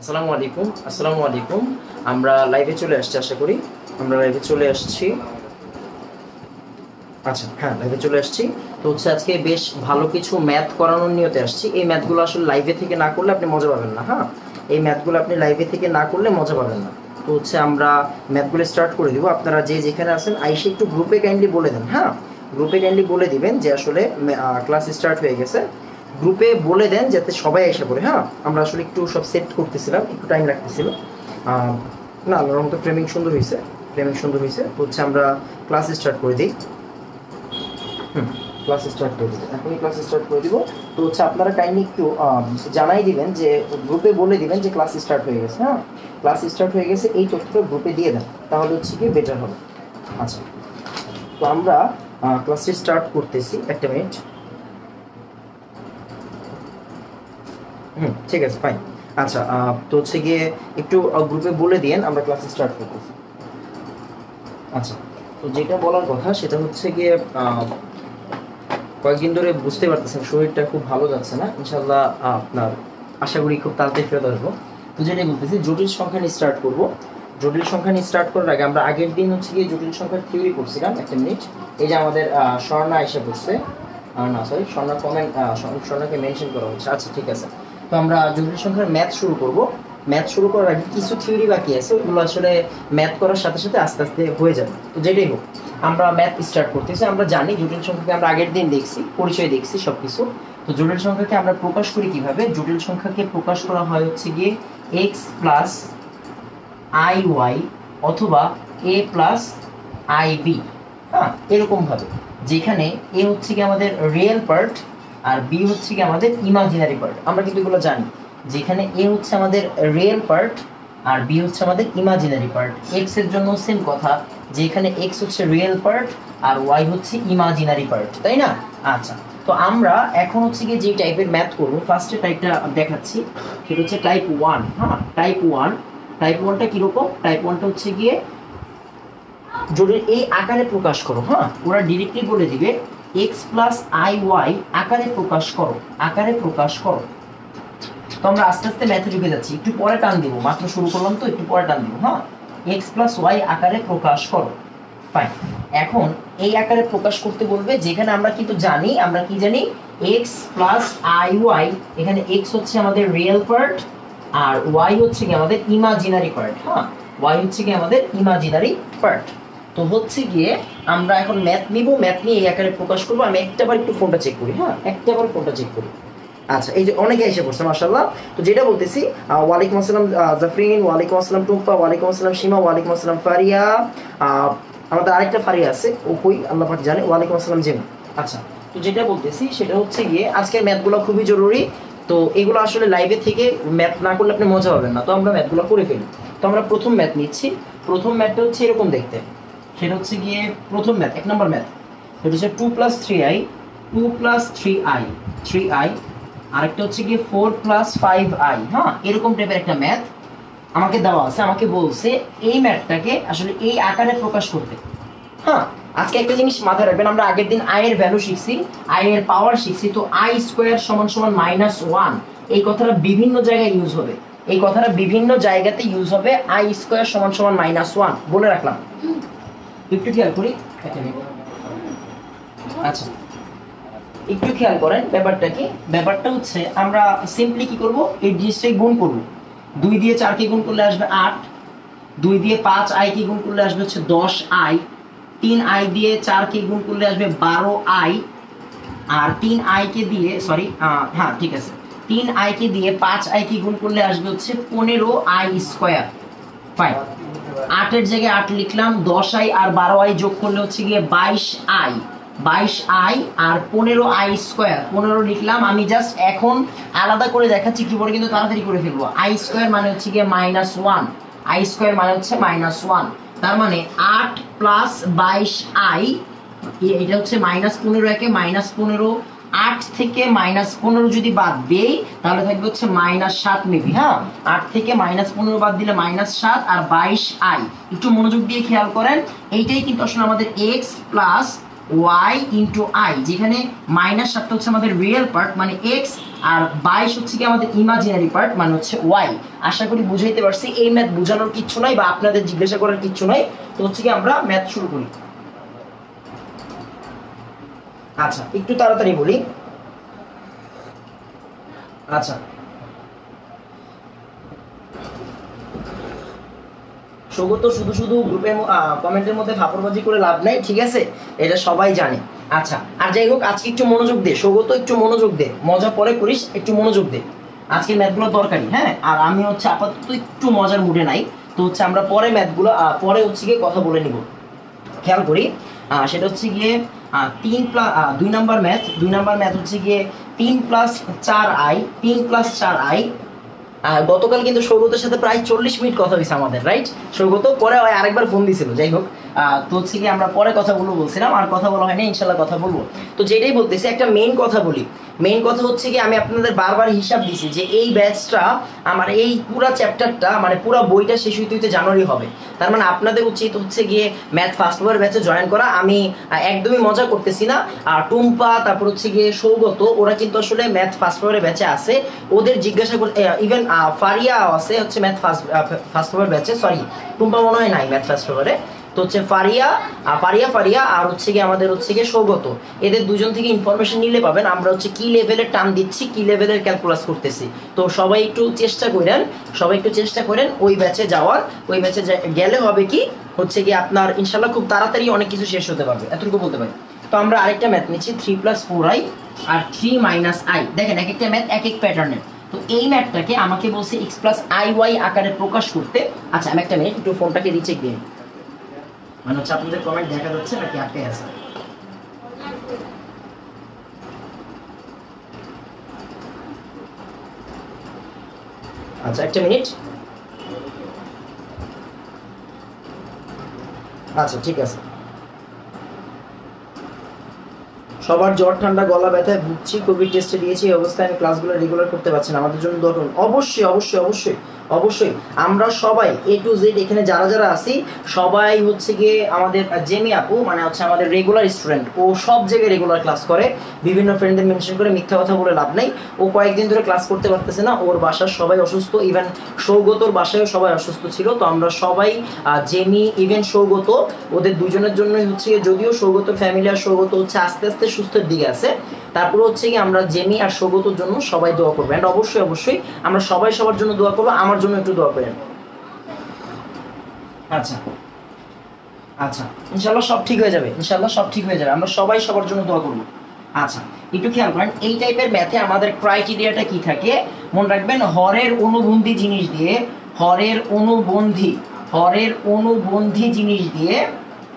আসসালামু আলাইকুম আসসালামু আলাইকুম আমরা লাইভে চলে আসছি, আশা করি। আমরা লাইভে চলে আসছি। আচ্ছা হ্যাঁ লাইভে চলে আসছি। তো হচ্ছে আজকে বেশ ভালো কিছু ম্যাথ করানোর নিয়তে আসছি। এই ম্যাথগুলো আসলে লাইভে থেকে না করলে আপনি মজা পাবেন না হ্যাঁ? এই ম্যাথগুলো আপনি লাইভে থেকে না করলে মজা পাবেন না। তো হচ্ছে আমরা ম্যাথগুলো স্টার্ট করে দিব। আপনারা যে যেখানে আছেন, আইসে একটু গ্রুপে কাইন্ডলি বলে দেন হ্যাঁ? গ্রুপে কাইন্ডলি বলে দিবেন যে আসলে ক্লাস স্টার্ট হয়ে গেছে। গ্রুপে বলে দেন যাতে সবাই এসে পড়ে হ্যাঁ? আমরা আসলে একটু সব সেট করতেছিলাম, একটু টাইম লাগতেছিল। না, আল্লাহর মতো ফ্রেমিং সুন্দর হয়েছে ফ্রেমিং সুন্দর হয়েছে। হচ্ছে আমরা ক্লাস স্টার্ট করে দিই। হুম ক্লাস স্টার্ট করে দিব এখনই ক্লাস স্টার্ট করে দিব। তো হচ্ছে আপনারা কাইন্ডলি একটু জানাই দিবেন যে, গ্রুপে বলে দিবেন যে ক্লাস স্টার্ট হয়ে গেছে হ্যাঁ? ক্লাস স্টার্ট হয়ে গেছে, এই তথ্যটা গ্রুপে দিয়ে দেন, তাহলে হচ্ছে কি বেটার হবে। আচ্ছা। তো আমরা ক্লাসটি স্টার্ট করতেছি। একটা মিনিট হুম, ঠিক আছে ফাইন আচ্ছা তো হচ্ছে গিয়ে একটু গ্রুপে বলে দিয়েন, আমরা ক্লাস স্টার্ট করতেছি। আচ্ছা তো যেটা বলার কথা, সেটা হচ্ছে গিয়ে কয়েকদিন ধরে বুঝতে পারতেছেন, শরীরটা খুব ভালো যাচ্ছে না। ইনশাল্লাহ আপনার আশা করি খুব তাড়াতাড়ি ফেরত আসব। তো যেটাই বলতেছি, জটিল সংখ্যা নিয়ে স্টার্ট করব। জটিল সংখ্যা নিয়ে স্টার্ট করার আগে আমরা আগের দিন হচ্ছে গিয়ে জটিল সংখ্যার থিওরি করছিলাম একটা মিনিট এই যে আমাদের স্বর্ণা এসে পড়ছে। না সরি স্বর্ণা কমেন্ট স্বর্ণাকে মেনশন করা হচ্ছে। আচ্ছা ঠিক আছে। তো আমরা জটিল সংখ্যার ম্যাথ শুরু করব। ম্যাথ শুরু করার আগে কিছু থিওরি বাকি আছে, ওগুলো আসলে ম্যাথ করার সাথে সাথে আস্তে আস্তে হয়ে যাবে। তো যেটাই হোক, আমরা ম্যাথ স্টার্ট করতেছি, আমরা জানি জটিল সংখ্যাকে আমরা আগের দিন দেখছি, পরিচয় দেখছি সব কিছু তো জটিল সংখ্যাকে আমরা প্রকাশ করি কীভাবে? জটিল সংখ্যাকে প্রকাশ করা হয় হচ্ছে গিয়ে এক্স প্লাস আই ওয়াই অথবা এ প্লাস আই বি হ্যাঁ এরকমভাবে। যেখানে এ হচ্ছে কি আমাদের রিয়েল পার্ট আর বি হচ্ছে কি আমাদের ইমাজিনারি পার্ট আমরা কিন্তু এগুলো জানি। যেখানে এ হচ্ছে আমাদের রিয়েল পার্ট আর বি হচ্ছে আমাদের ইমাজিনারি পার্ট এক্সের জন্য সেম কথা, যেখানে এক্স হচ্ছে রিয়েল পার্ট আর ওয়াই হচ্ছে ইমাজিনারি পার্ট তাই না? আচ্ছা তো আমরা এখন হচ্ছে গিয়ে যে টাইপের ম্যাথ করব ফার্স্টে টাইপটা দেখাচ্ছি। সেটা হচ্ছে টাইপ ওয়ান হ্যাঁ? টাইপ ওয়ান টাইপ ওয়ানটা কীরকম? টাইপ ওয়ানটা হচ্ছে গিয়ে যদি এই আকারে প্রকাশ করো হ্যাঁ? ওরা ডিরেক্টলি বলে দিবে এক্স প্লাস আই আকারে প্রকাশ করো, আকারে প্রকাশ করো। তো আমরা আস্তে আস্তে ম্যাথে ঢুকে যাচ্ছি। একটু পরে টান দিব, মাত্র শুরু করলাম তো, একটু পরে টান দিব হ্যাঁ? আকারে প্রকাশ করো। ফাইন এখন এই আকারে প্রকাশ করতে বলবে, যেখানে আমরা কিন্তু জানি, আমরা কি জানি? এক্স প্লাস আই ওয়াই এখানে এক্স হচ্ছে আমাদের রিয়েল পার্ট আর ওয়াই হচ্ছে কি আমাদের ইমাজিনারি পার্ট হ্যাঁ? ওয়াই হচ্ছে কি আমাদের ইমাজিনারি পার্ট তো হচ্ছে গিয়ে আমরা এখন ম্যাথ নিব ম্যাথ নিয়ে এই আকারে প্রকাশ করব। আমি একটা বার একটু ফোনটা চেক করি হ্যাঁ? একটা বার ফোনটা চেক করি। আচ্ছা এই যে অনেকে এসে পড়ছে মাশাল্লাহ তো যেটা বলতেছি ওয়ালাইকুম আসসালাম জাফরিন, ওয়ালাইকুম আসসালাম টুম্পা, ওয়ালাইকুম আসসালাম সীমা, ওয়ালাইকুম আসসালাম ফারিয়া। আমাদের আরেকটা ফারিয়া আছে ও কই আল্লাহ পাক জানে, ওয়ালাইকুম আসসালাম জেমা। আচ্ছা তো যেটা বলতেছি, সেটা হচ্ছে গিয়ে আজকের ম্যাথগুলো খুবই জরুরি। তো এগুলো আসলে লাইভে থেকে ম্যাথ না করলে আপনি মজা পাবেন না। তো আমরা ম্যাথগুলো করে ফেলি। তো আমরা প্রথম ম্যাথ নিচ্ছি। প্রথম ম্যাথটা হচ্ছে এরকম দেখতে। সেটা হচ্ছে গিয়ে প্রথম ম্যাথ এক নম্বর ম্যাথ সেটা হচ্ছে two plus three I two plus three I three I আরেকটা হচ্ছে গিয়ে ফোর প্লাস ফাইভ আই হ্যাঁ? এরকম টাইপের একটা ম্যাথ আমাকে দেওয়া আছে, আমাকে বলছে এই ম্যাথটাকে আসলে এই আকারে প্রকাশ করতে হ্যাঁ? আজকে একটা জিনিস মাথায় রাখবেন, আমরা আগের দিন আই এর ভ্যালু শিখছি আই এর পাওয়ার শিখছি, তো আই স্কোয়ার সমান সমান মাইনাস ওয়ান এই কথাটা বিভিন্ন জায়গায় ইউজ হবে। এই কথাটা বিভিন্ন জায়গাতে ইউজ হবে আই স্কোয়ার সমান সমান মাইনাস ওয়ান বলে রাখলাম। একটু খেয়াল করি আচ্ছা। একটু খেয়াল করেন ব্যাপারটা কি। ব্যাপারটা হচ্ছে, আমরা সিম্পলি কি করব? এই জিনিসটাই গুণ করব। দুই দিয়ে চারকে গুণ করলে আসবে আট? দুই দিয়ে পাঁচ আই কে গুণ করলে আসবে হচ্ছে দশ আই? তিন আই দিয়ে চারকে গুণ করলে আসবে বারো আই? আর তিন আই কে দিয়ে সরি হ্যাঁ ঠিক আছে। তিন আই কে দিয়ে পাঁচ আই কে গুণ করলে আসবে হচ্ছে পনেরো আই স্কোয়ার। ফাইন আটের জায়গায় আট লিখলাম, দশ আই আর বারো আই যোগ করলে হচ্ছে গিয়ে বাইশ আই। বাইশ আই আর পনেরো আই স্কোয়ার। পনেরো লিখলাম, আমি জাস্ট এখন আলাদা করে দেখাচ্ছি কি বলে কিন্তু তাড়াতাড়ি করে ফেলব। আই স্কোয়ার মানে হচ্ছে গিয়ে মাইনাস ওয়ান আই স্কোয়ার মানে হচ্ছে মাইনাস ওয়ান তার মানে আট প্লাস বাইশ আই এটা হচ্ছে মাইনাস পনেরো একে মাইনাস পনেরো আট থেকে মাইনাস পনেরো যদি বাদ দেই, তাহলে থাকবে হচ্ছে মাইনাস সাত মেবি হ্যাঁ? আট থেকে মাইনাস পনেরো বাদ দিলে মাইনাস সাত আর বাইশ আই। একটু মনোযোগ দিয়ে খেয়াল করেন, এইটাই কিন্তু আসলে আমাদের X plus Y into I যেখানে মাইনাস সাতটা হচ্ছে আমাদের রিয়েল পার্ট মানে এক্স আর বাইশ হচ্ছে কি আমাদের ইমাজিনারি পার্ট মানে হচ্ছে ওয়াই আশা করি বুঝাইতে পারছি, এই ম্যাথ বোঝানোর কিচ্ছু নাই বা আপনাদের জিজ্ঞাসা করার কিচ্ছু নাই। তো হচ্ছে কি আমরা ম্যাথ শুরু করি। আচ্ছা একটু তাড়াতাড়ি বলি। আচ্ছা। সৌগত, শুধু শুধু গ্রুপের কমেন্টের মধ্যে ফাপড়বাজি করে লাভ নাই, ঠিক আছে? এটা সবাই জানে। আচ্ছা আর যাই হোক, আজকে একটু মনোযোগ দে। সৌগত, একটু মনোযোগ দে। মজা পরে করিস, একটু মনোযোগ দে। আজকের ম্যাথগুলো দরকারি হ্যাঁ? আর আমি হচ্ছে আপাতত একটু মজার মুডে নাই। তো হচ্ছে আমরা পরে ম্যাথগুলো পরে হচ্ছে গিয়ে কথা বলে নিব। খেয়াল করি। সেটা হচ্ছে গিয়ে তিন প্লাস দুই নাম্বার ম্যাথ দুই নাম্বার ম্যাথ হচ্ছে গিয়ে তিন প্লাস চার আই তিন প্লাস চার আই গতকাল কিন্তু সৌগতের সাথে প্রায় চল্লিশ মিনিট কথা হয়েছে আমাদের রাইট সৌগত পরে আরেকবার ফোন দিছিল, যাই হোক। তো হচ্ছে কি আমরা পরে কথা বলব বলছিলাম, আর কথা বলা হয়নি ইনশাল্লাহ কথা বলব। তো যেটাই বলতেছি, একটা মেইন কথা বলি। মেইন কথা হচ্ছে কি, আমি আপনাদের বারবার হিসাব দিছি যে এই ব্যাচটা আমার এই পুরা চ্যাপ্টারটা মানে পুরো বইটা শেষ হইতে হইতে জানুয়ারি হবে। তার মানে আপনাদের উচিত হচ্ছে গিয়ে ম্যাথ ফার্স্ট ওভার ব্যাচে জয়েন করা। আমি একদমই মজা করতেছি না। আর টুম্পা, তারপর হচ্ছে গিয়ে সৌগত, ওরা কিন্তু আসলে ম্যাথ ফার্স্ট ওভারের ব্যাচে আছে। ওদের জিজ্ঞাসা করতে ইভেন ফারিয়া আছে হচ্ছে ম্যাথ ফার্স্ট ফার্স্ট ওভার ব্যাচে সরি টুম্পা মনে হয় নাই ম্যাথ ফার্স্ট ওভারে তো হচ্ছে ফারিয়া আহ, ফারিয়া ফারিয়া আর হচ্ছে গিয়ে আমাদের হচ্ছে গিয়ে সৌগত। এদের দুজন থেকে ইনফরমেশন নিলে পাবেন আমরা হচ্ছে কি লেভেলের টান দিচ্ছি কি লেভেলের ক্যালকুলাস করতেছি। তো সবাই একটু চেষ্টা করেন সবাই একটু চেষ্টা করেন ওই ব্যাচে যাওয়ার ওই ব্যাচে গেলে হবে কি হচ্ছে কি আপনার ইনশাল্লাহ খুব তাড়াতাড়ি অনেক কিছু শেষ হতে পারবে। এতটুকু বলতে পারি। তো আমরা আরেকটা ম্যাথ নিচ্ছি থ্রি প্লাস ফোর আই আর থ্রি মাইনাস আই দেখেন এক একটা ম্যাথ এক এক প্যাটার্নের তো এই ম্যাথটাকে আমাকে বলছে এক্স প্লাস আই ওয়াই আকারে প্রকাশ করতে। আচ্ছা আমি একটা মিনিট একটু ফোনটাকে রিচেক দিন মানে হচ্ছে আপনাদের কমেন্ট দেখা যাচ্ছে নাকি আটকে আছে আচ্ছা একটা মিনিট। আচ্ছা ঠিক আছে। সবার জ্বর, ঠান্ডা, গলা ব্যথায় ভুগছি কোভিড টেস্টে দিয়েছি, এই অবস্থায় আমি ক্লাসগুলো রেগুলার করতে পারছি না। আমাদের জন্য দরকার অবশ্যই অবশ্যই অবশ্যই। অবশ্যই। আমরা সবাই এ টু জেড এখানে যারা যারা আছি, সবাই হচ্ছে গিয়ে আমাদের জেমি আপু মানে হচ্ছে আমাদের রেগুলার স্টুডেন্ট ও সব জায়গায় রেগুলার ক্লাস করে, বিভিন্ন ফ্রেন্ডদের মেনশন করে মিথ্যা কথা বলে লাভ নেই। ও কয়েকদিন ধরে ক্লাস করতে পারতেছে না, ওর বাসার সবাই অসুস্থ ইভেন সৌগতর বাসায়ও সবাই অসুস্থ ছিল। তো আমরা সবাই জেমি ইভেন সৌগত, ওদের দুজনের জন্যই হচ্ছে গিয়ে, যদিও সৌগতর ফ্যামিলি আর সৌগত হচ্ছে আস্তে আস্তে সুস্থের দিকে আছে তারপরে হচ্ছে কি আমরা জেমি আর সৌগতর জন্য সবাই দোয়া করব। অ্যান্ড অবশ্যই অবশ্যই আমরা সবাই সবার জন্য দোয়া করব। আমার জন্য একটু দোয়া করেন। আচ্ছা। আচ্ছা ইনশাল্লাহ সব ঠিক হয়ে যাবে ইনশাল্লাহ সব ঠিক হয়ে যাবে। আমরা সবাই সবার জন্য দোয়া করব। আচ্ছা একটু খেয়াল করেন, এই টাইপের ম্যাথে আমাদের ক্রাইটেরিয়াটা কি থাকে? মনে রাখবেন, হরের অনুবন্ধী জিনিস দিয়ে, হরের অনুবন্ধী হরের অনুবন্ধী জিনিস দিয়ে,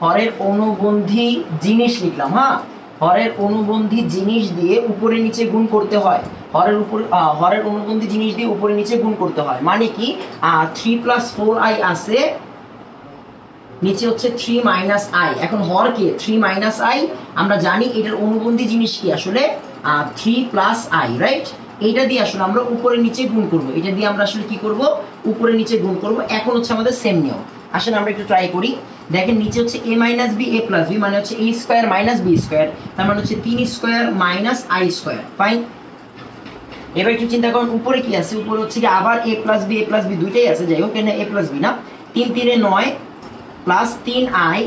হরের অনুবন্ধী জিনিস লিখলাম হ্যাঁ? হরের অনুবন্ধী জিনিস দিয়ে উপরে নিচে গুণ করতে হয়। হরের উপর হরের অনুবন্ধী জিনিস দিয়ে উপরে নিচে গুণ করতে হয়। মানে কি? থ্রি প্লাস ফোর আই আছে, নিচে হচ্ছে থ্রি মাইনাস আই এখন হর কে? থ্রি মাইনাস আই আমরা জানি এটার অনুবন্ধী জিনিস কি আসলে? থ্রি প্লাস আই রাইট এটা দিয়ে আসলে আমরা উপরে নিচে গুণ করব। এটা দিয়ে আমরা আসলে কি করব? উপরে নিচে গুণ করব। এখন হচ্ছে আমাদের সেম নিয়ম। আসলে আমরা একটু ট্রাই করি। দেখেন, নিচে হচ্ছে A minus B A plus B মানে হচ্ছে A square minus B square তার মানে হচ্ছে তিন square minus I square fine এবার একটু চিন্তা করুন, উপরে কি আছে? উপরে হচ্ছে কি আবার A plus B A plus B দুইটাই আছে, যাই হোক এ প্লাস বি না। তিন তিনে নয় প্লাস তিন আই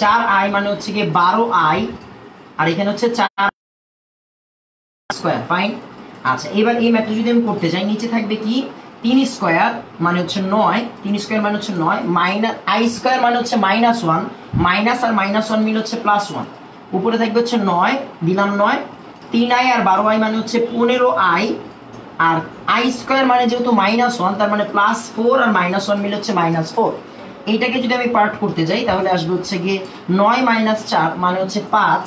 চার আই মানে হচ্ছে গিয়ে বারো আই আর এখানে হচ্ছে চার স্কোয়ার ফাইন আচ্ছা এবার এই ম্যাথটা যদি আমি করতে চাই নিচে থাকবে কি? তিন স্কোয়ার মানে হচ্ছে নয়, তিন স্কোয়ার মানে হচ্ছে নয় মাইনাস আই স্কোয়ার মানে হচ্ছে মাইনাস ওয়ান মাইনাস আর মাইনাস ওয়ান মিল হচ্ছে প্লাস ওয়ান উপরে থাকবে হচ্ছে নয়, দিলাম নয়, তিন আই আর বারো আই মানে হচ্ছে পনেরো আই, আর আই স্কোয়ার মানে যেহেতু মাইনাস ওয়ান তার মানে প্লাস ফোর আর মাইনাস ওয়ান মিলে হচ্ছে মাইনাস ফোর এইটাকে যদি আমি পার্ট করতে যাই, তাহলে আসবে হচ্ছে গিয়ে নয় মাইনাস চার মানে হচ্ছে পাঁচ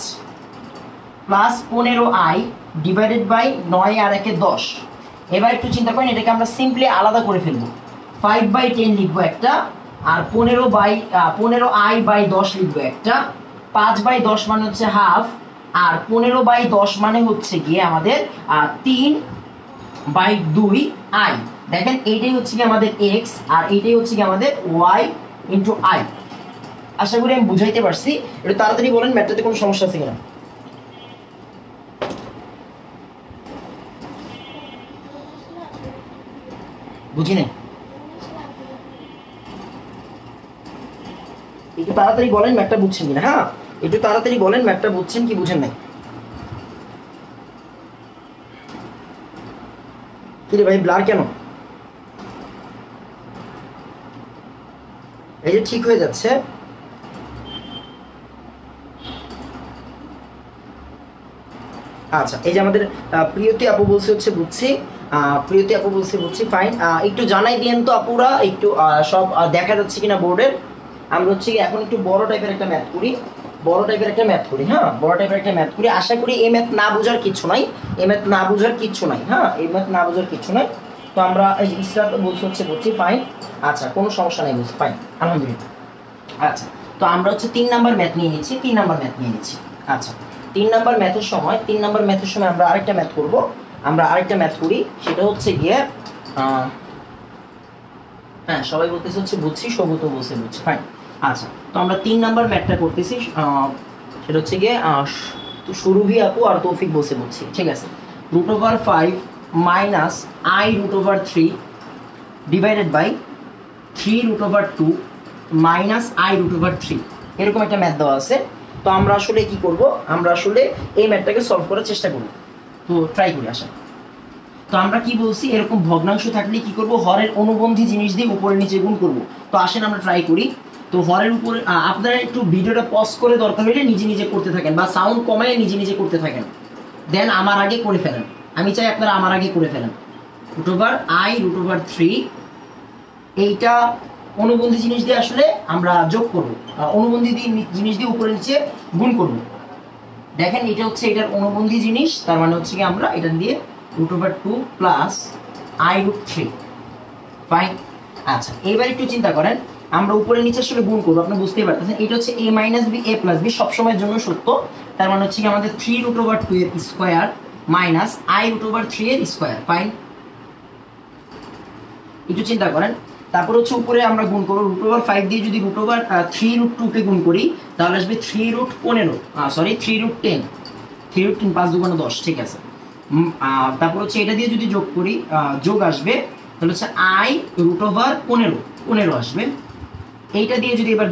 প্লাস পনেরো আই ডিভাইডেড বাই নয় আর একে দশ। এবার একটু চিন্তা করেন, এটাকে আমরা সিম্পলি আলাদা করে ফেলব। ফাইভ বাই টেন লিখব একটা, আর পনেরো বাই পনেরো আই বাই দশ লিখব একটা। পাঁচ বাই দশ মানে হচ্ছে হাফ আর পনেরো বাই দশ মানে হচ্ছে গিয়ে আমাদের তিন বাই দুই আই দেখেন, এইটাই হচ্ছে কি আমাদের এক্স আর এইটাই হচ্ছে কি আমাদের ওয়াই ইন্টু আই আশা করি আমি বুঝাইতে পারছি। একটু তাড়াতাড়ি বলেন ম্যাথটাতে কোনো সমস্যা আছে কিনা? বুঝি নাই? একটু তাড়াতাড়ি বলেন, ম্যাটটা বুঝছেন কিনা? হ্যাঁ একটু তাড়াতাড়ি বলেন, ম্যাটটা বুঝছেন কি বুঝেন নাই? কিরে ভাই, ব্লার কেন? এই যে ঠিক হয়ে যাচ্ছে। আচ্ছা এই যে আমাদের প্রিয়তি আপু বলছে হচ্ছে বুঝছি প্রিয়তি আপু বলছে, বুঝছি ফাইন একটু জানাই দিয়েন তো আপুরা, একটু সব দেখা যাচ্ছে কিনা বোর্ডের। আমরা হচ্ছে কি এখন একটু বড় টাইপের একটা ম্যাথ করি। বড় টাইপের একটা ম্যাথ করি হ্যাঁ? বড় টাইপের একটা ম্যাথ করি। আশা করি এই ম্যাথ না বোঝার কিছু নাই। এই ম্যাথ না বোঝার কিছু নাই হ্যাঁ? এই ম্যাথ না বোঝার কিছু নাই। তো আমরা ইসরাত বলছে হচ্ছে, বুঝছি ফাইন আচ্ছা কোনো সমস্যা নেই বুঝছি ফাইন আলহামদুলিল্লাহ। আচ্ছা তো আমরা হচ্ছে তিন নাম্বার ম্যাথ নিয়ে নিচ্ছি, তিন নাম্বার ম্যাথ নিয়ে নিচ্ছি। আচ্ছা তিন নাম্বার ম্যাথের সময়, তিন নাম্বার ম্যাথের সময় আমরা আরেকটা ম্যাথ করব। আমরা আরেকটা ম্যাথ করি, সেটা হচ্ছে গিয়ে হ্যাঁ সবাই বলতেছে হচ্ছে বুঝছি সবুত বলছে বুঝছি ফাইন আচ্ছা তো আমরা তিন নাম্বার ম্যাথটা করতেছি সেটা হচ্ছে গিয়ে সুরভি আপু আর তৌফিক বসে বুঝছি, ঠিক আছে। Root over five minus I root over three divided by three root over two minus I root over three এরকম একটা ম্যাথ দেওয়া আছে। তো আমরা আসলে কি করব? আমরা আসলে এই ম্যাথটাকে সলভ করার চেষ্টা করব। তো ট্রাই করে আসা তো আমরা কি বলছি, এরকম ভগ্নাংশ থাকলে কি করব? হরের অনুবন্ধী জিনিস দিয়ে উপরে নিচে গুণ করব। তো আসেন আমরা ট্রাই করি। তো হরের উপরে আপনারা একটু ভিডিওটা পজ করে দরকার হলে নিজে নিজে করতে থাকেন বা সাউন্ড কমায় নিজে নিজে করতে থাকেন। দেন আমার আগে করে ফেলেন। আমি চাই আপনারা আমার আগে করে ফেলেন। Root over I root over three এইটা অনুবন্ধী জিনিস দিয়ে আসলে আমরা যোগ করব। অনুবন্ধী জিনিস দিয়ে উপরে নিচে গুণ করব। দেখেন, এটা হচ্ছে এটার অনুবন্ধী জিনিস। তার মানে হচ্ছে কি আমরা এটা দিয়ে root over two plus I root three fine আচ্ছা এবার একটু চিন্তা করেন। আমরা উপরে নিচে আসলে গুণ করব, আপনি বুঝতেই পারতেছেন। এটা হচ্ছে A minus B A plus B সবসময়ের জন্য সত্য। তার মানে হচ্ছে কি আমাদের থ্রি রুট ওভার টু এর square minus I root over three এর স্কোয়ার ফাইন একটু চিন্তা করেন। তারপর হচ্ছে উপরে আমরা গুণ করব রুট ওভার ফাইভ দিয়ে যদি রুট ওভার থ্রি রুট টুকে গুণ করি, তাহলে আসবে থ্রি রুট পনেরো। Sorry three root ten three root ten পাঁচ দুগুণে দশ, ঠিক আছে। তারপর হচ্ছে এটা দিয়ে যদি যোগ করি যোগ আসবে, তাহলে হচ্ছে আই রুট ওভার পনেরো পনেরো আসবে। এইটা দিয়ে যদি এবার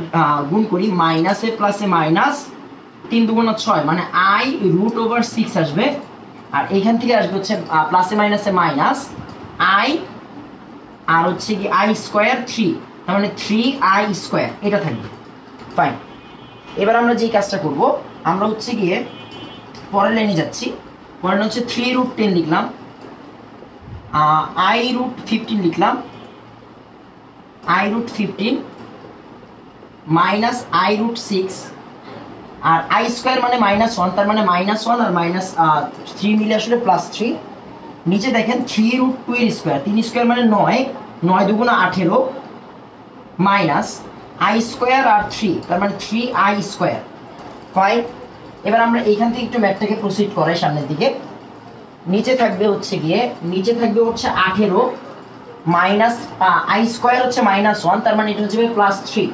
গুণ করি মাইনাসে প্লাসে মাইনাস তিন দুগুণ ছয় মানে আই রুট ওভার সিক্স আসবে। আর এইখান থেকে আসবে হচ্ছে প্লাসে মাইনাসে মাইনাস আই আর হচ্ছে কি আই স্কোয়ার থ্রি তার মানে থ্রি আই স্কোয়ার এটা থাকবে। ফাইন এবার আমরা যে কাজটা করব, আমরা হচ্ছে গিয়ে পরের লাইনে যাচ্ছি। পরের হচ্ছে থ্রি রুট টেন লিখলাম। আই রুট ফিফটিন লিখলাম। I root fifteen minus I root six R I square মানে মাইনাস ওয়ান তার মানে মাইনাস ওয়ান আর মাইনাস থ্রি মিলে আসলে প্লাস থ্রি নিচে দেখেন থ্রি রুট টু এর স্কোয়ার তিন স্কোয়ার মানে নয় নয় দুগুণা আঠেরো মাইনাস আই স্কোয়ার আর থ্রি তার মানে থ্রি আই স্কোয়ার ফাইভ এবার আমরা এইখান থেকে একটু ম্যাথটাকে প্রসিড করাই সামনের দিকে। নিচে থাকবে হচ্ছে গিয়ে, নিচে থাকবে হচ্ছে আঠেরো মাইনাস আই স্কোয়ার হচ্ছে মাইনাস ওয়ান তার মানে এটা হচ্ছে প্লাস থ্রি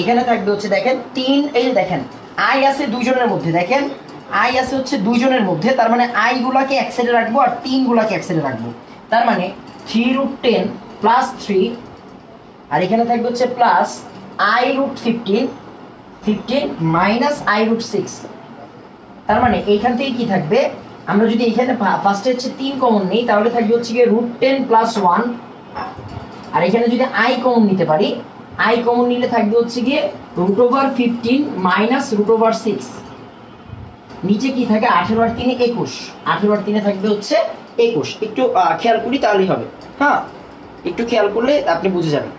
এখানে থাকবে হচ্ছে দেখেন তিন, এই দেখেন আই আছে দুইজনের মধ্যে, দেখেন। আই আছে হচ্ছে দুইজনের মধ্যে, তার মানে আই গুলাকে এক সাইডে রাখব আর তিন গুলাকে এক সাইডে রাখব। তার মানে three root ten plus three আর এখানে থাকবে হচ্ছে plus I root fifteen fifteen minus I root six তার মানে এইখান থেকে কি থাকবে? আমরা যদি এখানে ফার্স্টে হচ্ছে তিন কমন নিই, তাহলে থাকবে হচ্ছে গিয়ে রুট টেন প্লাস ওয়ান আর এখানে যদি আই কমন নিতে পারি আই কমন নিলে থাকবে হচ্ছে গিয়ে root over fifteen minus root over six নিচে কি থাকে আঠেরো আর তিনে একুশ? আঠেরো আর তিনে থাকবে হচ্ছে একুশ। একটু খেয়াল করি তাহলেই হবে। হ্যাঁ? একটু খেয়াল করলে আপনি বুঝে যাবেন।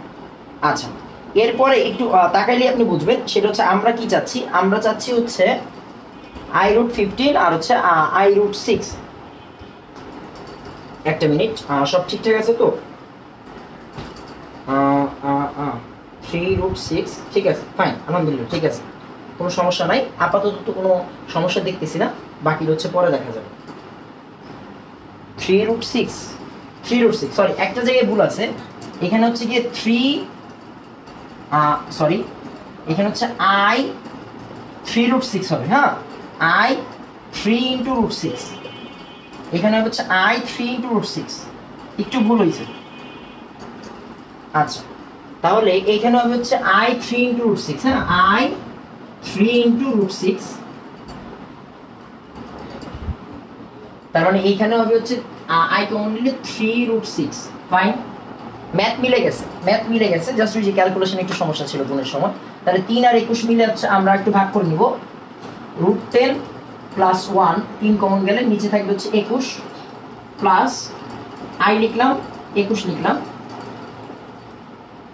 আচ্ছা। এরপরে একটু তাকাইলে আপনি বুঝবেন। সেটা হচ্ছে আমরা কি চাচ্ছি? আমরা চাচ্ছি হচ্ছে আই রুট ফিফটিন আর হচ্ছে আই রুট সিক্স একটা মিনিট। সব ঠিকঠাক আছে তো? থ্রি রুট সিক্স ঠিক আছে ফাইন আলহামদুলিল্লাহ, ঠিক আছে। কোনো সমস্যা নাই। আপাতত তো কোনো সমস্যা দেখতেছি না। বাকি হচ্ছে পরে দেখা যাবে। Three root six three root six sorry একটা জায়গায় ভুল আছে। এখানে হচ্ছে গিয়ে থ্রি সরি এখানে হচ্ছে আই থ্রি রুট সিক্স হবে হ্যাঁ? I three into root six এখানে হচ্ছে I three into root six একটু ভুল হয়েছে। আচ্ছা তাহলে এইখানে হবে হচ্ছে I three into root six হ্যাঁ? I three into root six তার মানে এইখানে হবে হচ্ছে আই কমন নিলে three root six fine math মিলে গেছে। ম্যাথ মিলে গেছে। জাস্ট ওই যে ক্যালকুলেশন একটু সমস্যা ছিল গুণের সময় তাহলে তিন আর একুশ মিলে হচ্ছে আমরা একটু ভাগ করে নিব। রুট টেন প্লাস ওয়ান তিন কমন গেলে নিচে থাকবে হচ্ছে একুশ প্লাস আই লিখলাম, একুশ লিখলাম।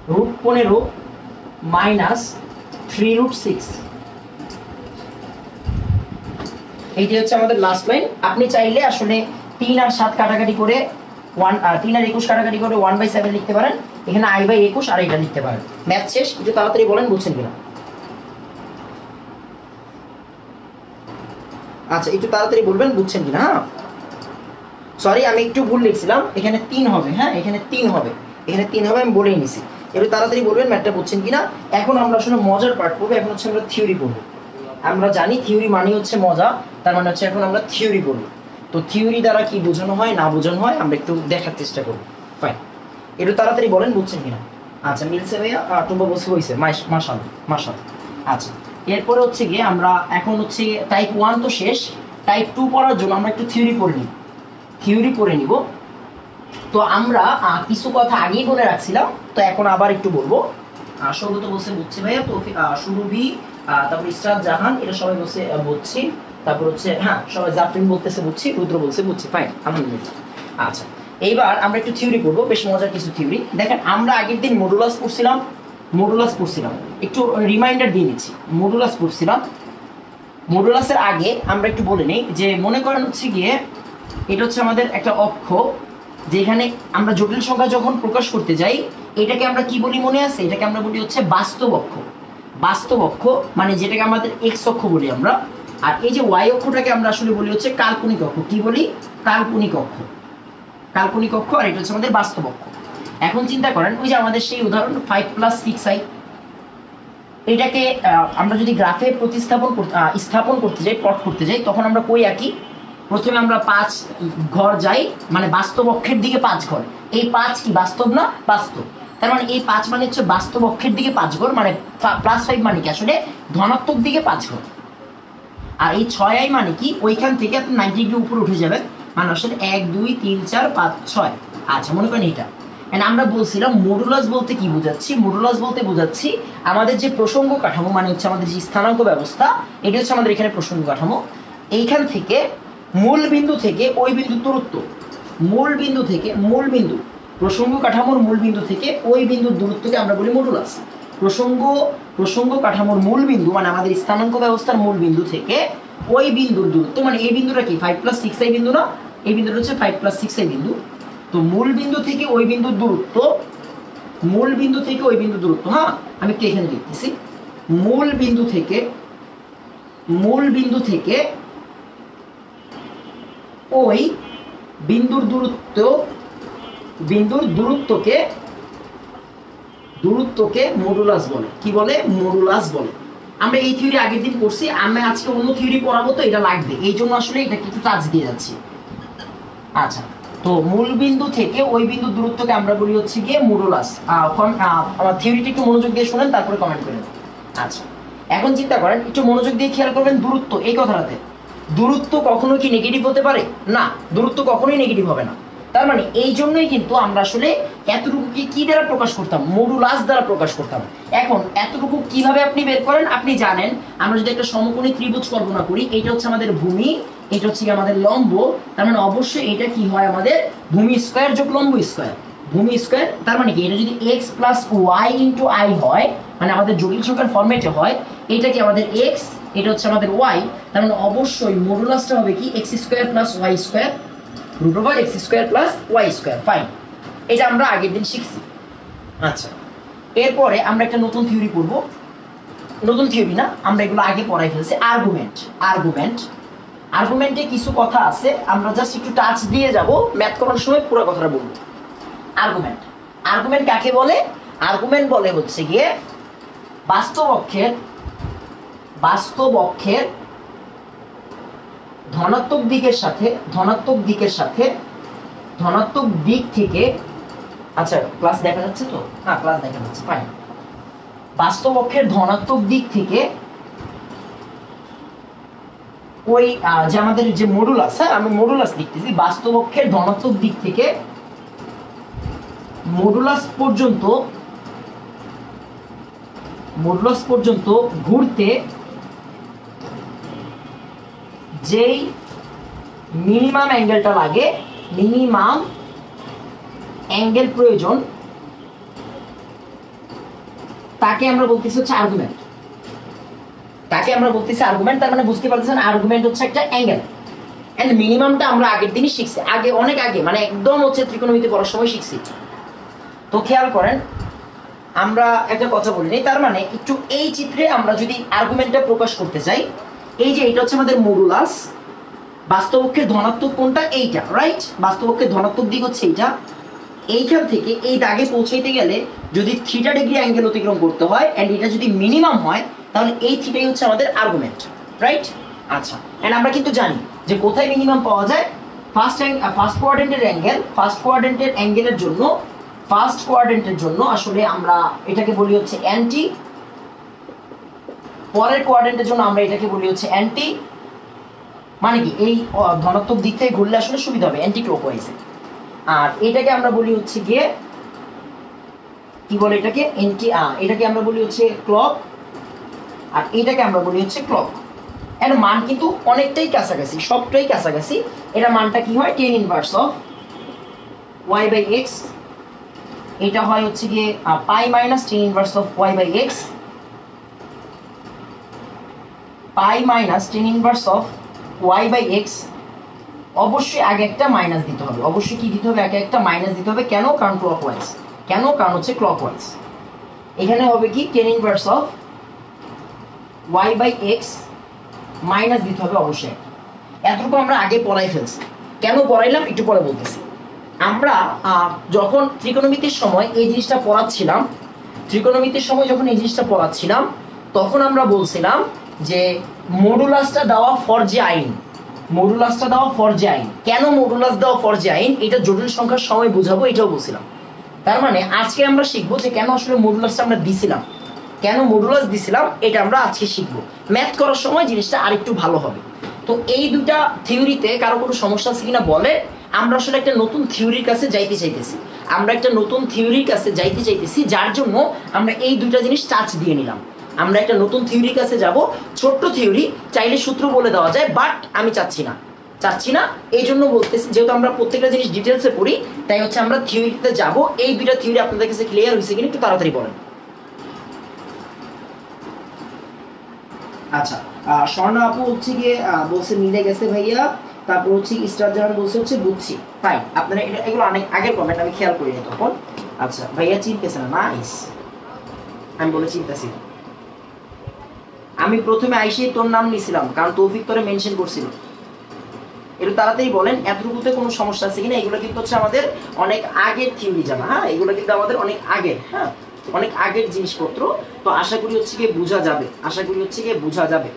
রুট পনেরো minus three root six eighty হচ্ছে আমাদের লাস্ট লাইন আপনি চাইলে আসলে তিন আর সাত কাটাকাটি করে ওয়ান তিন আর একুশ কাটাকাটি করে ওয়ান বাই সেভেন লিখতে পারেন। এখানে আই বাই একুশ আর এটা লিখতে পারেন। ম্যাথ শেষ, একটু তাড়াতাড়ি বলেন, বুঝছেন কিনা? আচ্ছা একটু তাড়াতাড়ি বলবেন, বুঝছেন কিনা হ্যাঁ? সরি আমি একটু ভুল লিখছিলাম। এখানে তিন হবে হ্যাঁ? এখানে তিন হবে। এখানে তিন হবে, আমি বলেই নিছি। একটু তাড়াতাড়ি বলবেন ম্যাথটা বুঝছেন কিনা? এখন আমরা আসলে মজার পার্ট পড়ব। এখন হচ্ছে আমরা থিওরি পড়ব। আমরা জানি থিওরি মানে হচ্ছে মজা, তার মানে হচ্ছে এখন আমরা থিওরি পড়ব তো থিওরি দ্বারা কি বোঝানো হয়, না বোঝানো হয়, আমরা একটু দেখার চেষ্টা করব। ফাইন একটু তাড়াতাড়ি বলেন, বুঝছেন কিনা? আচ্ছা মিলছে ভাইয়া? টুম্বা বসে হয়েছে মাসাল মাসাল আচ্ছা এরপরে হচ্ছে গিয়ে আমরা এখন হচ্ছে টাইপ ওয়ান তো শেষ টাইপ টু পড়ার জন্য আমরা একটু থিওরি পড়ে নিই। থিওরি করে নিব। তো আমরা কিছু কথা আগেই বলে রাখছিলাম, তো এখন আবার একটু বলব। সৌগত বলছে বুঝছে ভাইয়া তো সুরভি তারপর ইসরাত জাহান, এটা সবাই বলছে বুঝছি। তারপর হচ্ছে হ্যাঁ সবাই জাফরিন বলতেছে, বুঝছি, রুদ্র বলছে, বুঝছি ফাইন আলহামদুলিল্লাহ। আচ্ছা এইবার আমরা একটু থিওরি করব বেশ মজার কিছু থিওরি দেখেন, আমরা আগের দিন মডুলাস পড়ছিলাম মডুলাস পড়ছিলাম। একটু রিমাইন্ডার দিয়ে নিচ্ছি মডুলাস পড়ছিলাম। মডুলাসের আগে আমরা একটু বলে নিই, যে মনে করেন হচ্ছে গিয়ে, এটা হচ্ছে আমাদের একটা অক্ষ, যেখানে আমরা জটিল সংখ্যা যখন প্রকাশ করতে যাই, এটাকে আমরা কি বলি মনে আছে? এটাকে আমরা বলি হচ্ছে বাস্তব অক্ষ। বাস্তব অক্ষ মানে যেটাকে আমাদের এক্স অক্ষ বলি আমরা। আর এই যে ওয়াই অক্ষটাকে আমরা আসলে বলি হচ্ছে কাল্পনিক অক্ষ। কি বলি? কাল্পনিক অক্ষ। কাল্পনিক অক্ষ, আর এটা হচ্ছে আমাদের বাস্তব অক্ষ। এখন চিন্তা করেন, ওই যে আমাদের সেই উদাহরণ ফাইভ প্লাস সিক্স আই এটাকে আমরা যদি গ্রাফে প্রতিস্থাপন স্থাপন করতে যাই প্লট করতে যাই, তখন আমরা কই আঁকি? প্রথমে আমরা পাঁচ ঘর যাই মানে বাস্তব অক্ষের দিকে পাঁচ ঘর। এই পাঁচ কি বাস্তব না বাস্তব? তার মানে এই পাঁচ মানে হচ্ছে বাস্তব অক্ষের দিকে পাঁচ ঘর মানে প্লাস ফাইভ মানে কি? আসলে ধনাত্মক দিকে পাঁচ ঘর। আর এই ছয় আই মানে কি? ওইখান থেকে আপনি নাইনটি ডিগ্রি উপরে উঠে যাবেন। মানে আসলে এক, দুই, তিন, চার, পাঁচ, ছয়। আচ্ছা মনে করেন And আমরা বলছিলাম মডুলাস বলতে কি বোঝাচ্ছি? মডুলাস বলতে বোঝাচ্ছি আমাদের যে প্রসঙ্গ কাঠামো মানে হচ্ছে আমাদের যে স্থানাঙ্ক ব্যবস্থা, এটি হচ্ছে আমাদের এখানে প্রসঙ্গ কাঠামো। এইখান থেকে মূল বিন্দু থেকে ওই বিন্দু দূরত্ব। মূল বিন্দু থেকে মূল বিন্দু। প্রসঙ্গ কাঠামোর মূল বিন্দু থেকে ওই বিন্দুর দূরত্বকে আমরা বলি মডুলাস প্রসঙ্গ প্রসঙ্গ কাঠামোর মূল বিন্দু মানে আমাদের স্থানাঙ্ক ব্যবস্থার মূল বিন্দু থেকে ওই বিন্দুর দূরত্ব মানে এই বিন্দুটা কি? ফাইভ প্লাস সিক্স আই বিন্দু না? এই বিন্দুটা হচ্ছে ফাইভ প্লাস সিক্স আই বিন্দু। তো মূল বিন্দু থেকে ওই বিন্দুর দূরত্ব, মূল বিন্দু থেকে ওই বিন্দু দূরত্ব হ্যাঁ? আমি একটু এখানে লিখতেছি মূল বিন্দু থেকে, মূল বিন্দু থেকে ওই বিন্দুর দূরত্ব বিন্দুর দূরত্বকে দূরত্বকে মডুলাস বলে। কি বলে? মডুলাস বলে। আমরা এই থিওরি আগের দিন পড়ছি আমি আজকে অন্য থিওরি পড়াবো তো, এটা লাগবে। এই জন্য আসলে এটা একটু টাচ দিয়ে যাচ্ছি। আচ্ছা তো মূল বিন্দু থেকে ওই বিন্দু দূরত্বকে আমরা বলি হচ্ছে গিয়ে মডুলাস আমার থিওরিটা একটু মনোযোগ দিয়ে শুনেন, তারপরে কমেন্ট করেন আচ্ছা এখন চিন্তা করেন, একটু মনোযোগ দিয়ে খেয়াল করবেন দূরত্ব, এই কথাটাতে। দূরত্ব কখনো কি নেগেটিভ হতে পারে? না, দূরত্ব কখনোই নেগেটিভ হবে না। তার মানে এই জন্যই কিন্তু আমরা আসলে এতটুকুকে কি দ্বারা প্রকাশ করতাম? মডুলাস দ্বারা প্রকাশ করতাম। এখন এতটুকু কীভাবে আপনি বের করেন? আপনি জানেন, আমরা যদি একটা সমকোণী ত্রিভুজ কল্পনা করি, এটা হচ্ছে আমাদের ভূমি, এটা হচ্ছে আমাদের লম্ব, তার মানে অবশ্যই এটা কি হয় আমাদের ভূমি স্কোয়ার যোগ লম্ব স্কোয়ার। ভূমি স্কোয়ার, তার মানে কি? এটা যদি x plus y into i হয় মানে আমাদের জটিল সংখ্যার ফর্মেটে হয়, এটা কি আমাদের এক্স এটা হচ্ছে আমাদের ওয়াই তার মানে অবশ্যই মডুলাসটা হবে কি? X square plus y square root over x square plus y square fine এটা আমরা আগের দিন শিখছি। আচ্ছা। এরপরে আমরা একটা নতুন থিওরি পড়ব নতুন থিওরি না আমরা এগুলো আগে পড়াই ফেলছি। আর্গুমেন্ট আর্গুমেন্ট আর্গুমেন্টে কিছু কথা আছে আমরা জাস্ট একটু টাচ দিয়ে যাব। ম্যাথ করার সময় পুরো কথাটা বলব। আর্গুমেন্ট আর্গুমেন্ট কাকে বলে? আর্গুমেন্ট বলে হচ্ছে গিয়ে বাস্তব অক্ষের বাস্তব অক্ষের ধনাত্মক দিকের সাথে, ধনাত্মক দিকের সাথে, ধনাত্মক দিক থেকে আচ্ছা ক্লাস দেখা যাচ্ছে তো? হ্যাঁ ক্লাস দেখা যাচ্ছে ফাইন বাস্তব অক্ষের ধনাত্মক দিক থেকে, ওই যে আমাদের যে মডুলাস হ্যাঁ আমি মডুলাস লিখতেছি বাস্তব অক্ষের ধনাত্মক দিক থেকে মডুলাস পর্যন্ত মডুলাস পর্যন্ত ঘুরতে যেই মিনিমাম অ্যাঙ্গেলটা লাগে মিনিমাম অ্যাঙ্গেল প্রয়োজন তাকে আমরা বলতেছি হচ্ছে আর্গুমেন্ট তাকে আমরা বলতেছি আর্গুমেন্ট তার মানে বুঝতে পারতেছেন আর্গুমেন্ট হচ্ছে একটা অ্যাঙ্গেল এন্ড মিনিমামটা আমরা আগের দিনই শিখছি। আগে অনেক আগে মানে একদম হচ্ছে ত্রিকোণমিতি পড়ার সময় শিখছি। তো খেয়াল করেন আমরা একটা কথা বলি নাই, তার মানে একটু এই চিত্রে আমরা যদি আর্গুমেন্টটা প্রকাশ করতে চাই এই যে এটা হচ্ছে আমাদের মডুলাস বাস্তবক্ষের ধনাত্মক কোনটা? এইটা রাইট বাস্তবক্ষের ধনাত্মক দিক হচ্ছে এইটা। এইখান থেকে এই দাগে পৌঁছাইতে গেলে যদি থ্রিটা ডিগ্রি অ্যাঙ্গেল অতিক্রম করতে হয় অ্যান্ড এটা যদি মিনিমাম হয়, তাহলে এই থ্রিটাই হচ্ছে আমাদের আর্গুমেন্ট রাইট আচ্ছা অ্যান্ড আমরা কিন্তু জানি যে কোথায় মিনিমাম পাওয়া যায়? ফার্স্ট ফার্স্ট কোয়ার্ডেন্টের অ্যাঙ্গেল ফার্স্ট কোয়ার্ডেন্টের অ্যাঙ্গেলের জন্য ফার্স্ট কোয়ার্ডেন্টের জন্য আসলে আমরা এটাকে বলি হচ্ছে অ্যান্টি পরের কোয়ার্ডেন্টের জন্য আমরা এটাকে বলি হচ্ছে অ্যান্টি মানে কি, এই ধনাত্মক দিক থেকে ঘুরলে আসলে সুবিধা হবে অ্যান্টি ক্লকওয়াইজে আর এটাকে আমরা বলি হচ্ছে গিয়ে, কি বলে এটাকে? এন্টি এটাকে আমরা বলি হচ্ছে ক্লক আর এটাকে আমরা বলি হচ্ছে ক্লক এর মান কিন্তু অনেকটাই কাছাকাছি, সবটাই কাছাকাছি। এটা মানটা কি হয়? Tan inverse of y by x এটা হয় হচ্ছে গিয়ে pi minus tan inverse of y by x pi minus tan inverse of y by x, অবশ্যই আগে একটা মাইনাস দিতে হবে। অবশ্যই কি দিতে হবে? আগে একটা মাইনাস দিতে হবে। কেন? কারণ ক্লকওয়াইজ কেন? কারণ হচ্ছে ক্লকওয়াইজ এখানে হবে কি? Tan inverse of y by x minus দিতে হবে অবশ্যই এতটুকু আমরা আগে পড়াই ফেলছি। কেন পড়াইলাম? একটু পরে বলতেছি। আমরা যখন ত্রিকোণমিতির সময় এই জিনিসটা পড়াচ্ছিলাম, ত্রিকোণমিতির সময় যখন এই জিনিসটা পড়াচ্ছিলাম, তখন আমরা বলছিলাম যে মডুলাসটা দেওয়া ফরজে আইন। মডুলাসটা দেওয়া ফরজে আইন। কেন মডুলাস দেওয়া ফরজে আইন? এটা জটিল সংখ্যার সময় বোঝাবো, এটাও বলছিলাম। তার মানে আজকে আমরা শিখব যে কেন আসলে মডুলাসটা আমরা দিছিলাম। কেন মডুলাস দিছিলাম? এটা আমরা আজকে শিখব। ম্যাথ করার সময় জিনিসটা আরেকটু ভালো হবে। তো এই দুটা থিওরিতে কারও কোনো সমস্যা আছে কিনা বলে, আমরা আসলে একটা নতুন থিওরির কাছে যাইতে চাইতেছি। আমরা একটা নতুন থিওরির কাছে যাইতে চাইতেছি, যার জন্য আমরা এই দুটা জিনিস টাচ দিয়ে নিলাম। আমরা একটা নতুন থিওরির কাছে যাব। ছোট্ট থিওরি চাইলে সূত্র বলে দেওয়া যায় বাট আমি চাচ্ছি না। চাচ্ছি না, এই জন্য বলতেছি, যেহেতু আমরা প্রত্যেকটা জিনিস ডিটেলসে পড়ি, তাই হচ্ছে আমরা থিওরিতে যাব। এই দুইটা থিওরি আপনাদের কাছে ক্লিয়ার হয়েছে কিনা একটু তাড়াতাড়ি বলেন। আচ্ছা স্বর্ণা আপু হচ্ছে গিয়ে বলছে মিলে গেছে ভাইয়া, তারপর হচ্ছে স্টার জাহান বলছে হচ্ছে বুঝছি। ফাইন আপনারা এটা- এগুলো অনেক আগের কমেন্ট আমি খেয়াল করিনি তখন। আচ্ছা ভাইয়া চিনতেছে না নাইস আমি বলে চিন্তাছি। আমি প্রথমে আইসেই তোর নাম নিছিলাম, কারণ তৌফিক তোরে মেনশন করছিল। একটু তাড়াতাড়ি বলেন, এতটুকুতে কোনো সমস্যা আছে কিনা? এগুলো কিন্তু হচ্ছে আমাদের অনেক আগের থিওরি জানা হ্যাঁ? এগুলো কিন্তু আমাদের অনেক আগের হ্যাঁ? অনেক আগের জিনিসপত্র। তো আশা করি হচ্ছে গিয়ে বোঝা যাবে, আশা করি হচ্ছে গিয়ে বোঝা যাবে।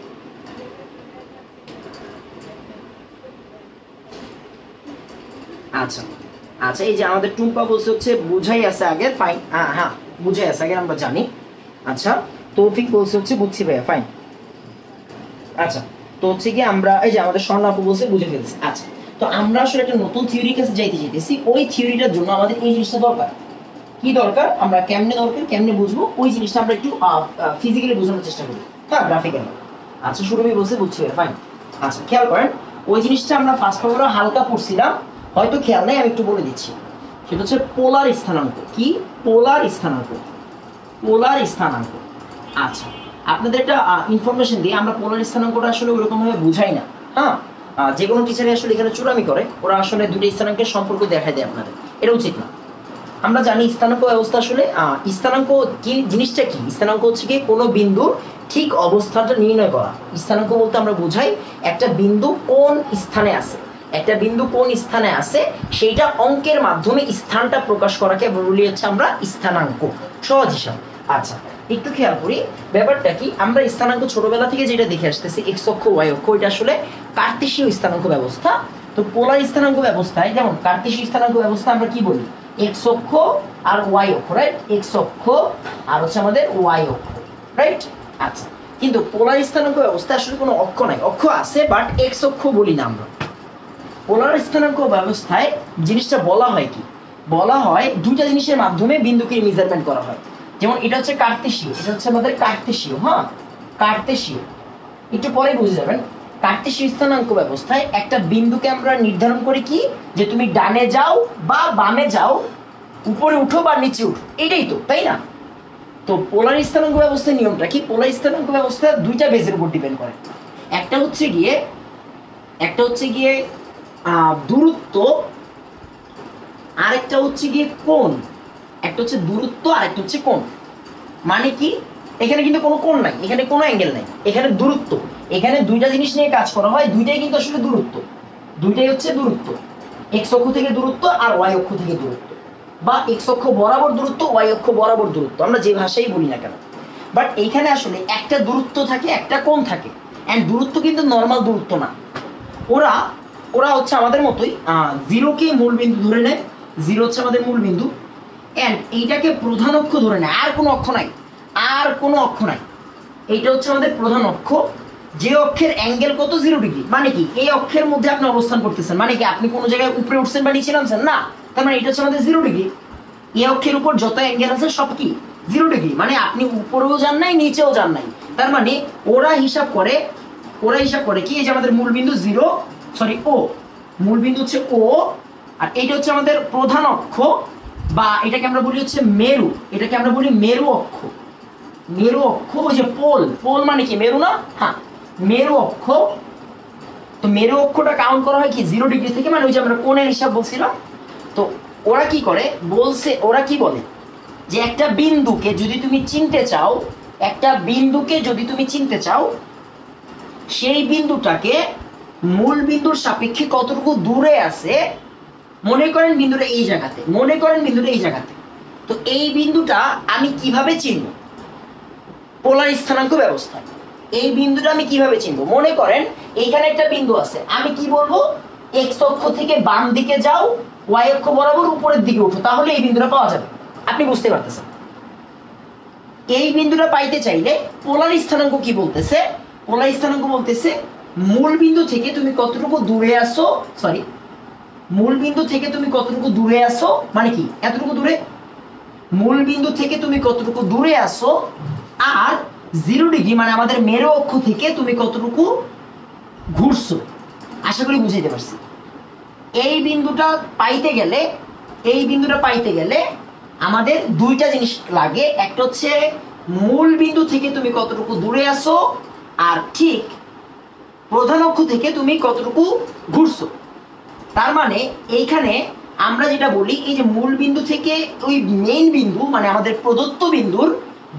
আচ্ছা আচ্ছা এই যে আমাদের টুম্পা বলছে হচ্ছে, বুঝাই আছে আগের ফাইন হ্যাঁ হ্যাঁ বুঝাই আছে আগের, আমরা জানি। আচ্ছা তৌফিক বলছে হচ্ছে বুঝছি ভাইয়া ফাইন আচ্ছা তো হচ্ছে কি আমরা, এই যে আমাদের স্বর্ণ বলছে, বুঝে ফেলছি। আচ্ছা তো আমরা আসলে একটা নতুন থিওরির কাছে যাইতে চাইতেছি। ওই থিওরিটার জন্য আমাদের এই জিনিসটা দরকার। কি দরকার? আমরা কেমনে দরকার, কেমনে বুঝব? ওই জিনিসটা আমরা একটু ফিজিক্যালি বোঝানোর চেষ্টা করি। হ্যাঁ গ্রাফিক্যালি আচ্ছা সুরভি বলছে, বুঝছি ফাইন আচ্ছা খেয়াল করেন, ওই জিনিসটা আমরা ফার্স্ট খবরে হালকা পড়ছিলাম, হয়তো খেয়াল নেই, আমি একটু বলে দিচ্ছি। সেটা হচ্ছে পোলার স্থানাঙ্ক। কি? পোলার স্থানাঙ্ক। পোলার স্থানাঙ্ক। আচ্ছা আপনাদের একটা ইনফরমেশন দিই আমরা পোলার স্থানাঙ্কটা আসলে ওরকম ভাবে বুঝাই না হ্যাঁ? যে কোনো টিচারে আসলে এখানে চুরামি করে, ওরা আসলে দুটো স্থানাঙ্কের সম্পর্ক দেখায় দেয় আপনাদের, এটা উচিত না। আমরা জানি স্থানাঙ্ক ব্যবস্থা আসলে স্থানাঙ্ক কি, জিনিসটা কি? স্থানাঙ্ক হচ্ছে কি কোনো বিন্দুর ঠিক অবস্থানটা নির্ণয় করা। স্থানাঙ্ক বলতে আমরা বোঝাই, একটা বিন্দু কোন স্থানে আছে। একটা বিন্দু কোন স্থানে আছে, সেইটা অঙ্কের মাধ্যমে স্থানটা প্রকাশ করাকে বলি হচ্ছে আমরা স্থানাঙ্ক, সহজ হিসাব। আচ্ছা একটু খেয়াল করি। ব্যাপারটা কি, আমরা স্থানাঙ্ক ছোটবেলা থেকে যেটা দেখে আসতেছি এক্স অক্ষ ওয়াই অক্ষ, এটা আসলে কার্তেশীয় স্থানাঙ্ক ব্যবস্থা। তো পোলার স্থানাঙ্ক ব্যবস্থায়, যেমন কার্তেশীয় স্থানাঙ্ক ব্যবস্থা আমরা কি বলি? এক্স অক্ষ আর ওয়াই অক্ষ রাইট এক্স অক্ষ আর হচ্ছে আমাদের ওয়াই অক্ষ রাইট আচ্ছা কিন্তু পোলার স্থানাঙ্ক ব্যবস্থা আসলে কোনো অক্ষ নাই। অক্ষ আছে বাট এক্স অক্ষ বলি না আমরা। পোলার স্থানাঙ্ক ব্যবস্থায় জিনিসটা বলা হয় কি? বলা হয় দুইটা জিনিসের মাধ্যমে বিন্দুকে মেজারমেন্ট করা হয়। যেমন এটা হচ্ছে কার্তেশীয়, এটা হচ্ছে আমাদের কার্তেশীয় হ্যাঁ? কার্তেশীয়। একটু পরে বুঝে যাবেন। কার্তেশীয় স্থানাঙ্ক ব্যবস্থায় একটা বিন্দুকে আমরা নির্ধারণ করি কি? যে তুমি ডানে যাও বা বামে যাও, উপরে উঠো বা নিচে উঠো। এটাই তো, তাই না? তো পোলার স্থানাঙ্ক ব্যবস্থার নিয়মটা কি? পোলার স্থানাঙ্ক ব্যবস্থা দুইটা বেজের উপর ডিপেন্ড করে। একটা হচ্ছে গিয়ে, একটা হচ্ছে গিয়ে দূরত্ব, আরেকটা হচ্ছে গিয়ে কোণ। একটা হচ্ছে দূরত্ব আর একটা হচ্ছে কোণ। মানে কি? এখানে কিন্তু কোনো কোণ নাই, এখানে কোনো অ্যাঙ্গেল নাই, এখানে দূরত্ব। এখানে দুইটা জিনিস নিয়ে কাজ করা হয়, দুইটাই কিন্তু আসলে দূরত্ব। দুইটাই হচ্ছে দূরত্ব। এক্স অক্ষ থেকে দূরত্ব আর ওয়াই অক্ষ থেকে দূরত্ব। বা এক্স অক্ষ বরাবর দূরত্ব ওয়াই অক্ষ বরাবর দূরত্ব, আমরা যে ভাষাই বলি না কেন। বাট এইখানে আসলে একটা দূরত্ব থাকে, একটা কোণ থাকে। অ্যান্ড দূরত্ব কিন্তু নর্মাল দূরত্ব না। ওরা ওরা হচ্ছে আমাদের মতোই জিরোকে মূল বিন্দু ধরে নেয় জিরো হচ্ছে আমাদের মূল অ্যান্ড এইটাকে প্রধান অক্ষ ধরে নেয়। আর কোনো অক্ষ নাই। আর কোনো অক্ষ নাই। এইটা হচ্ছে আমাদের প্রধান অক্ষ। যে অক্ষের অ্যাঙ্গেল কত? জিরো ডিগ্রি মানে কি? এই অক্ষের মধ্যে আপনি অবস্থান করতেছেন। মানে কি? আপনি কোনো জায়গায় উপরে উঠছেন বা নিচে নামছেন? না। তার মানে এটা হচ্ছে আমাদের জিরো ডিগ্রি এই অক্ষের উপর যত অ্যাঙ্গেল আছে সব কি? জিরো ডিগ্রি মানে আপনি উপরেও যান নাই, নিচেও যান নাই। তার মানে ওরা হিসাব করে, ওরা হিসাব করে কি? এই যে আমাদের মূল বিন্দু জিরো সরি ও মূল বিন্দু হচ্ছে ও আর এইটা হচ্ছে আমাদের প্রধান অক্ষ। বা এটাকে আমরা বলি হচ্ছে মেরু, এটাকে আমরা বলি মেরু অক্ষ। মেরু অক্ষ, ওই যে পোল পোল মানে কি? মেরু না? হ্যাঁ মেরু অক্ষ। তো মেরু অক্ষটা কাউন্ট করা হয় কি? জিরো ডিগ্রি থেকে মানে ওই যে আমরা কোণের হিসাব বলছিলাম। তো ওরা কি করে? বলছে, ওরা কি বলে? যে একটা বিন্দুকে যদি তুমি চিনতে চাও, একটা বিন্দুকে যদি তুমি চিনতে চাও, সেই বিন্দুটাকে মূল বিন্দুর সাপেক্ষে কতটুকু দূরে আছে মনে করেন বিন্দুটা এই জায়গাতে, মনে করেন বিন্দুটা এই জায়গাতে। তো এই বিন্দুটা আমি কীভাবে চিনব? পোলার স্থানাঙ্ক ব্যবস্থা। এই বিন্দুটা আমি কীভাবে চিনব? মনে করেন এইখানে একটা বিন্দু আছে। আমি কি বলব? এক্স অক্ষ থেকে বাম দিকে যাও ওয়াই অক্ষ বরাবর উপরের দিকে উঠো তাহলে এই বিন্দুটা পাওয়া যাবে। আপনি বুঝতে পারতেছেন? এই বিন্দুটা পাইতে চাইলে পোলার স্থানাঙ্ক কি বলতেছে? পোলার স্থানাঙ্ক বলতেছে, মূল বিন্দু থেকে তুমি কতটুকু দূরে আসো সরি মূল বিন্দু থেকে তুমি কতটুকু দূরে আসো মানে কি? এতটুকু দূরে? মূল বিন্দু থেকে তুমি কতটুকু দূরে আসো আর জিরো ডিগ্রি মানে আমাদের মেরু অক্ষ থেকে তুমি কতটুকু ঘুরছো? আশা করি বুঝাইতে পারছি। এই বিন্দুটা পাইতে গেলে, এই বিন্দুটা পাইতে গেলে আমাদের দুইটা জিনিস লাগে। একটা হচ্ছে মূল বিন্দু থেকে তুমি কতটুকু দূরে আসো আর ঠিক প্রধান অক্ষ থেকে তুমি কতটুকু ঘুরছো। তার মানে এইখানে আমরা যেটা বলি, এই যে মূল বিন্দু থেকে ওই মেইন বিন্দু মানে আমাদের প্রদত্ত বিন্দুর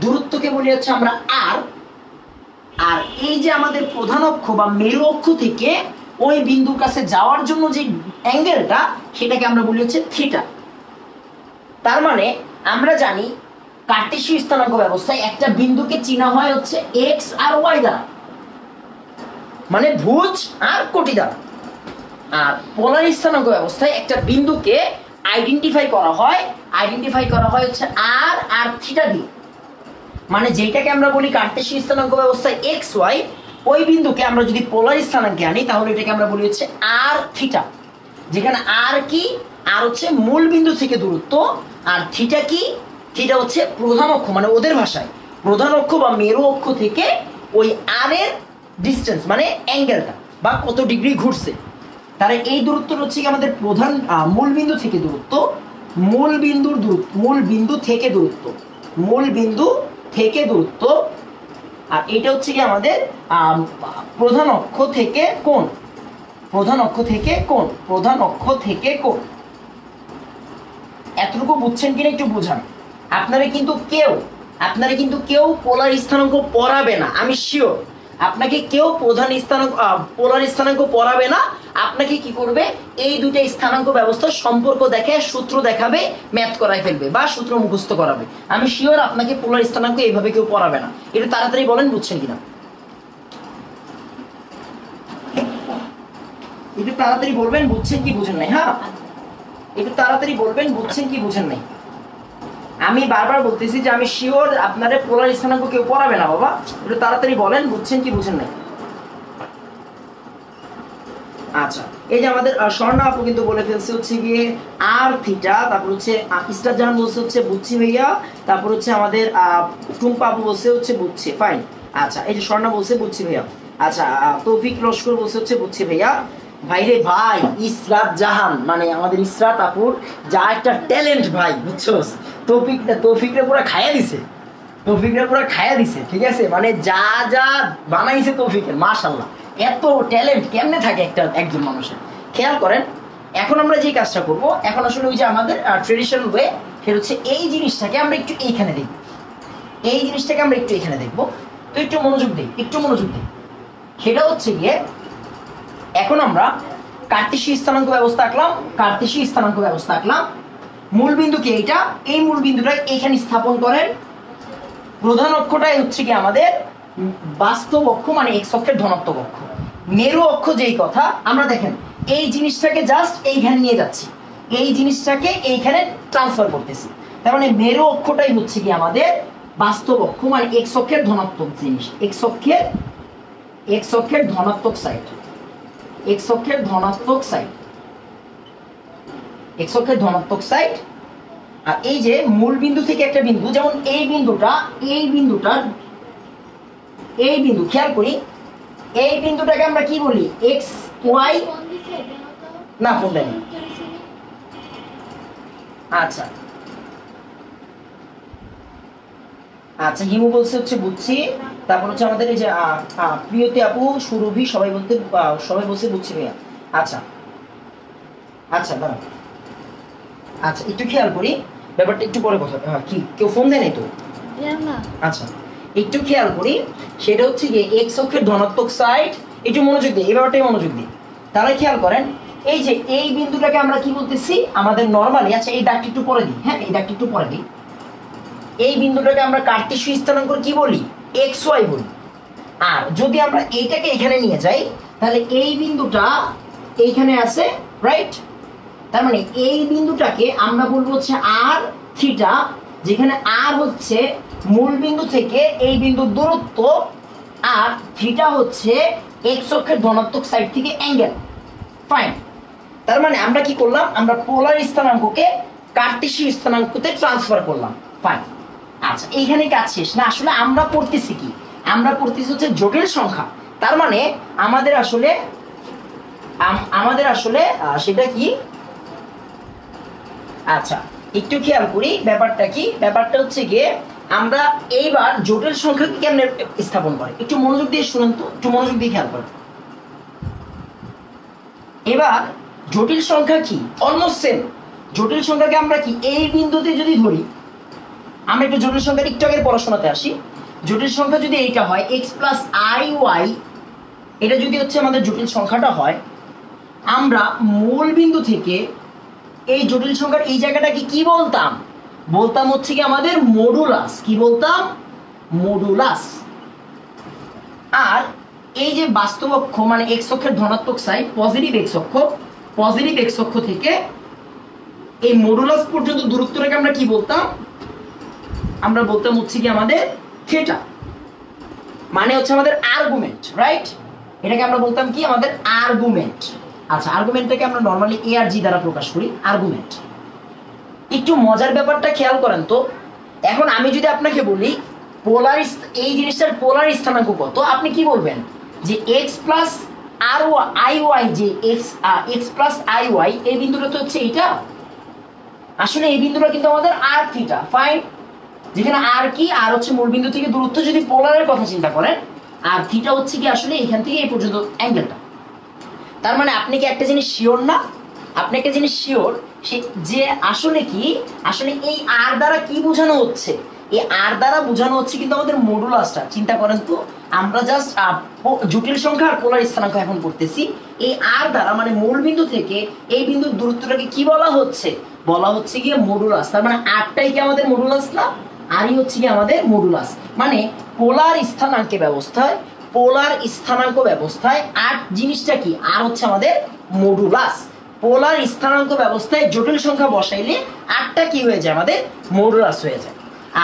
দূরত্বকে বলি হচ্ছে আমরা আর আর এই যে আমাদের প্রধান অক্ষ বা মেরু অক্ষ থেকে ওই বিন্দুর কাছে যাওয়ার জন্য যে অ্যাঙ্গেলটা, সেটাকে আমরা বলি হচ্ছে থিটা তার মানে আমরা জানি কার্টেসীয় স্থানাঙ্ক ব্যবস্থায় একটা বিন্দুকে চিনা হয় হচ্ছে এক্স আর ওয়াই দ্বারা। মানে ভুজ আর কোটি দ্বারা। আর পোলার স্থানাঙ্ক ব্যবস্থায় একটা বিন্দুকে আইডেন্টিফাই করা হয়। আইডেন্টিফাই করা হয় হচ্ছে আর আর থিটা দিয়ে মানে যেটাকে আমরা বলি কার্টেসীয় স্থানাঙ্ক ব্যবস্থায় এক্স ওয়াই ওই বিন্দুকে আমরা যদি পোলার স্থানাঙ্কে আনি, তাহলে এটাকে আমরা বলি হচ্ছে আর থিটা যেখানে আর কি? আর হচ্ছে মূল বিন্দু থেকে দূরত্ব, আর থিটা কি? থিটা হচ্ছে প্রধান অক্ষ মানে ওদের ভাষায়। প্রধান অক্ষ বা মেরু অক্ষ থেকে ওই আর এর ডিস্টেন্স মানে অ্যাঙ্গেলটা বা কত ডিগ্রি ঘুরছে। তাহলে এই দূরত্ব হচ্ছে কি আমাদের প্রধান মূল বিন্দু থেকে দূরত্ব মূল বিন্দুর দূরত্ব মূল বিন্দু থেকে দূরত্ব মূল বিন্দু থেকে দূরত্ব আর এটা হচ্ছে কি আমাদের আম, প্রধান অক্ষ থেকে কোণ প্রধান অক্ষ থেকে কোণ প্রধান অক্ষ থেকে কোণ। এতটুকু বুঝছেন কিনা একটু বুঝান। আপনারা কিন্তু কেউ আপনারা কিন্তু কেউ পোলার স্থানাঙ্ক পড়াবে না আমি শিওর আপনাকে কেউ প্রধান স্থানাঙ্ক পোলার স্থানাঙ্ক পড়াবে না। আপনাকে কি করবে? এই দুইটা স্থানাঙ্ক ব্যবস্থার সম্পর্ক দেখে সূত্র দেখাবে, ম্যাথ করায় ফেলবে বা সূত্র মুখস্থ করাবে। আমি শিওর আপনাকে পোলার স্থানাঙ্ক এইভাবে কেউ পড়াবে না। এটা তাড়াতাড়ি বলেন, বুঝছেন কিনা? একটু তাড়াতাড়ি বলবেন, বুঝছেন কি বুঝেন নাই হ্যাঁ? একটু তাড়াতাড়ি বলবেন, বুঝছেন কি বুঝেন নাই? আমি বারবার বলতেছি যে আমি শিওর আপনারা পোলার স্থানাঙ্ক কেউ পড়াবে না, বাবা। একটু তাড়াতাড়ি বলেন, বুঝছেন কি বুঝেন নাই? আচ্ছা এই যে আমাদের স্বর্ণা আপু কিন্তু বলে ফেলছে হচ্ছে গিয়ে আর থিটা তারপর হচ্ছে ইস্টার জাহান বলছে হচ্ছে বুঝছি ভাইয়া, তারপর হচ্ছে আমাদের টুম্পা আপু বলছে হচ্ছে বুঝছি ফাইন আচ্ছা এই যে স্বর্ণা বলছে বুঝছি ভাইয়া। আচ্ছা তৌফিক লস্কর বলছে হচ্ছে বুঝছি ভাইয়া। ভাইরে ভাই, ইসরাত জাহান মানে আমাদের ইসরাত আপুর যা একটা ট্যালেন্ট ভাই বুঝছ তৌফিক তৌফিকরে পুরো খাইয়া দিছে। তৌফিকরে পুরো খাইয়া দিছে, ঠিক আছে? মানে যা যা বানাইছে তৌফিকের মাশাল্লাহ এত ট্যালেন্ট কেমনে থাকে একটা, একজন মানুষের? খেয়াল করেন, এখন আমরা যে কাজটা করব, এখন আসলে ওই যে আমাদের ট্রেডিশনাল ওয়ে সেটা হচ্ছে এই জিনিসটাকে আমরা একটু এইখানে দেখব। এই জিনিসটাকে আমরা একটু এখানে দেখব। তো একটু মনোযোগ দিই, একটু মনোযোগ দিই। সেটা হচ্ছে গিয়ে এখন আমরা কার্তেশীয় স্থানাঙ্ক ব্যবস্থা আঁকলাম কার্তেশীয় স্থানাঙ্ক ব্যবস্থা আঁকলাম। মূল বিন্দু কি এইটা? এই মূল বিন্দুটা এইখানে স্থাপন করেন। প্রধান অক্ষটাই হচ্ছে কি আমাদের বাস্তব অক্ষ মানে এক্স অক্ষের ধনাত্মক অক্ষ। মেরু অক্ষ যেই কথা, আমরা দেখেন, এই জিনিসটাকে জাস্ট এইখানে নিয়ে যাচ্ছি। এই জিনিসটাকে এইখানে ট্রান্সফার করতেছি। তার মানে মেরু অক্ষটাই হচ্ছে কি আমাদের বাস্তব অক্ষ মানে এক্স অক্ষের ধনাত্মক জিনিস। এক্স অক্ষের এক্স অক্ষের ধনাত্মক সাইড এক্স অক্ষের ধনাত্মক সাইড এক্স অক্ষের ধনাত্মক সাইড আর এই যে মূল বিন্দু থেকে একটা বিন্দু যেমন এই বিন্দুটা এই বিন্দুটা এই বিন্দু খেয়াল করি এই বিন্দুটাকে আমরা কি বলি? এক্স ওয়াই না ফোন দেয়নি আচ্ছা। আচ্ছা হিমু বলছে হচ্ছে বুঝছি। তারপর হচ্ছে আমাদের এই যে প্রিয়তি আপু সুরভি সবাই বলতে সবাই বলছে বুঝছি ভাইয়া। আচ্ছা। আচ্ছা দাঁড়াও। আচ্ছা একটু খেয়াল করি। ব্যাপারটা একটু পরে কথা হ্যাঁ, কি কেউ ফোন দেয় নাই তো? আচ্ছা একটু খেয়াল করি। সেটা হচ্ছে যে এক্স অক্ষের ধনাত্মক সাইড একটু মনোযোগ দিই এই ব্যাপারটাই মনোযোগ দিই। তাহলে খেয়াল করেন এই যে এই বিন্দুটাকে আমরা কি বলতেছি? আমাদের নর্মালি আচ্ছা এই দাগটি একটু পরে দিই হ্যাঁ এই দাগটি একটু পরে দিই। এই বিন্দুটাকে আমরা কার্তেশীয় স্থানাঙ্ক কি বলি? এক্স ওয়াই বলি। আর যদি আমরা এইটাকে এখানে নিয়ে যাই, তাহলে এই বিন্দুটা এইখানে আছে রাইট তার মানে এই বিন্দুটাকে আমরা বলব হচ্ছে আর থিটা যেখানে আর হচ্ছে মূল বিন্দু থেকে এই বিন্দুর দূরত্ব, আর থিটা হচ্ছে এক্স অক্ষের ধনাত্মক সাইড থেকে অ্যাঙ্গেল ফাইন তার মানে আমরা কি করলাম? আমরা পোলার স্থানাঙ্ককে কার্টেশীয় স্থানাঙ্কতে ট্রান্সফার করলাম। ফাইন আচ্ছা এইখানে কাজ শেষ। না, আসলে আমরা পড়তেছি কি? আমরা পড়তেছি হচ্ছে জটিল সংখ্যা। তার মানে আমাদের আসলে, আম- আমাদের আসলে সেটা কি? আচ্ছা একটু খেয়াল করি ব্যাপারটা কি? ব্যাপারটা হচ্ছে গিয়ে আমরা এইবার জটিল সংখ্যাকে কেমনে স্থাপন করে? একটু মনোযোগ দিয়ে শুনুন তো, একটু মনোযোগ দিয়ে খেয়াল করেন। এবার, জটিল সংখ্যা কি? অলমোস্ট সেম জটিল সংখ্যাকে আমরা কি? এই বিন্দুতে যদি ধরি আমরা একটু জটিল সংখ্যার একটু আগের পড়াশোনাতে আসি। জটিল সংখ্যা যদি এইটা হয় এক্স প্লাস আই ওয়াই এটা যদি হচ্ছে আমাদের জটিল সংখ্যাটা হয়, আমরা মূল বিন্দু থেকে এই জটিল সংখ্যার এই জায়গাটাকে কি বলতাম? বলতাম হচ্ছে কি আমাদের মডুলাস কি বলতাম? মডুলাস আর এই যে বাস্তব অক্ষ মানে এক্স অক্ষের ধনাত্মক সাইড পজিটিভ এক্স অক্ষ পজিটিভ এক্স অক্ষ থেকে এই মডুলাস পর্যন্ত দূরত্বটাকে আমরা কি বলতাম? আমরা বলতাম হচ্ছে কি আমাদের থিটা মানে হচ্ছে আমাদের আর্গুমেন্ট রাইট এটাকে আমরা বলতাম কি? আমাদের আর্গুমেন্ট আচ্ছা আর্গুমেন্টটাকে আমরা নর্মালি এ আর জি দ্বারা প্রকাশ করি আর্গুমেন্ট একটু মজার ব্যাপারটা খেয়াল করেন তো। এখন আমি যদি আপনাকে বলি পোলার এই জিনিসটার পোলার স্থানাঙ্ক কত? আপনি কি বলবেন? যে এক্স প্লাস আর আই ওয়াই যে x x plus i y এই বিন্দুটা তো হচ্ছে এইটা। আসলে এই বিন্দুটা কিন্তু আমাদের আর থিটা ফাইন যেখানে আর কি, আর হচ্ছে মূল বিন্দু থেকে দূরত্ব যদি পোলারের কথা চিন্তা করেন, আর থিটা হচ্ছে কি আসলে এখান থেকে এই পর্যন্ত অ্যাঙ্গেলটা তার মানে আপনি কি একটা জিনিস শিওর না? আপনি একটা জিনিস শিওর সে যে আসলে কি, আসলে এই আর দ্বারা কি বোঝানো হচ্ছে? এই আর দ্বারা বোঝানো হচ্ছে কিন্তু আমাদের মডুলাসটা চিন্তা করেন তো, আমরা জাস্ট জটিল সংখ্যা আর পোলার স্থানাঙ্ক এখন করতেছি। এই আর দ্বারা মানে মূল বিন্দু থেকে এই বিন্দুর দূরত্বটাকে কি বলা হচ্ছে? বলা হচ্ছে গিয়ে মডুলাস তার মানে আটটাই কি আমাদের মডুলাস না? আরই হচ্ছে কি আমাদের মডুলাস মানে পোলার স্থানাঙ্কে ব্যবস্থায় পোলার স্থানাঙ্ক ব্যবস্থায় আট জিনিসটা কি? আর হচ্ছে আমাদের মডুলাস পোলার স্থানাঙ্ক ব্যবস্থায় জটিল সংখ্যা বসাইলে আটটা কি হয়ে যায়? আমাদের মডুলাস হয়ে যায়।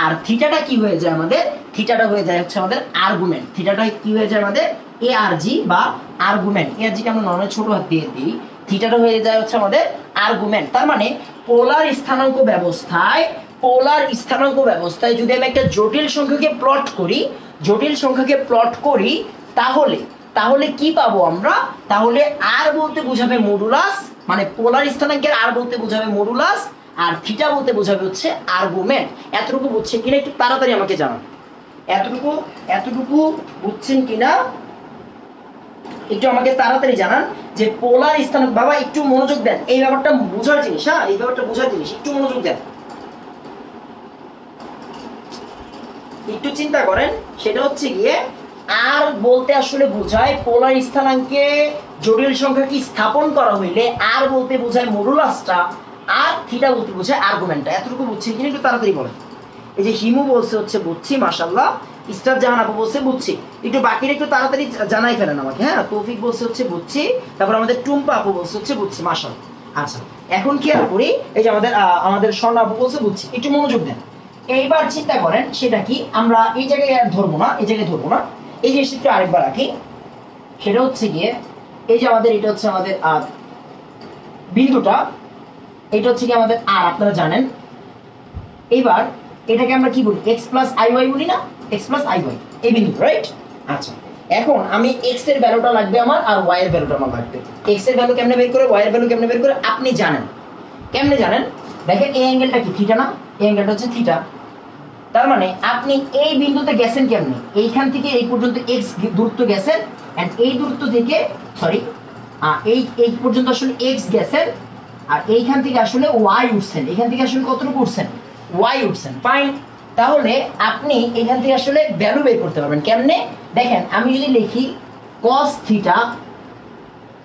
আর থিটাটা কি হয়ে যায়? আমাদের থিটাটা হয়ে যায় হচ্ছে আমাদের আর্গুমেন্ট থিটাটা কি হয়ে যায়? আমাদের এ আর জি বা আর্গুমেন্ট এ আর জিকে আমরা নর্মাল ছোট হাত দিয়ে দিই। থিটাটা হয়ে যায় হচ্ছে আমাদের আর্গুমেন্ট তার মানে পোলার স্থানাঙ্ক ব্যবস্থায় পোলার স্থানাঙ্ক ব্যবস্থায় যদি আমি একটা জটিল সংখ্যাকে প্লট করি, জটিল সংখ্যাকে প্লট করি, তাহলে তাহলে কি পাবো আমরা? তাহলে আর বলতে বোঝাবে মডুলাস মানে পোলার স্থানাঙ্কের আর বলতে বোঝাবে মডুলাস আর থিটা বলতে বোঝাবে হচ্ছে আর্গুমেন্ট এতটুকু বুঝছেন কিনা একটু তাড়াতাড়ি আমাকে জানান। এতটুকু এতটুকু বুঝছেন কিনা? একটু আমাকে তাড়াতাড়ি জানান যে পোলার স্থানাঙ্ক, বাবা, একটু মনোযোগ দেন। এই ব্যাপারটা বোঝার জিনিস হ্যাঁ? এই ব্যাপারটা বোঝার জিনিস, একটু মনোযোগ দেন। একটু চিন্তা করেন, সেটা হচ্ছে গিয়ে আর বলতে আসলে বোঝায় পোলার স্থানাঙ্কে জটিল সংখ্যা কি স্থাপন করা হইলে আর বলতে বোঝায় মডুলাসটা, আর থিটা বলতে বোঝায় আর্গুমেন্টটা এতটুকু বুঝছেন কিনা একটু তাড়াতাড়ি বলেন। এই যে হিমু বলছে হচ্ছে বুঝছি মাশাল্লাহ ইস্টার জাহান আপু বলছে বুঝছি। একটু বাকিরা একটু তাড়াতাড়ি জানাই ফেলেন আমাকে হ্যাঁ? তৌফিক বলছে হচ্ছে বুঝছি, তারপর আমাদের টুম্পা আপু বলছে হচ্ছে বুঝছি মাশাল্লাহ আচ্ছা এখন কি আর করি, এই যে আমাদের আমাদের স্বর্ণ আপু বলছে বুঝছি, একটু মনোযোগ দেন। এইবার চিন্তা করেন, সেটা কি? আমরা এই জায়গায় ধরবো না, এই জায়গায় ধরবো না। এই জিনিসটা আরেকবার রাখি সেটা হচ্ছে গিয়ে, এই যে আমাদের, এটা হচ্ছে আমাদের আর বিন্দুটা, এটা হচ্ছে কি আমাদের আর, আপনারা জানেন। এবার এটাকে আমরা কি বলি? এক্স প্লাস আই ওয়াই বলি না? এক্স প্লাস আই ওয়াই এই বিন্দু রাইট আচ্ছা এখন আমি এক্সের ভ্যালুটা লাগবে আমার আর ওয়াই এর ভ্যালুটা আমার লাগবে। এক্সের ভ্যালু কেমনে বের করে ওয়াই এর ভ্যালু কেমনে বের করে? আপনি জানেন। কেমনে জানেন? দেখেন, এই অ্যাঙ্গেলটা কি থিটা না? এই অ্যাঙ্গেলটা হচ্ছে থিটা তার মানে আপনি এই বিন্দুতে গেছেন কেমনে? এইখান থেকে এই পর্যন্ত এক্স দূরত্ব গেছেন এন্ড এই দূরত্ব থেকে সরি এই এই পর্যন্ত আসলে এক্স গেছেন, আর এইখান থেকে আসলে ওয়াই উঠছেন। এখান থেকে আসলে কতটুকু উঠছেন? ওয়াই উঠছেন। ফাইন তাহলে আপনি এখান থেকে আসলে ভ্যালু বের করতে পারবেন। কেমনে? দেখেন, আমি যদি লিখি cos থিটা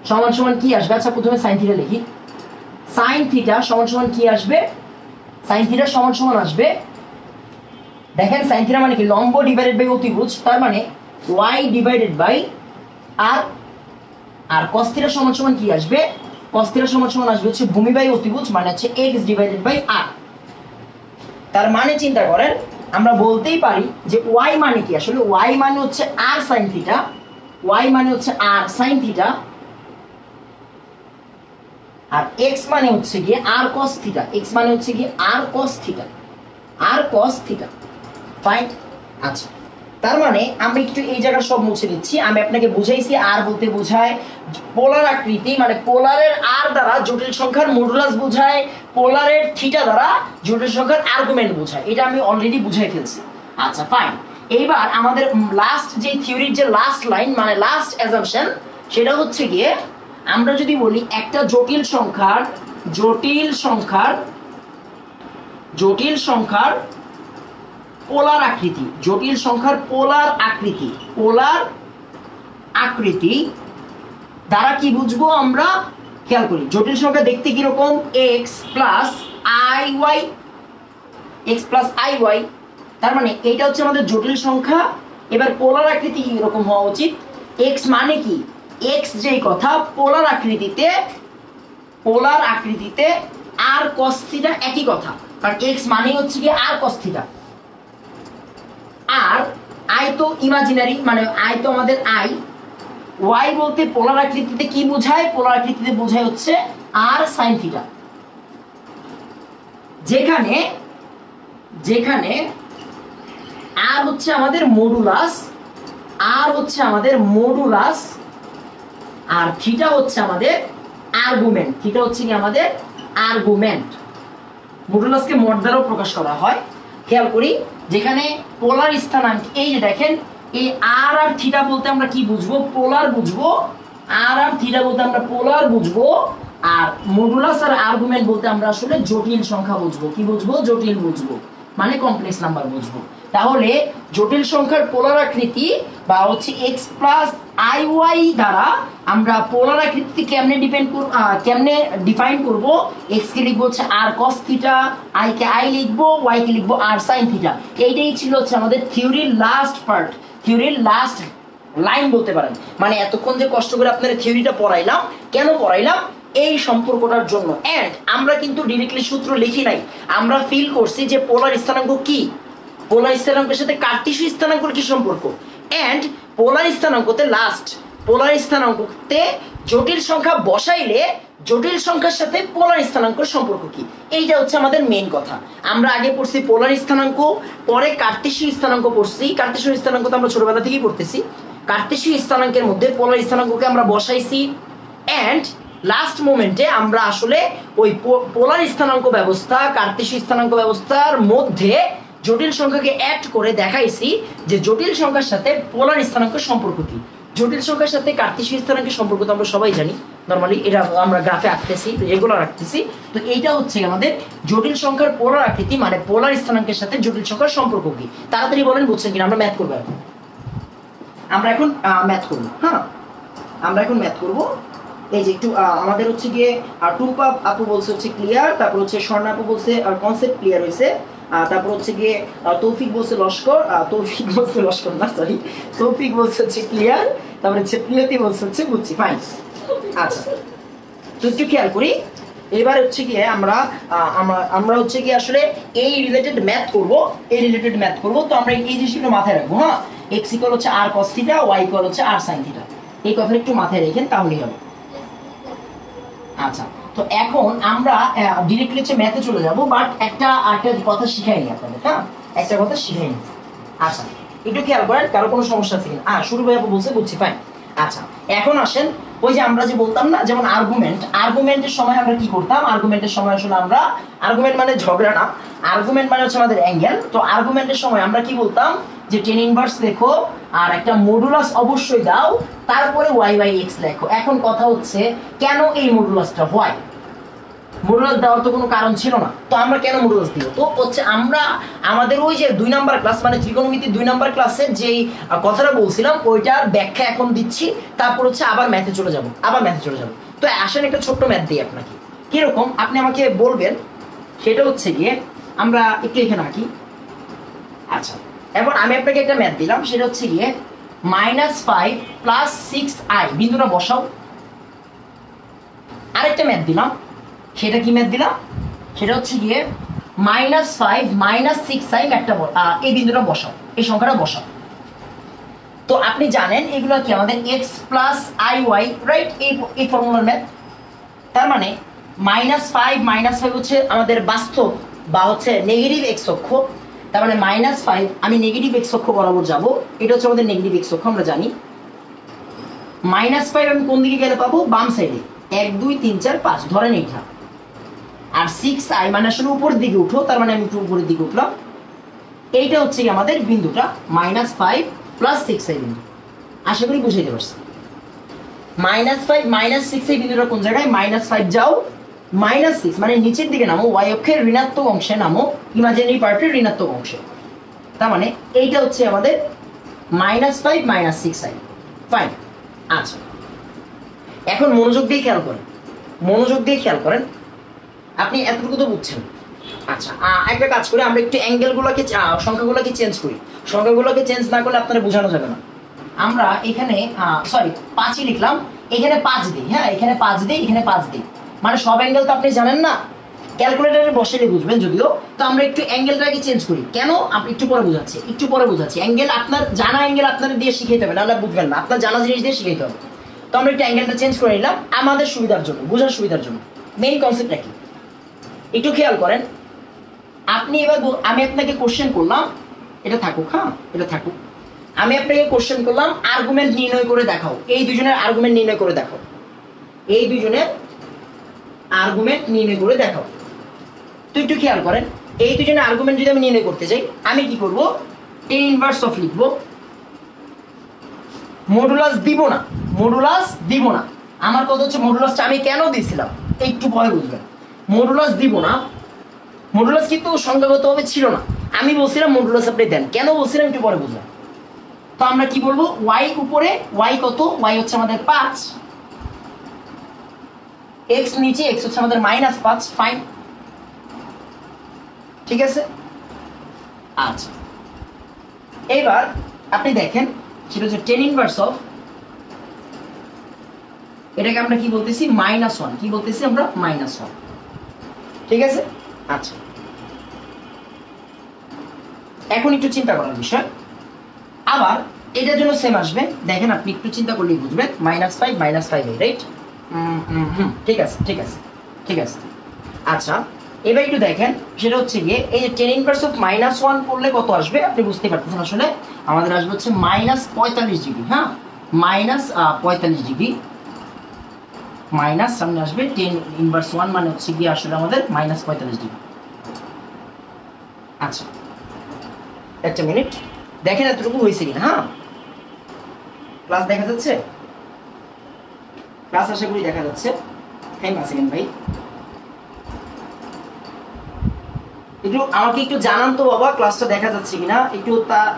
সমান সমান কি আসবে? আচ্ছা প্রথমে সাইন থিটা লিখি। সাইন থিটা সমান সমান কি আসবে? সাইন থিটা সমান সমান আসবে দেখেন সাইন থিটা মানে কি? লম্ব ডিভাইডেড বাই অতিভুজ তার মানে y divided by r r cos theta সমান সমান কি আসবে? cos থিটা সমান সমান আসবে হচ্ছে ভূমি বাই অতিভুজ মানে হচ্ছে x ডিভাইডেড বাই r তার মানে চিন্তা করেন, আমরা বলতেই পারি যে y মানে কি? আসলে y মানে হচ্ছে r sin থিটা y মানে হচ্ছে r sin থিটা আর x মানে হচ্ছে গিয়ে r cos থিটা x মানে হচ্ছে গিয়ে r cos theta r cos theta fine আচ্ছা। তার মানে আমি একটু এই জায়গা সব মুছে দিচ্ছি। আমি আপনাকে বুঝাইছি, আর বলতে বোঝায়, পোলার আকৃতি মানে পোলারের আর দ্বারা জটিল সংখ্যার মডুলাস বোঝায়, পোলারের থিটা দ্বারা জটিল সংখ্যার আর্গুমেন্ট বোঝায়। এটা আমি অলরেডি বুঝাই ফেলছি। আচ্ছা ফাইন এইবার আমাদের লাস্ট যে থিওরির যে লাস্ট লাইন মানে লাস্ট অ্যাজাম্পশন সেটা হচ্ছে গিয়ে, আমরা যদি বলি একটা জটিল সংখ্যার জটিল সংখ্যার জটিল সংখ্যার পোলার আকৃতি, জটিল সংখ্যার পোলার আকৃতি। পোলার আকৃতি দ্বারা কি বুঝব আমরা? খেয়াল করি, জটিল সংখ্যা দেখতে কীরকম? X plus i y x plus i y তার মানে এইটা হচ্ছে আমাদের জটিল সংখ্যা। এবার পোলার আকৃতি এরকম হওয়া উচিত? এক্স মানে কি? এক্স যেই কথা, পোলার আকৃতিতে পোলার আকৃতিতে আর কস্থিটা একই কথা। কারণ এক্স মানেই হচ্ছে কি আর কস্থিটা আর আই তো ইমাজিনারি মানে আই তো আমাদের আই। ওয়াই বলতে পোলার আকৃতিতে কি বোঝায়? পোলার আকৃতিতে বোঝায় হচ্ছে আর সাইন থিটা যেখানে যেখানে আর হচ্ছে আমাদের মডুলাস আর হচ্ছে আমাদের মডুলাস আর থিটা হচ্ছে আমাদের আর্গুমেন্ট থিটা হচ্ছে কি আমাদের আর্গুমেন্ট মডুলাসকে মড দ্বারাও প্রকাশ করা হয়। খেয়াল করি, যেখানে পোলার স্থানাঙ্ক এই যে দেখেন, এই আর আর থিটা বলতে আমরা কি বুঝব? পোলার বুঝব, আর আর থিটা বলতে আমরা পোলার বুঝব, আর মডুলাস আর আর্গুমেন্ট বলতে আমরা আসলে জটিল সংখ্যা বুঝব। কি বুঝব? জটিল বুঝব। মানে কমপ্লেক্স নাম্বার বুঝব। তাহলে জটিল সংখ্যার পোলার আকৃতি বা হচ্ছে এক্স প্লাস আই ওয়াই দ্বারা আমরা পোলার আকৃতি কেমনে ডিপেন্ড করব কেমনে ডিফাইন করব? এক্স কে লিখব হচ্ছে আর কস থিটা আই কে আই লিখব ওয়াই কে লিখব আর সাইন থিটা এইটাই ছিল হচ্ছে আমাদের থিওরির লাস্ট পার্ট থিওরির লাস্ট লাইন বলতে পারেন। মানে এতক্ষণ যে কষ্ট করে আপনার থিওরিটা পড়াইলাম, কেন পড়াইলাম? এই সম্পর্কটার জন্য। অ্যান্ড আমরা কিন্তু ডিরেক্টলি সূত্র লিখি নাই। আমরা ফিল করছি যে পোলার স্থানাঙ্ক কি? পোলার স্থানাঙ্কের সাথে কার্টিসীয় স্থানাঙ্কের কি সম্পর্ক? অ্যান্ড পোলার স্থানাঙ্কতে লাস্ট পোলার স্থানাঙ্কতে জটিল সংখ্যা বসাইলে জটিল সংখ্যার সাথে পোলার স্থানাঙ্কের সম্পর্ক কি? এইটা হচ্ছে আমাদের মেইন কথা। আমরা আগে পড়ছি পোলার স্থানাঙ্ক, পরে কার্তেশীয় স্থানাঙ্ক পড়ছি। কার্তেশীয় স্থানাঙ্ক তো আমরা ছোটবেলা থেকেই পড়তেছি। কার্তেশীয় স্থানাঙ্কের মধ্যে পোলার স্থানাঙ্ককে আমরা বসাইছি। অ্যান্ড লাস্ট মোমেন্টে আমরা আসলে ওই পোলার স্থানাঙ্ক ব্যবস্থা কার্তেশীয় স্থানাঙ্ক ব্যবস্থার মধ্যে জটিল সংখ্যাকে অ্যাড করে দেখাইছি যে জটিল সংখ্যার সাথে পোলার স্থানাঙ্কের সম্পর্ক কি? জটিল সংখ্যার সাথে কার্তেশীয় স্থানাঙ্কের সম্পর্ক তো আমরা সবাই জানি। নর্মালি এটা আমরা গ্রাফে আঁকতেছি রেগুলার রাখতেছি তো এইটা হচ্ছে আমাদের জটিল সংখ্যার পোলার আকৃতি মানে পোলার স্থানাঙ্কের সাথে জটিল সংখ্যার সম্পর্ক কি? তাড়াতাড়ি বলেন, বুঝছেন কিনা? আমরা ম্যাথ করব এখন। আমরা এখন ম্যাথ করব হ্যাঁ? আমরা এখন ম্যাথ করব। এই যে একটু আমাদের হচ্ছে গিয়ে টুম্পা আপু বলছে হচ্ছে ক্লিয়ার তারপর হচ্ছে স্বর্ণ আপু বলছে কনসেপ্ট ক্লিয়ার হয়েছে তারপর হচ্ছে গিয়ে তৌফিক বলছে লস্কর তৌফিক বলছে লস্কর না সরি তৌফিক বলছে হচ্ছে ক্লিয়ার, তারপর হচ্ছে প্রিয়তি বলছে হচ্ছে বুঝছি ফাইন আচ্ছা তো একটু খেয়াল করি। এবার হচ্ছে গিয়ে আমরা আমরা হচ্ছে গিয়ে আসলে এই রিলেটেড ম্যাথ করব, এই রিলেটেড ম্যাথ করব। তো আমরা এই জিনিসগুলো মাথায় রাখব হ্যাঁ? এক্স ইকুয়াল হচ্ছে r cos theta y equal হচ্ছে আর সাইন থিটা এই কথাটা একটু মাথায় রেখেন, তাহলেই হবে। আচ্ছা। তো এখন আমরা ডিরেক্টলি হচ্ছে ম্যাথে চলে যাব বাট একটা একটা কথা শিখাইনি আপনাদের হ্যাঁ? একটা কথা শিখাইনি আচ্ছা একটু খেয়াল করেন, কারও কোনো সমস্যা আছে কিনা? শুরু ভাই আপু বলছে, বুঝছি ফাইন আচ্ছা এখন আসেন ওই যে আমরা যে বলতাম না, যেমন আর্গুমেন্ট আর্গুমেন্টের সময় আমরা কি করতাম? আর্গুমেন্টের সময় আসলে আমরা আর্গুমেন্ট মানে ঝগড়া না আর্গুমেন্ট মানে হচ্ছে আমাদের অ্যাঙ্গেল তো আর্গুমেন্টের সময় আমরা কি বলতাম? যে টেন ইনভার্স লেখো, আর একটা মডুলাস অবশ্যই দাও, তারপরে ওয়াই বাই এক্স লেখো। এখন কথা হচ্ছে, কেন এই মডুলাসটা হয় মডুলাস দেওয়ার তো কোনো কারণ ছিল না। তো আমরা কেন মডুলাস দিব? তো হচ্ছে আমরা, আমাদের ওই যে দুই নাম্বার ক্লাস মানে ত্রিকোণমিতি দুই নাম্বার ক্লাসে যেই কথাটা বলছিলাম, ওইটার ব্যাখ্যা এখন দিচ্ছি। তারপর হচ্ছে আবার ম্যাথে চলে যাব, আবার ম্যাথে চলে যাব। তো আসেন একটা ছোট্ট ম্যাথ দিই আপনাকে। কীরকম? আপনি আমাকে বলবেন, সেটা হচ্ছে গিয়ে, আমরা একটু এখানে আঁকি। আচ্ছা এখন আমি আপনাকে একটা ম্যাথ দিলাম, সেটা হচ্ছে গিয়ে minus five plus six i বিন্দুটা বসাও। আরেকটা ম্যাথ দিলাম। সেটা কি ম্যাথ দিলাম? সেটা হচ্ছে গিয়ে minus five minus six i একটা এই বিন্দুটা বসাও, এই সংখ্যাটা বসাও। তো আপনি জানেন এগুলো কি আমাদের x plus i y right এই এই ফর্মুলার ম্যাথ তার মানে মাইনাস ফাইভ মাইনাস ফাইভ হচ্ছে আমাদের বাস্তব বা হচ্ছে নেগেটিভ এক্স অক্ষ। তার মানে মাইনাস ফাইভ আমি নেগেটিভ এক্স অক্ষ বরাবর যাব। এটা হচ্ছে আমাদের নেগেটিভ এক্স অক্ষ, আমরা জানি। মাইনাস ফাইভ আমি কোন দিকে গেলে পাবো? বাম সাইডে এক, দুই, তিন, চার, পাঁচ। ধরেন এইটা। আর সিক্স আই মানে আসলে উপরের দিকে উঠো তার মানে আমি একটু উপরের দিকে উঠলাম। এইটা হচ্ছে আমাদের বিন্দুটা minus five plus six i বিন্দু। আশা করি বুঝাইতে পারছি। মাইনাস ফাইভ মাইনাস সিক্স এই বিন্দুটা কোন জায়গায়? মাইনাস ফাইভ যাও মাইনাস সিক্স মানে নিচের দিকে নামো ওয়াই অক্ষের ঋণাত্মক অংশে নামো ইমাজিনারি পার্টের ঋণাত্মক অংশে। তার মানে এইটা হচ্ছে আমাদের minus five minus six i fine আচ্ছা। এখন মনোযোগ দিয়ে খেয়াল করেন। মনোযোগ দিয়ে খেয়াল করেন আপনি এতটুকু তো বুঝছেন। আচ্ছা একটা কাজ করি, আমরা একটু অ্যাঙ্গেলগুলোকে সংখ্যাগুলোকে চেঞ্জ করি। সংখ্যাগুলোকে চেঞ্জ না করলে আপনারা বোঝানো যাবে না। আমরা এখানে সরি পাঁচই লিখলাম, এখানে পাঁচ দিই হ্যাঁ এখানে পাঁচ দিই, এখানে পাঁচ দিই। মানে সব অ্যাঙ্গেল তো আপনি জানেন না? ক্যালকুলেটারে বসেলে বুঝবেন যদিও। তো আমরা একটু অ্যাঙ্গেলটাকে চেঞ্জ করি। কেন? আপনি একটু পরে বোঝাচ্ছি, একটু পরে বোঝাচ্ছি। অ্যাঙ্গেল আপনার, জানা অ্যাঙ্গেল আপনার দিয়ে শিখাইতে হবে, নাহলে বুঝবেন না। আপনার জানা জিনিস দিয়ে শিখাইতে হবে। তো আমরা একটু অ্যাঙ্গেলটা চেঞ্জ করে নিলাম, আমাদের সুবিধার জন্য, বোঝার সুবিধার জন্য। মেইন কনসেপ্টটা কি একটু খেয়াল করেন। আপনি এবার আমি আপনাকে কোশ্চেন করলাম, এটা থাকুক হ্যাঁ? এটা থাকুক। আমি আপনাকে কোশ্চেন করলাম আর্গুমেন্ট নির্ণয় করে দেখাও। এই দুজনের আর্গুমেন্ট নির্ণয় করে দেখাও। এই দুজনের আর্গুমেন্ট নির্ণয় করে দেখাও। তো একটু খেয়াল করেন, এই দুজনের আর্গুমেন্ট যদি আমি নির্ণয় করতে চাই আমি কি করব? টেন ইনভার্স অফ লিখব। মডুলাস দিব না। মডুলাস দিব না। আমার কথা হচ্ছে মডুলাসটা আমি কেন দিয়েছিলাম? একটু পরে বুঝবেন। মডুলাস দিব না। মডুলাস কিন্তু সংখ্যাগতভাবে ছিল না। আমি বলছিলাম মডুলাস আপনি দেন। কেন বলছিলাম একটু পরে বুঝলাম। তো আমরা কি বলব? ওয়াই উপরে ওয়াই কত? ওয়াই হচ্ছে আমাদের পাঁচ। এক্স নিচে এক্স হচ্ছে আমাদের মাইনাস পাঁচ। ফাইন ঠিক আছে? আচ্ছা। এবার আপনি দেখেন, সেটা হচ্ছে টেন ইনভার্স অফ এটাকে আমরা কি বলতেছি? মাইনাস ওয়ান কি বলতেছি আমরা? মাইনাস ওয়ান ঠিক আছে? আচ্ছা। এখন একটু চিন্তা করার বিষয়। আবার এটার জন্য সেম আসবে। দেখেন আপনি একটু চিন্তা করলেই বুঝবেন। Minus five minus five right ঠিক আছে ঠিক আছে ঠিক আছে। আচ্ছা এবার একটু দেখেন। সেটা হচ্ছে গিয়ে এই যে tan inverse of minus one করলে কত আসবে? আপনি বুঝতে পারতেছেন আসলে? আমাদের আসবে হচ্ছে মাইনাস পঁয়তাল্লিশ ডিগ্রি হ্যাঁ? মাইনাস পঁয়তাল্লিশ ডিগ্রি। মাইনাস, সামনে আসবে টেন ইনভার্স ওয়ান মানে হচ্ছে গিয়ে আসলে আমাদের মাইনাস পঁয়তাল্লিশ ডিগ্রি। আচ্ছা একটা মিনিট। দেখেন এতটুকু হয়েছে কিনা হ্যাঁ? ক্লাস দেখা যাচ্ছে? ক্লাস আশা করি দেখা যাচ্ছে। থ্যাংক সেকেন্ড ভাই? একটু আমাকে একটু জানান তো বাবা ক্লাসটা দেখা যাচ্ছে কিনা? একটু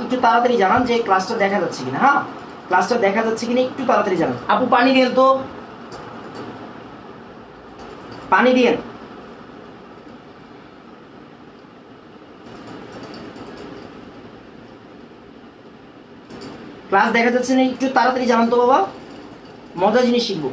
একটু তাড়াতাড়ি জানান যে ক্লাসটা দেখা যাচ্ছে কিনা হ্যাঁ? ক্লাসটা দেখা যাচ্ছে কিনা, একটু তাড়াতাড়ি জানান। আপু, পানি দিন তো। পানি দিয়ে ক্লাস দেখা যাচ্ছে না একটু তাড়াতাড়ি জানান তো বাবা। মজা জিনিস শিখব।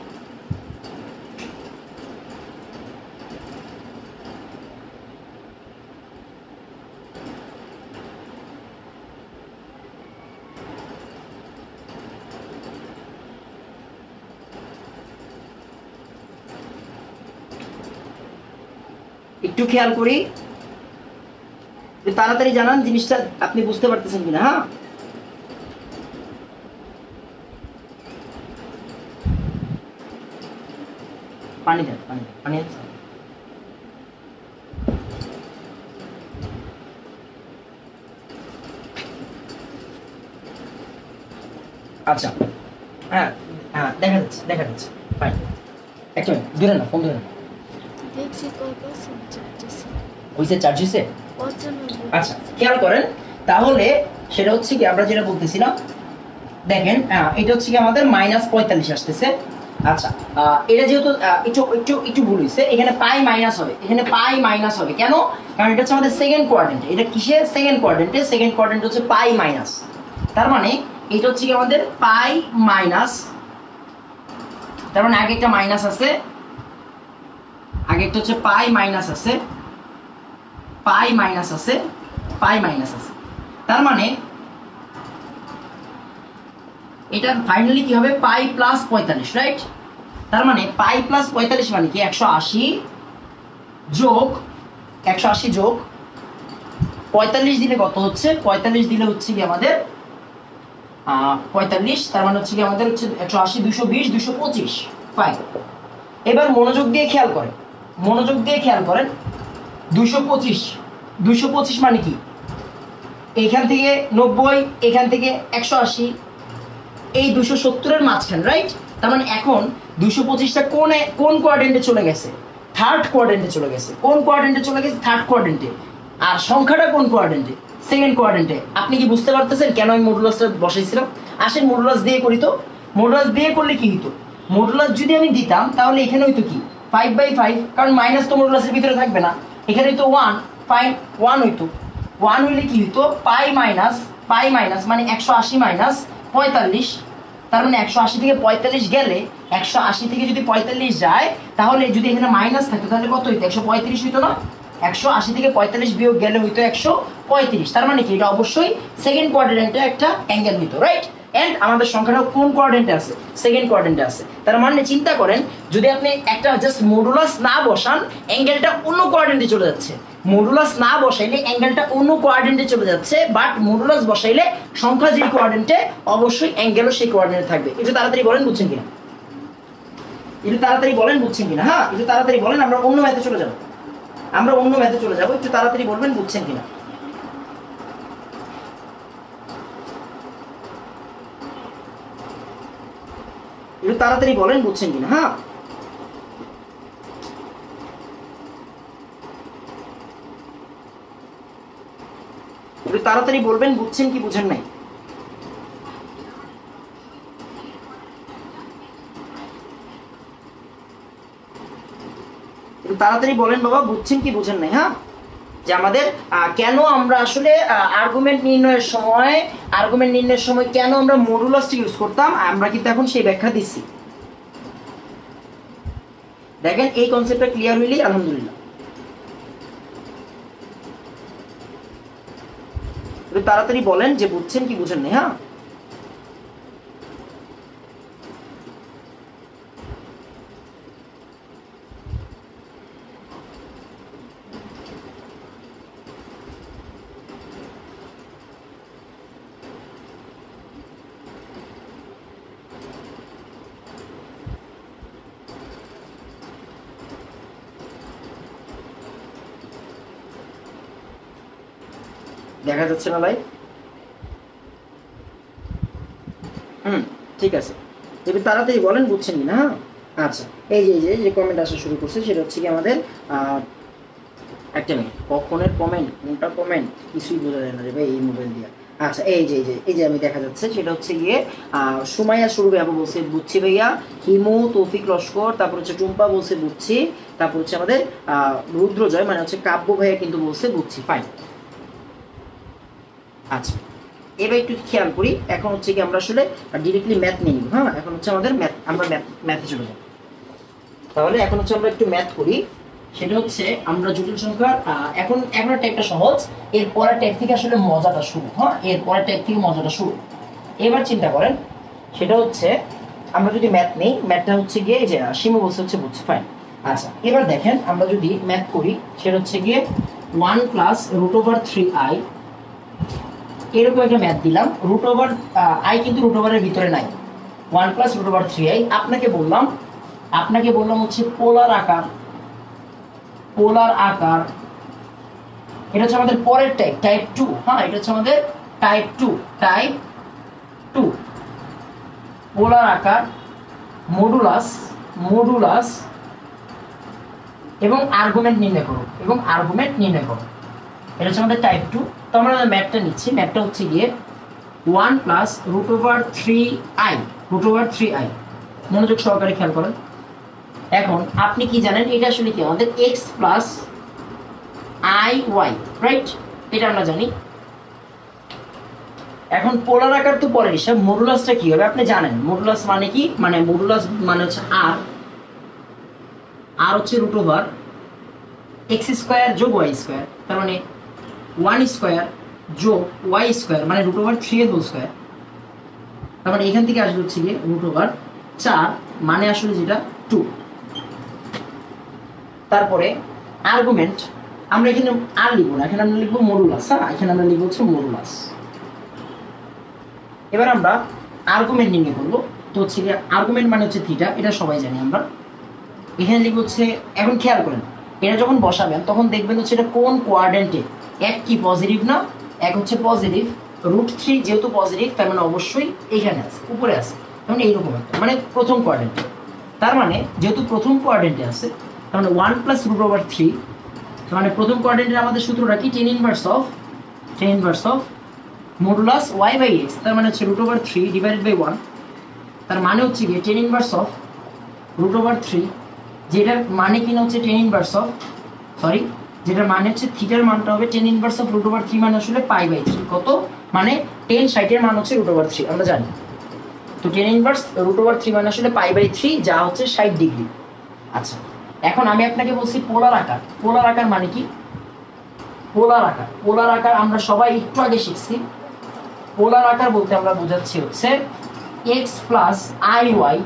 একটু খেয়াল করি। তাড়াতাড়ি জানান জিনিসটা আপনি বুঝতে পারতেছেন কিনা হ্যাঁ? পানি দেন, পানি পানি আচ্ছা হ্যাঁ হ্যাঁ দেখা যাচ্ছে দেখা যাচ্ছে। ফাইন না, ফোন না হয়েছে চার্জ আচ্ছা খেয়াল করেন, তাহলে সেটা হচ্ছে কি, আমরা যেটা বলতেছিলাম, দেখেন এটা হচ্ছে কি আমাদের মাইনাস পঁয়তাল্লিশ আসতেছে। আচ্ছা এটা যেহেতু একটু একটু একটু ভুল হয়েছে এখানে পাই মাইনাস হবে, এখানে পাই মাইনাস হবে। কেন? কারণ এটা হচ্ছে আমাদের সেকেন্ড কোয়ার্ডেন্ট এটা কিসে সেকেন্ড কোয়ার্ডেন্টে সেকেন্ড কোয়ার্ডেন্ট হচ্ছে পাই মাইনাস তার মানে এটা হচ্ছে কি আমাদের পাই মাইনাস তার মানে আগে একটা মাইনাস আছে, আগে একটা হচ্ছে পাই মাইনাস আছে। পাই মাইনাস আছে, পাই মাইনাস আছে। তার মানে এটা ফাইনালি কি হবে? পাই প্লাস পঁয়তাল্লিশ রাইট তার মানে পাই প্লাস পঁয়তাল্লিশ মানে কি? একশো আশি যোগ, একশো আশি যোগ, পঁয়তাল্লিশ দিলে কত হচ্ছে? পঁয়তাল্লিশ দিলে হচ্ছে কি আমাদের? পঁয়তাল্লিশ, তার মানে হচ্ছে কি আমাদের হচ্ছে একশো আশি, দুশো বিশ, দুশো পঁচিশ। ফাইন এবার মনোযোগ দিয়ে খেয়াল করেন। মনোযোগ দিয়ে খেয়াল করেন। দুশো পঁচিশ। দুশো পঁচিশ মানে কি? এখান থেকে নব্বই, এখান থেকে একশো আশি। এই দুশো সত্তরের মাঝখান রাইট তার মানে এখন দুশো পঁচিশটা কোন কোন কোয়ার্ডেন্টে চলে গেছে? থার্ড কোয়ার্ডেন্টে চলে গেছে। কোন কোয়ার্ডেন্টে চলে গেছে? থার্ড কোয়ার্ডেন্টে আর সংখ্যাটা কোন কোয়ার্ডেন্টে সেকেন্ড কোয়ার্ডেন্টে আপনি কি বুঝতে পারতেছেন কেন আমি মডুলাসটা বসাইছিলাম? আসেন মডুলাস দিয়ে করি তো। মডুলাস দিয়ে করলে কি হতো মডুলাস যদি আমি দিতাম, তাহলে এখানে হইতো কি? ফাইভ বাই ফাইভ কারণ মাইনাস তো মডুলাসের ভিতরে থাকবে না। এখানে হইতো ওয়ান পাই ওয়ান হইতো। ওয়ান হইলে কি হইতো? পাই মাইনাস পাই মাইনাস মানে একশো আশি মাইনাস পঁয়তাল্লিশ। তার মানে একশো আশি থেকে পঁয়তাল্লিশ গেলে একশো আশি থেকে যদি পঁয়তাল্লিশ যায়, তাহলে যদি এখানে মাইনাস থাকতো, তাহলে কত হইতো? একশো পঁয়ত্রিশ হইতো না? একশো আশি থেকে পঁয়তাল্লিশ বিয়োগ গেলে হইতো একশো পঁয়ত্রিশ। তার মানে কি? এটা অবশ্যই সেকেন্ড কোয়ার্ডারেন্টে একটা অ্যাঙ্গেল হইতো রাইট এন্ড আমাদের সংখ্যাটা কোন কোয়ার্ডেন্টে আছে? সেকেন্ড কোয়ার্ডেন্টে আছে। তার মানে চিন্তা করেন, যদি আপনি একটা জাস্ট মডুলাস না বসান অ্যাঙ্গেলটা অন্য কোয়ার্ডেন্টে চলে যাচ্ছে। মডুলাস না বসাইলে অ্যাঙ্গেলটা অন্য কোয়ার্ডেন্টে চলে যাচ্ছে বাট মডুলাস বসাইলে সংখ্যা যে কোয়ার্ডেন্টে অবশ্যই অ্যাঙ্গেলও সেই কোয়ার্ডেন্টে থাকবে। একটু তাড়াতাড়ি বলেন, বুঝছেন কিনা? একটু তাড়াতাড়ি বলেন, বুঝছেন কিনা? হ্যাঁ একটু তাড়াতাড়ি বলেন, আমরা অন্য ম্যাথে চলে যাব। আমরা অন্য ম্যাথে চলে যাব, একটু তাড়াতাড়ি বলবেন, বুঝছেন কিনা? একটু তাড়াতাড়ি বলেন, বুঝছেন কিনা? হ্যাঁ। একটু তাড়াতাড়ি বলবেন, বুঝছেন কি বুঝেন নাই? তাড়াতাড়ি বলেন বাবা, বুঝছেন কি বুঝেন নাই হ্যাঁ? যে আমাদের কেন আমরা আসলে আর্গুমেন্ট নির্ণয়ের সময় আর্গুমেন্ট নির্ণয়ের সময় কেন আমরা মডুলাসটি ইউজ করতাম, আমরা কিন্তু এখন সেই ব্যাখ্যা দিচ্ছি। দেখেন, এই কনসেপ্টটা ক্লিয়ার হইলেই আলহামদুলিল্লাহ। তাড়াতাড়ি বলেন যে বুঝছেন কি বুঝেন না হ্যাঁ? দেখা যাচ্ছে না ভাই? হুম, ঠিক আছে। এবার তাড়াতাড়ি বলেন, বুঝছেন না হ্যাঁ? আচ্ছা এই যে এই যে যে কমেন্ট আসা শুরু করছে, সেটা হচ্ছে কি আমাদের একটা মিনিট কখনের কমেন্ট কোনটা কমেন্ট কিছুই বোঝা যায় না রে ভাই, এই মোবাইল দিয়ে। আচ্ছা এই যে এই যে এই যে আমি দেখা যাচ্ছে, সেটা হচ্ছে গিয়ে সুমাইয়া শুরু আপু বলছে, বুঝছি ভাইয়া। হিমু, তৌফিক লস্কর, তারপর হচ্ছে টুম্পা বলছে, বুঝছি। তারপর হচ্ছে আমাদের রুদ্রজয় মানে হচ্ছে কাব্য ভাইয়া কিন্তু বলছে, বুঝছি। ফাইন আচ্ছা এবার একটু খেয়াল করি, এখন হচ্ছে কি আমরা আসলে ডিরেক্টলি ম্যাথ নিয়ে নিব হ্যাঁ? এখন হচ্ছে আমাদের ম্যাথ আমরা ম্যাথ চলে যাব। তাহলে এখন হচ্ছে আমরা একটু ম্যাথ করি। সেটা হচ্ছে আমরা জটিল সংখ্যার এখন এখন টাইপটা সহজ, এর পরের টাইপ থেকে আসলে মজাটা শুরু হ্যাঁ? এর পরের টাইপ থেকে মজাটা শুরু। এবার চিন্তা করেন, সেটা হচ্ছে আমরা যদি ম্যাথ নেই ম্যাথটা হচ্ছে গিয়ে যে সীমা বলছে হচ্ছে বুঝছি ফাইন আচ্ছা এবার দেখেন আমরা যদি ম্যাথ করি, সেটা হচ্ছে গিয়ে one plus root over three i এরকম একটা ম্যাথ দিলাম। রুট ওভার আই কিন্তু রুট ওভারের ভিতরে নাই। One plus root over three i আপনাকে বললাম আপনাকে বললাম হচ্ছে পোলার আকার। পোলার আকার, এটা হচ্ছে আমাদের পরের টাইপ টাইপ টু হ্যাঁ এটা হচ্ছে আমাদের type two type two polar আকার মডুলাস মডুলাস এবং আর্গুমেন্ট নির্ণয় করো, এবং আর্গুমেন্ট নির্ণয় করো। এটা হচ্ছে আমাদের টাইপ টু তো আমরা ম্যাপটা নিচ্ছি। ম্যাপটা হচ্ছে গিয়ে one plus root over three i root over three i মনোযোগ সহকারে খেয়াল করেন এখন আপনি কি জানেন, এটা আসলে কি? আমাদের x plus i y right এটা আমরা জানি। এখন পোলার আকার তো পরের হিসাব। মডুলাসটা কি হবে? আপনি জানেন। মডুলাস মানে কি? মানে মডুলাস মানে হচ্ছে আর আর হচ্ছে রুট ওভার এক্স স্কোয়ার যোগ ওয়াই স্কোয়ার তার মানে ওয়ান স্কোয়ার যোগ ওয়াই স্কোয়ার মানে root over three whole square তার মানে এখান থেকে আসবে হচ্ছে গিয়ে রুট ওভার চার মানে আসলে যেটা টু তারপরে আর্গুমেন্ট আমরা এখানে আর লিখব না, এখানে আমরা লিখব মডুলাস হ্যাঁ? এখানে আমরা লিখব হচ্ছে মডুলাস এবার আমরা আর্গুমেন্ট নির্ণয় করব তো হচ্ছে গিয়ে আর্গুমেন্ট মানে হচ্ছে থিটা এটা সবাই জানি আমরা। এখানে লিখব হচ্ছে, এখন খেয়াল করেন, এটা যখন বসাবেন, তখন দেখবেন হচ্ছে এটা কোন কোয়ার্ডেন্টে এক কি পজিটিভ না? এক হচ্ছে পজিটিভ রুট থ্রি যেহেতু পজিটিভ তার মানে অবশ্যই এখানে আছে, উপরে আছে। মানে এইরকম একটা মানে প্রথম কোয়ার্ডেন্টে তার মানে যেহেতু প্রথম কোয়ার্ডেন্টে আছে, তার মানে one plus root over three তার মানে প্রথম কোয়ার্ডেন্টের আমাদের সূত্রটা কি? Tan inverse of tan inverse of modulus y by x তার মানে হচ্ছে root over three divided by one তার মানে হচ্ছে গিয়ে tan inverse of root over three যেটার মানে কিনা হচ্ছে টেন ইনভার্স অফ সরি যেটার মানে হচ্ছে থিটার মানটা হবে tan inverse of root over three মানে আসলে পাই বাই থ্রি কত? মানে টেন সাইটের মান হচ্ছে রুট ওভার থ্রি আমরা জানি। তো tan inverse root over three মানে আসলে পাই বাই থ্রি যা হচ্ছে ষাট ডিগ্রি আচ্ছা এখন আমি আপনাকে বলছি পোলার আকার। পোলার আকার মানে কি? পোলার আকার। পোলার আকার আমরা সবাই একটু আগে শিখছি। পোলার আকার বলতে আমরা বোঝাচ্ছি হচ্ছে এক্স প্লাস আই ওয়াই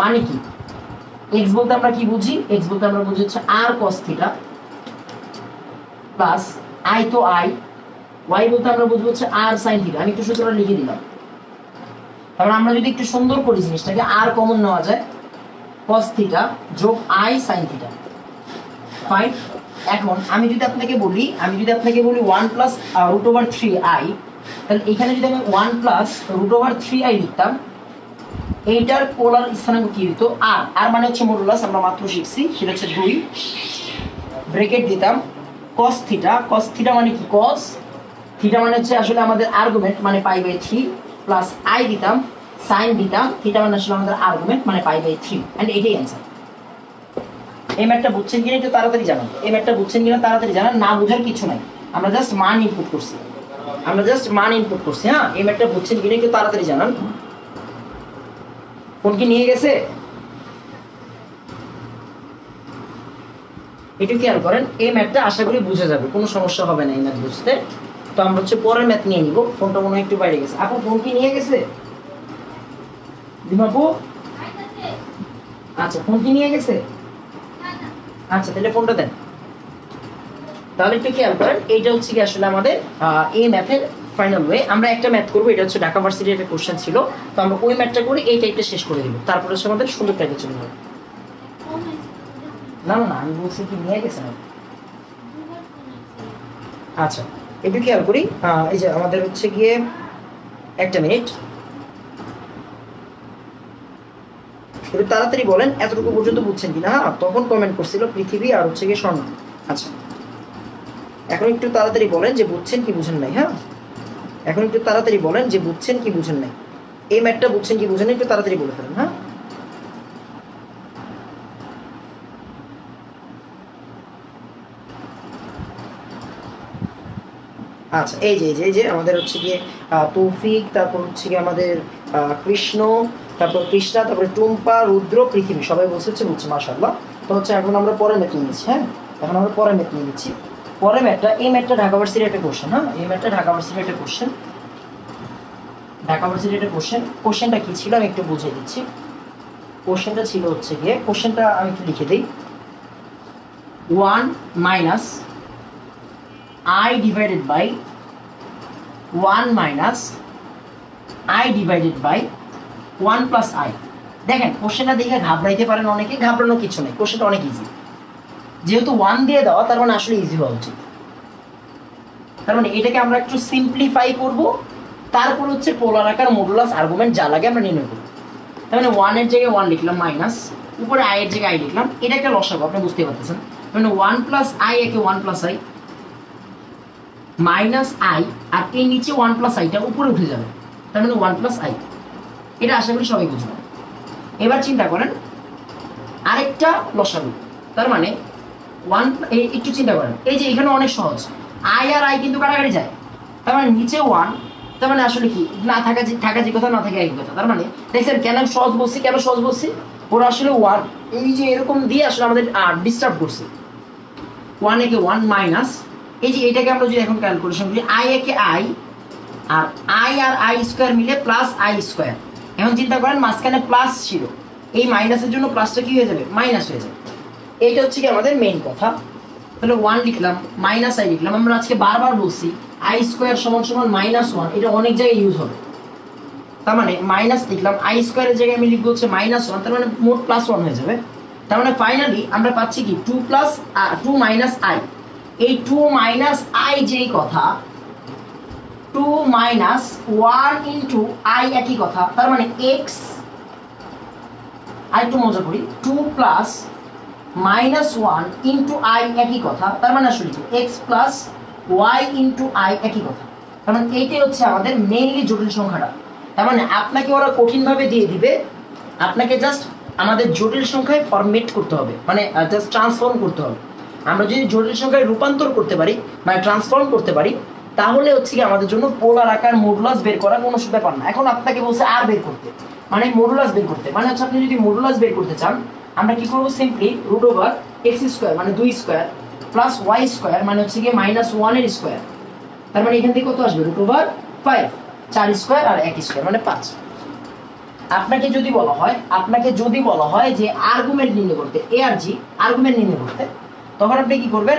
মানে কি? এক্স বলতে আমরা কি বুঝি? এক্স বলতে আমরা বুঝি হচ্ছে r cos theta plus i তো আই ওয়াই বলতে আমরা বুঝব হচ্ছে আর সাইন থিটা আমি একটু লিখে দিলাম। আমরা যদি একটু সুন্দর করি জিনিসটাকে আর কমন নেওয়া যায়। কস থিটা যোগ আই সাইন থিটা ফাইন এখন আমি যদি আপনাকে বলি, আমি যদি আপনাকে বলি one plus root over three i তাহলে এখানে যদি আমি one plus root over three i লিখতাম, এইটার পোলার স্থানাঙ্ক কি হতো আর আর মানে হচ্ছে মডুলাস আমরা মাত্র শিখছি, সেটা হচ্ছে দুই। ব্রেকেট দিতাম। কস থিটা কস থিটা মানে কি কস থিটা মানে হচ্ছে আসলে আমাদের আর্গুমেন্ট মানে পাই বাই থ্রি দিতাম সাইন দিতাম থিটা মানে আসলে আমাদের আর্গুমেন্ট মানে পাই বাই থ্রি এটাই অ্যান্সার এই ম্যাটটা বুঝছেন কিনা একটু তাড়াতাড়ি জানান। এই ম্যাটটা বুঝছেন কিনা তাড়াতাড়ি জানান, না বুঝার কিছু নাই। আমরা জাস্ট মান ইনপুট করছি। আমরা জাস্ট মান ইনপুট করছি হ্যাঁ? এই ম্যাটটা বুঝছেন কিনা একটু তাড়াতাড়ি জানান। ফোন কি নিয়ে গেছে? একটু খেয়াল করেন? এই ম্যাথটা আশা করি বুঝে যাবে। কোনো সমস্যা হবে না এই ম্যাথ বুঝতে। তো আমরা হচ্ছে পরের ম্যাথ নিয়ে নিব। ফোনটা মনে হয় একটু বাইরে গেছে। আপু, ফোন কি নিয়ে গেছে? দিমাপু? আচ্ছা ফোন কি নিয়ে গেছে? আচ্ছা তাহলে ফোনটা দেন। তাহলে একটু খেয়াল করেন, এইটা হচ্ছে কি আসলে আমাদের এই ম্যাথের ফাইনাল ওয়ে আমরা একটা ম্যাথ করব, এটা হচ্ছে ঢাকা ভার্সিটির একটা কোশ্চেন ছিল। তো আমরা ওই ম্যাথটা করে এই টাইপটা শেষ করে দিব। তারপরে হচ্ছে আমাদের সুন্দর টাইপে চলে যাবে। না না না আমি বলছি কি নিয়ে গেছে না আচ্ছা একটু খেয়াল করি। আহ, এই যে আমাদের হচ্ছে গিয়ে একটা মিনিট। একটু তাড়াতাড়ি বলেন এতটুকু পর্যন্ত বুঝছেন কিনা? হ্যাঁ তখন কমেন্ট করছিল পৃথিবী আর হচ্ছে গিয়ে স্বর্ণ। আচ্ছা। এখন একটু তাড়াতাড়ি বলেন যে বুঝছেন কি বুঝেন নাই হ্যাঁ? এখন একটু তাড়াতাড়ি বলেন যে বুঝছেন কি বুঝেন নাই। এই ম্যাটটা বুঝছেন কি বুঝেন একটু তাড়াতাড়ি বলে ফেলেন হ্যাঁ? আচ্ছা এই যে এই যে আমাদের হচ্ছে গিয়ে তৌফিক, তারপর হচ্ছে গিয়ে আমাদের কৃষ্ণ, তারপর কৃষ্ণা, তারপরে টুম্পা, রুদ্র, পৃথিবী, সবাই বলছে হচ্ছে বুঝছে মাসাল্লাহ তো হচ্ছে এখন আমরা পরে ম্যাথ নিয়ে নিচ্ছি হ্যাঁ? এখন আমরা পরে ম্যাথ নিয়ে নিচ্ছি। পরের ম্যাটটা, এই ম্যাথটা ঢাকা ভার্সিটির একটা কোশ্চেন হ্যাঁ? এই ম্যাথটা ঢাকা ভার্সিটির একটা কোশ্চেন ঢাকা ভার্সিটির একটা কোশ্চেন কোশ্চেনটা কী ছিল? আমি একটু বুঝিয়ে দিচ্ছি। কোশ্চেনটা ছিল হচ্ছে গিয়ে কোশ্চেনটা আমি একটু লিখে দিই। One minus i divided by 1 minus i divided by 1 plus i. দেখেন কোশ্চেনটা দেখে ঘাবড়াইতে পারেন অনেকে ঘাবড়ানোর কিছু নেই কোশ্চেনটা অনেক ইজি যেহেতু ওয়ান দিয়ে দেওয়া, তার মানে আসলে ইজি হওয়া উচিত। তার মানে এটাকে আমরা একটু সিম্পলিফাই করব, তারপর হচ্ছে পোলার আকার মডুলাস আর্গুমেন্ট যা লাগে আমরা নির্ণয় করব। তার মানে ওয়ানের জায়গায় ওয়ান লিখলাম মাইনাস উপরে আই এর জায়গায় আই লিখলাম, এটা একটা লসাগু, আপনি বুঝতে পারতেছেন। মানে ওয়ান প্লাস আই একে one plus i minus i আর এই নিচে ওয়ান প্লাস আইটা উপরে উঠে যাবে। তার মানে ওয়ান প্লাস আই এটা আশা করি সবাই বুঝবে। এবার চিন্তা করেন, আরেকটা লসাগু। তার মানে ওয়ান একটু চিন্তা করেন, এই যে এখানে অনেক সহজ। আই আর আই কিন্তু কাটাকাটি যায়। তার মানে নিচে ওয়ান তার মানে আসলে কি? না থাকা যে থাকা যে কথা, না থাকে এক কথা। তার মানে দেখছেন কেন সহজ বলছি, কেন সহজ বলছি? ওরা আসলে ওয়ান এই যে এরকম দিয়ে আসলে আমাদের ডিস্টার্ব করছে। ওয়ান একে ওয়ান মাইনাস এই যে এটাকে আমরা যদি এখন ক্যালকুলেশন করি আই একে আই আর আই আর আই স্কোয়ার মিলে প্লাস আই স্কোয়ার এখন চিন্তা করেন মাঝখানে প্লাস ছিল। এই মাইনাসের জন্য প্লাসটা কি হয়ে যাবে? মাইনাস হয়ে যাবে। এইটা হচ্ছে কি আমাদের মেইন কথা। তাহলে ওয়ান লিখলাম মাইনাস আই লিখলাম। আমরা আজকে বারবার বলছি আই স্কোয়ার সমান সমান মাইনাস ওয়ান এটা অনেক জায়গায় ইউজ হবে। তার মানে মাইনাস লিখলাম আই স্কোয়ারের জায়গায় আমি লিখব হচ্ছে মাইনাস ওয়ান তার মানে মোট প্লাস ওয়ান হয়ে যাবে। তার মানে ফাইনালি আমরা পাচ্ছি কি? Two plus two minus i এই টু মাইনাস আই যেই কথা two minus one into i একই কথা, তার মানে এক্স আর একটু মজা করি two plus minus one into i একই কথা, তার মানে আসলে x plus y into i একই কথা। তার মানে এইটাই হচ্ছে আমাদের মেইনলি জটিল সংখ্যাটা। তার মানে আপনাকে ওরা কঠিনভাবে দিয়ে দিবে, আপনাকে জাস্ট আমাদের জটিল সংখ্যায় ফরমেট করতে হবে মানে জাস্ট ট্রান্সফর্ম করতে হবে। আমরা যদি জটিল সংখ্যায় রূপান্তর করতে পারি মানে ট্রান্সফর্ম করতে পারি, তাহলে হচ্ছে কি আমাদের জন্য পোলার আকার মডুলাস বের করা কোনো ব্যাপার না। এখন আপনাকে বলছে আর বের করতে। মানে মডুলাস বের করতে। মানে হচ্ছে আপনি যদি মডুলাস বের করতে চান, আমরা কি করব simply root over x square মানে দুই স্কোয়ার প্লাস ওয়াই স্কোয়ার মানে হচ্ছে গিয়ে মাইনাস ওয়ানের স্কোয়ার তার মানে এখান থেকে কত আসবে? রুট ওভার ফাইভ চার স্কোয়ার আর এক স্কোয়ার মানে পাঁচ। আপনাকে যদি বলা হয়, আপনাকে যদি বলা হয় যে আর্গুমেন্ট নির্ণয় করতে এ আর জি আর্গুমেন্ট নির্ণয় করতে তখন আপনি কি করবেন?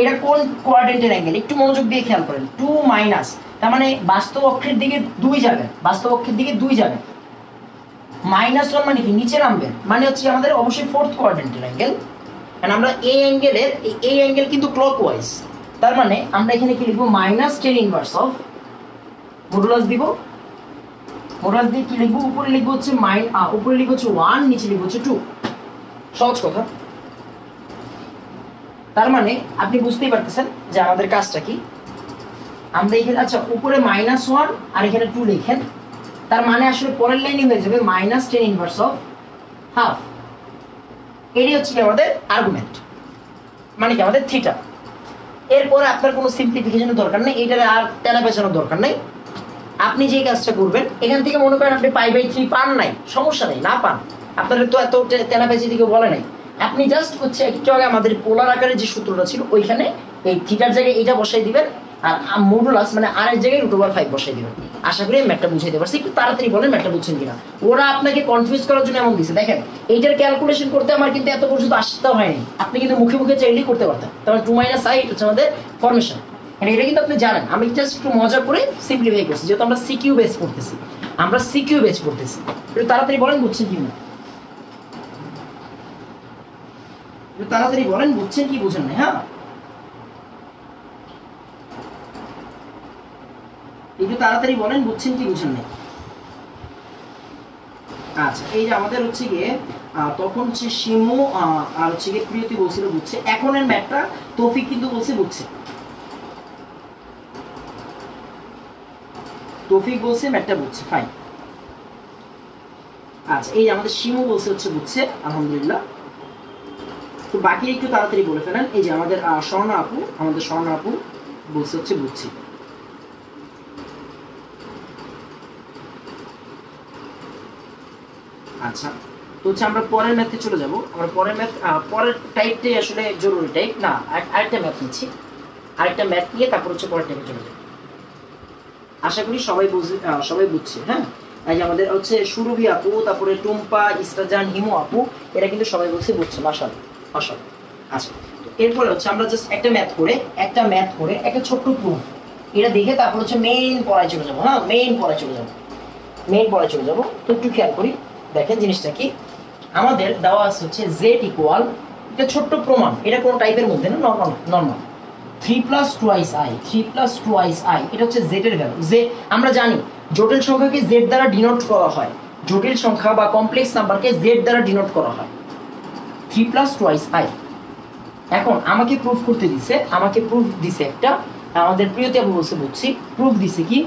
এটা কোন কোয়াড্রেন্টের অ্যাঙ্গেল একটু মনোযোগ দিয়ে খেয়াল করেন। টু মাইনাস তার মানে বাস্তব অক্ষের দিকে দুই যাবেন বাস্তব অক্ষের দিকে দুই যাবেন মাইনাস ওয়ান মানে কি? নিচে নামবেন মানে হচ্ছে আমাদের অবশ্যই ফোর্থ কোয়াড্রেন্টের অ্যাঙ্গেল কারণ আমরা এই অ্যাঙ্গেলের এই অ্যাঙ্গেল কিন্তু ক্লকওয়াইজ তার মানে আমরা এখানে কি লিখব? Minus tan inverse of modulus দিব। মডুলাস দিয়ে কি লিখব? উপরে লিখব হচ্ছে মাইন উপরে লিখব হচ্ছে ওয়ান নিচে লিখব হচ্ছে টু সহজ কথা। তার মানে আপনি বুঝতেই পারতেছেন যে আমাদের কাজটা কি। আমরা এখানে আচ্ছা উপরে মাইনাস ওয়ান আর এখানে টু লিখেন। তার মানে আসলে পরের লাইনে হয়ে যাবে minus tan inverse of half এটাই হচ্ছে কি আমাদের আর্গুমেন্ট মানে কি আমাদের থিটা এরপরে আপনার কোনো সিম্পলিফিকেশনের দরকার নেই এইটার আর টেনা পেছানোর দরকার নেই। আপনি যে কাজটা করবেন, এখান থেকে মনে করেন আপনি পাই বাই থ্রি পান নাই, সমস্যা নেই, না পান। আপনাদের তো এত টেনা পেঁচি থেকে বলে নাই। আপনি জাস্ট হচ্ছে একটু আগে আমাদের পোলার আকারের যে সূত্রটা ছিল, ওইখানে এই থিটার জায়গায় এইটা বসাই দিবেন, আর মডুলাস মানে আর এক জায়গায় রুট ওভার ফাইভ বসাই দিবেন। আশা করি ম্যাটটা বুঝাইতে পারছি। একটু তাড়াতাড়ি বলেন ম্যাটটা বুঝছেন কিনা। ওরা আপনাকে কনফিউজ করার জন্য এমন দিছে। দেখেন, এইটার ক্যালকুলেশন করতে আমার কিন্তু এত পর্যন্ত আসতেও হয়নি। আপনি কিন্তু মুখে মুখে চাইলেই করতে পারতেন। তারপর টু মাইনাস আই হচ্ছে আমাদের ফরমেশন মানে এটা কিন্তু আপনি জানেন। আমি জাস্ট একটু মজা করে সিম্পলিফাই করছি। যেহেতু আমরা সিকিউ বেস করতেছি। আমরা সিকিউ বেস করতেছি। একটু তাড়াতাড়ি বলেন বুঝছেন কি না একটু তাড়াতাড়ি বলেন, বুঝছেন কি বুঝেন না হ্যাঁ? একটু তাড়াতাড়ি বলেন, বুঝছেন কি বুঝেন না আচ্ছা এই যে আমাদের হচ্ছে গিয়ে তখন হচ্ছে শিমু আর হচ্ছে গিয়ে প্রিয়তি বলছিল বুঝছে। এখনের ম্যাপটা তৌফিক কিন্তু বলছে বুঝছে। তৌফিক বলছে, ম্যাপটা বুঝছে ফাইন আচ্ছা এই আমাদের শিমু বলছে হচ্ছে বুঝছে, আলহামদুলিল্লাহ। তো বাকি একটু তাড়াতাড়ি বলে ফেলেন। এই যে আমাদের স্বর্ণা আপু, আমাদের স্বর্ণা আপু বলছে হচ্ছে বুঝছি। আচ্ছা তো হচ্ছে আমরা পরের ম্যাথে চলে যাব। আমরা পরের ম্যাথ পরের টাইপটাই আসলে জরুরি টাইপ না, আর- আরেকটা ম্যাথ নিচ্ছি। আরেকটা ম্যাথ নিয়ে তারপর হচ্ছে পরের টাইপে চলে যাব। আশা করি সবাই বুঝে সবাই বুঝছে হ্যাঁ? এই যে আমাদের হচ্ছে সুরভি আপু, তারপরে টুম্পা ইস্তাজান হিমু আপু, এরা কিন্তু সবাই বলছে বুঝছে মাসাল এরপরে হচ্ছে আমরা জাস্ট একটা ম্যাথ করে, একটা ম্যাথ করে একটা ছোট্ট প্রুফ এটা দেখে তারপর হচ্ছে মেইন পড়ায় চলে যাব হ্যাঁ? মেইন পড়ায় চলে যাব। মেইন পড়ায় চলে যাব। তো একটু খেয়াল করি, দেখেন জিনিসটা কি? আমাদের দেওয়া আছে হচ্ছে জেড ইকুয়াল এটা ছোট্ট প্রমাণ। এটা কোনো টাইপের মধ্যে না normal normal three plus twice I three plus twice I এটা হচ্ছে জেড এর ভ্যালু যে আমরা জানি, জটিল সংখ্যাকে জেড দ্বারা ডিনোট করা হয়। জটিল সংখ্যা বা কমপ্লেক্স নাম্বারকে জেড দ্বারা ডিনোট করা হয়। থ্রি প্লাস টুয়াইস আই এখন আমাকে প্রুফ করতে দিছে, আমাকে প্রুফ দিছে একটা, আমাদের প্রিয়তে আপু বলছে বুঝছি প্রুফ দিছে কি?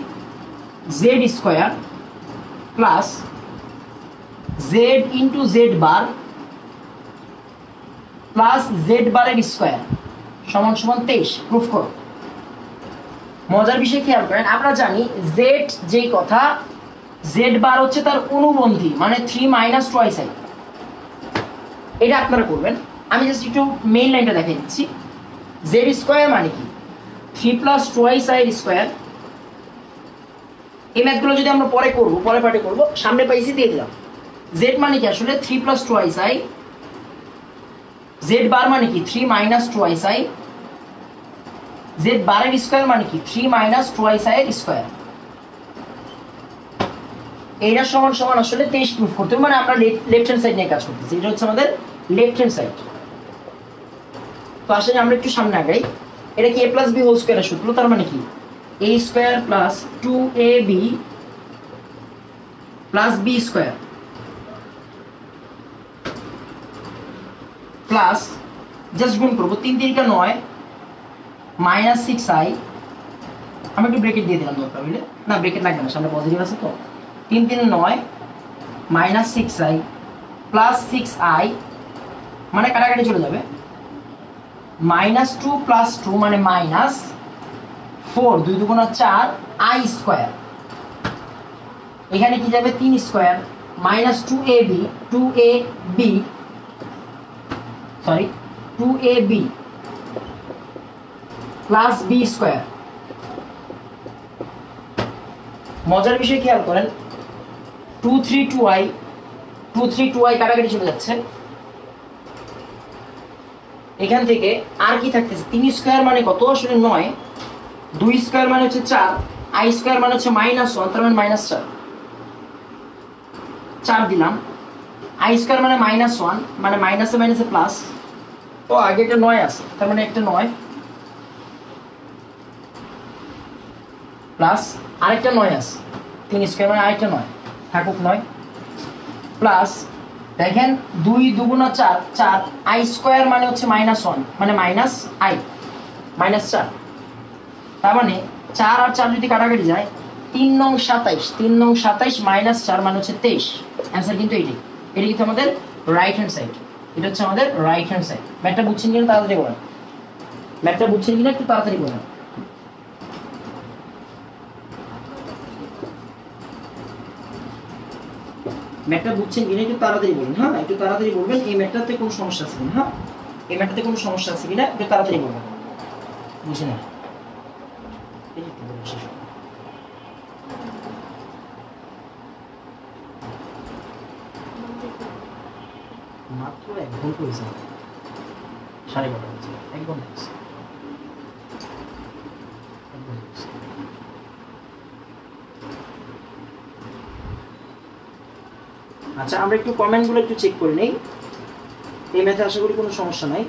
Z square plus z into z bar plus z বারের স্কোয়ার সমান সমান তেইশ প্রুফ করো। মজার বিষয় খেয়াল করেন, আমরা জানি জেড যেই কথা জেড বার হচ্ছে তার অনুবন্ধী মানে থ্রি মাইনাস টোয়াইস আই এটা আপনারা করবেন। আমি জাস্ট একটু মেইন লাইনটা দেখাই দিচ্ছি। জেড স্কোয়ার মানে কি? Three plus twice i square এই ম্যাথগুলো যদি আমরা পরে করব পরে পার্টে করব, সামনে পাইছি দিয়ে দিলাম। জেড মানে কি আসলে? Three plus twice i z bar মানে কি? Three minus twice i z বারের স্কোয়ার মানে কি? থ্রি মাইনাস টোয়াইস আই এর স্কোয়ার এইটা সমান সমান আসলে তেইশ প্রুফ করতে হবে। মানে আমরা লেফট হ্যান্ড সাইড নিয়ে কাজ করতেছি। এটা হচ্ছে আমাদের লেফট হ্যান্ড সাইড তো আসলে আমরা একটু সামনে আগাই। এটা কি এ প্লাস বি হোল স্কোয়ারের সূত্র? তার মানে কি? A square plus two a b plus b square plus just গুণ করব, তিন তিনটা নয় মাইনাস সিক্স আই আমি একটু ব্রেকেট দিয়ে দিলাম দরকার বুঝলে না ব্রেকেট লাগবে না, সামনে পজিটিভ আছে তো। তিন তিন নয় minus six i plus six i মানে কাটাকাটি চলে যাবে। মাইনাস টু প্লাস টু মানে মাইনাস ফোর দুই দুগুণা চার আই স্কোয়ার এখানে কি যাবে? তিন square minus two a b two a b sorry two a b plus b square মজার বিষয় খেয়াল করেন two three two i two three two i কাটাকাটি চলে যাচ্ছে। এখান থেকে আর কি থাকতেছে? তিন স্কোয়ার মানে কত? আসলে নয়। দুই স্কোয়ার মানে হচ্ছে চার। আই স্কোয়ার মানে হচ্ছে মাইনাস ওয়ান তার মানে মাইনাস চার। চার দিলাম। আই স্কোয়ার মানে মাইনাস ওয়ান মানে মাইনাসে মাইনাসে প্লাস ও, আগে একটা নয় আছে, তার মানে একটা নয়। প্লাস আরেকটা নয় আছে। তিন স্কোয়ার মানে আরেকটা নয়। থাকুক নয়। প্লাস দেখেন দুই দুগুণা চার চার আই স্কোয়ার মানে হচ্ছে মাইনাস ওয়ান মানে মাইনাস আই মাইনাস চার। তার মানে চার আর চার যদি কাটাকাটি যায়, তিন নং সাতাইশ, তিন নং সাতাইশ মাইনাস চার মানে হচ্ছে তেইশ। অ্যান্সার কিন্তু এইটাই। এটা কিন্তু আমাদের রাইট হ্যান্ড সাইড এটা হচ্ছে আমাদের রাইট হ্যান্ড সাইড ম্যাথটা বুঝছেন কিনা তাড়াতাড়ি বলেন। ম্যাথটা বুঝছেন কিনা একটু তাড়াতাড়ি বলেন। ম্যাটটা বুঝছেন কিনা একটু তাড়াতাড়ি বলুন হ্যাঁ? একটু তাড়াতাড়ি বলবেন, এই ম্যাটটাতে কোনো সমস্যা আছে কিনা হ্যাঁ? এই ম্যাটটাতে কোনো সমস্যা আছে কিনা, একটু তাড়াতাড়ি বলবেন। বুঝে না। মাত্র এক ঘণ্টা হয়েছে। সাড়ে বারোটা হয়েছে এক ঘণ্টা হয়েছে এক ঘণ্টা হয়েছে। আচ্ছা আমরা একটু কমেন্টগুলো একটু চেক করে নেই। এই ম্যাথে আশা করি কোনো সমস্যা নাই।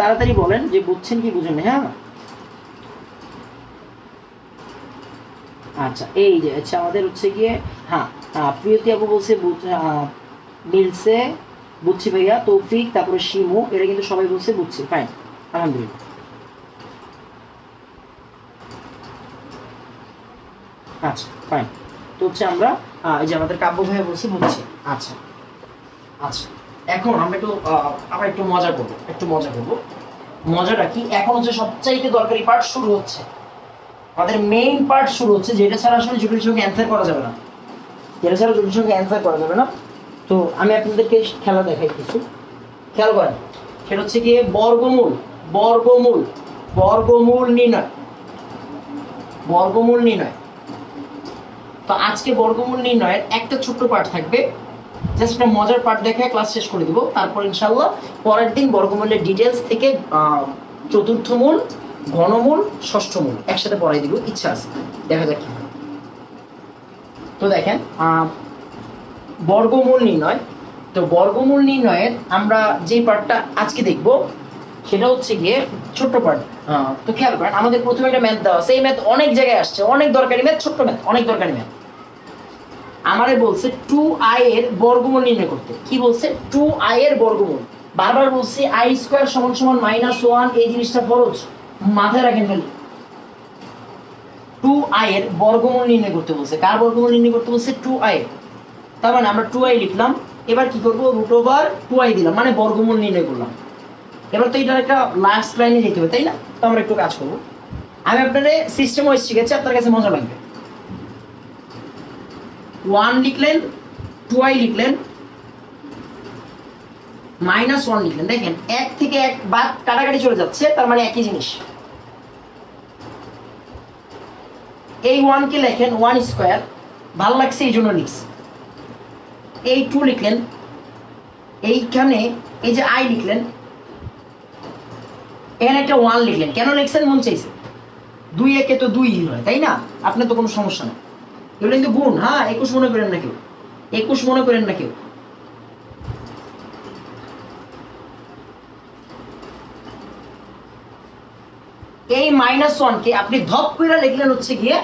তাড়াতাড়ি বলেন যে বুঝছেন কি বুঝেন হ্যাঁ? আচ্ছা এই যে আচ্ছা আমাদের হচ্ছে গিয়ে হ্যাঁ প্রিয়তি আপু বলছে মিলছে, বুঝছি ভাইয়া, তৌফিক, তারপরে শিমু এরা কিন্তু সবাই বলছে বুঝছি ফাইন আলহামদুলিল্লাহ। আচ্ছা ফাইন তো হচ্ছে আমরা এই যে আমাদের কাব্য ভাইয়া বলছে বুঝছি আচ্ছা আচ্ছা এখন আমরা একটু আমরা একটু মজা করব, একটু মজা করব। মজাটা কি? এখন হচ্ছে সবচাইতে দরকারি পার্ট শুরু হচ্ছে। আমাদের মেইন পার্ট শুরু হচ্ছে, যেটা ছাড়া আসলে জটিল সঙ্গে অ্যান্সার করা যাবে না। যেটা ছাড়া জটিল সঙ্গে অ্যান্সার করা যাবে না। তো আমি আপনাদেরকে খেলা দেখাই কিছু খেয়াল করেন, সেটা হচ্ছে গিয়ে বর্গমূল বর্গমূল বর্গমূল নির্ণয়। বর্গমূল নির্ণয়। তো আজকে বর্গমূল নির্ণয়ের একটা ছোট্ট পার্ট থাকবে। জাস্ট একটা মজার পার্ট দেখে ক্লাস শেষ করে দিব। তারপর ইনশাল্লাহ পরের দিন বর্গমূলের ডিটেলস থেকে চতুর্থ মূল ঘনমূল ষষ্ঠ মূল একসাথে পড়াই দিব, ইচ্ছা আছে। দেখা যাক তো দেখেন বর্গমূল নির্ণয়। তো বর্গমূল নির্ণয়ের আমরা যে পার্টটা আজকে দেখব, সেটা হচ্ছে গিয়ে ছোট্ট পার্ট। তো খেয়াল করেন, আমাদের প্রথমে একটা ম্যাথ দেওয়া এই ম্যাথ অনেক জায়গায় আসছে, অনেক দরকারি ম্যাথ ছোট্ট ম্যাথ অনেক দরকারি ম্যাথ আমারে বলছে টু আই এর বর্গমূল নির্ণয় করতে। কি বলছে? টু আই এর বর্গমূল। বারবার বলছি আই স্কোয়ার সমান সমান মাইনাস ওয়ান এই জিনিসটা ফরজ। মাথায় রাখেন খালি। টু আই এর বর্গমূল নির্ণয় করতে বলছে। কার বর্গমূল নির্ণয় করতে বলছে? টু আই তার মানে আমরা টু আই লিখলাম, এবার কি করব? রুট ওভার টু আই দিলাম মানে বর্গমূল নির্ণয় করলাম। এবার তো এটার একটা লাস্ট লাইনে যেতে হবে, তাই না? তো আমরা একটু কাজ করব। আমি আপনাদের সিস্টেম ওয়াইজ শিখেছি, আপনার কাছে মজা লাগবে। ওয়ান লিখলেন টু আই লিখলেন মাইনাস ওয়ান লিখলেন দেখেন, এক থেকে এক বাদ কাটাকাটি চলে যাচ্ছে, তার মানে একই জিনিস। এই ওয়ানকে লেখেন ওয়ান স্কোয়ার ভালো লাগছে এই জন্য লিখছি। এই টু লিখলেন, এইখানে এই যে আই লিখলেন, এখানে একটা ওয়ান লিখলেন। কেন লিখছেন? মন চাইছে। দুই একে তো দুই হয়, তাই না? আপনার তো কোনো সমস্যা নেই। এগুলো কিন্তু গুণ। হ্যাঁ একুশ মনে করেন না কেউ। একুশ মনে করেন না কেউ। এই মাইনাস ওয়ানকে আপনি ধপ করে লিখলেন হচ্ছে গিয়ে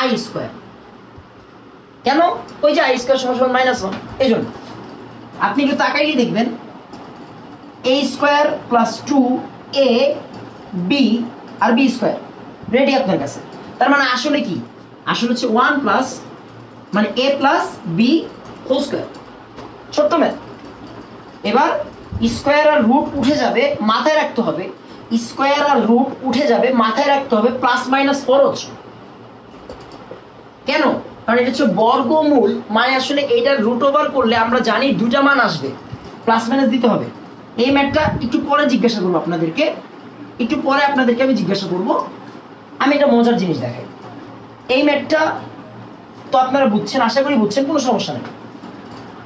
আই স্কোয়ার কেন? ওই যে আই স্কোয়ার সমান সমান মাইনাস ওয়ান এই জন্য আপনি একটু তাকাইলে দেখবেন a square plus two a b R b square ready আপনার কাছে। তার মানে আসলে কি? আসলে হচ্ছে ওয়ান প্লাস মানে a plus b whole square ছোট্ট ম্যাথ এবার স্কোয়ার আর রুট উঠে যাবে, মাথায় রাখতে হবে স্কোয়ার আর রুট উঠে যাবে, মাথায় রাখতে হবে প্লাস মাইনাস ফরজ কেন? কারণ এটা হচ্ছে বর্গমূল মানে আসলে এইটার রুট ওভার করলে আমরা জানি দুটা মান আসবে। প্লাস মাইনাস দিতে হবে। এই ম্যাটটা একটু পরে জিজ্ঞাসা করব আপনাদেরকে। একটু পরে আপনাদেরকে আমি জিজ্ঞাসা করব। আমি এটা মজার জিনিস দেখাই। এই ম্যাটটা তো আপনারা বুঝছেন, আশা করি বুঝছেন, কোনো সমস্যা নেই।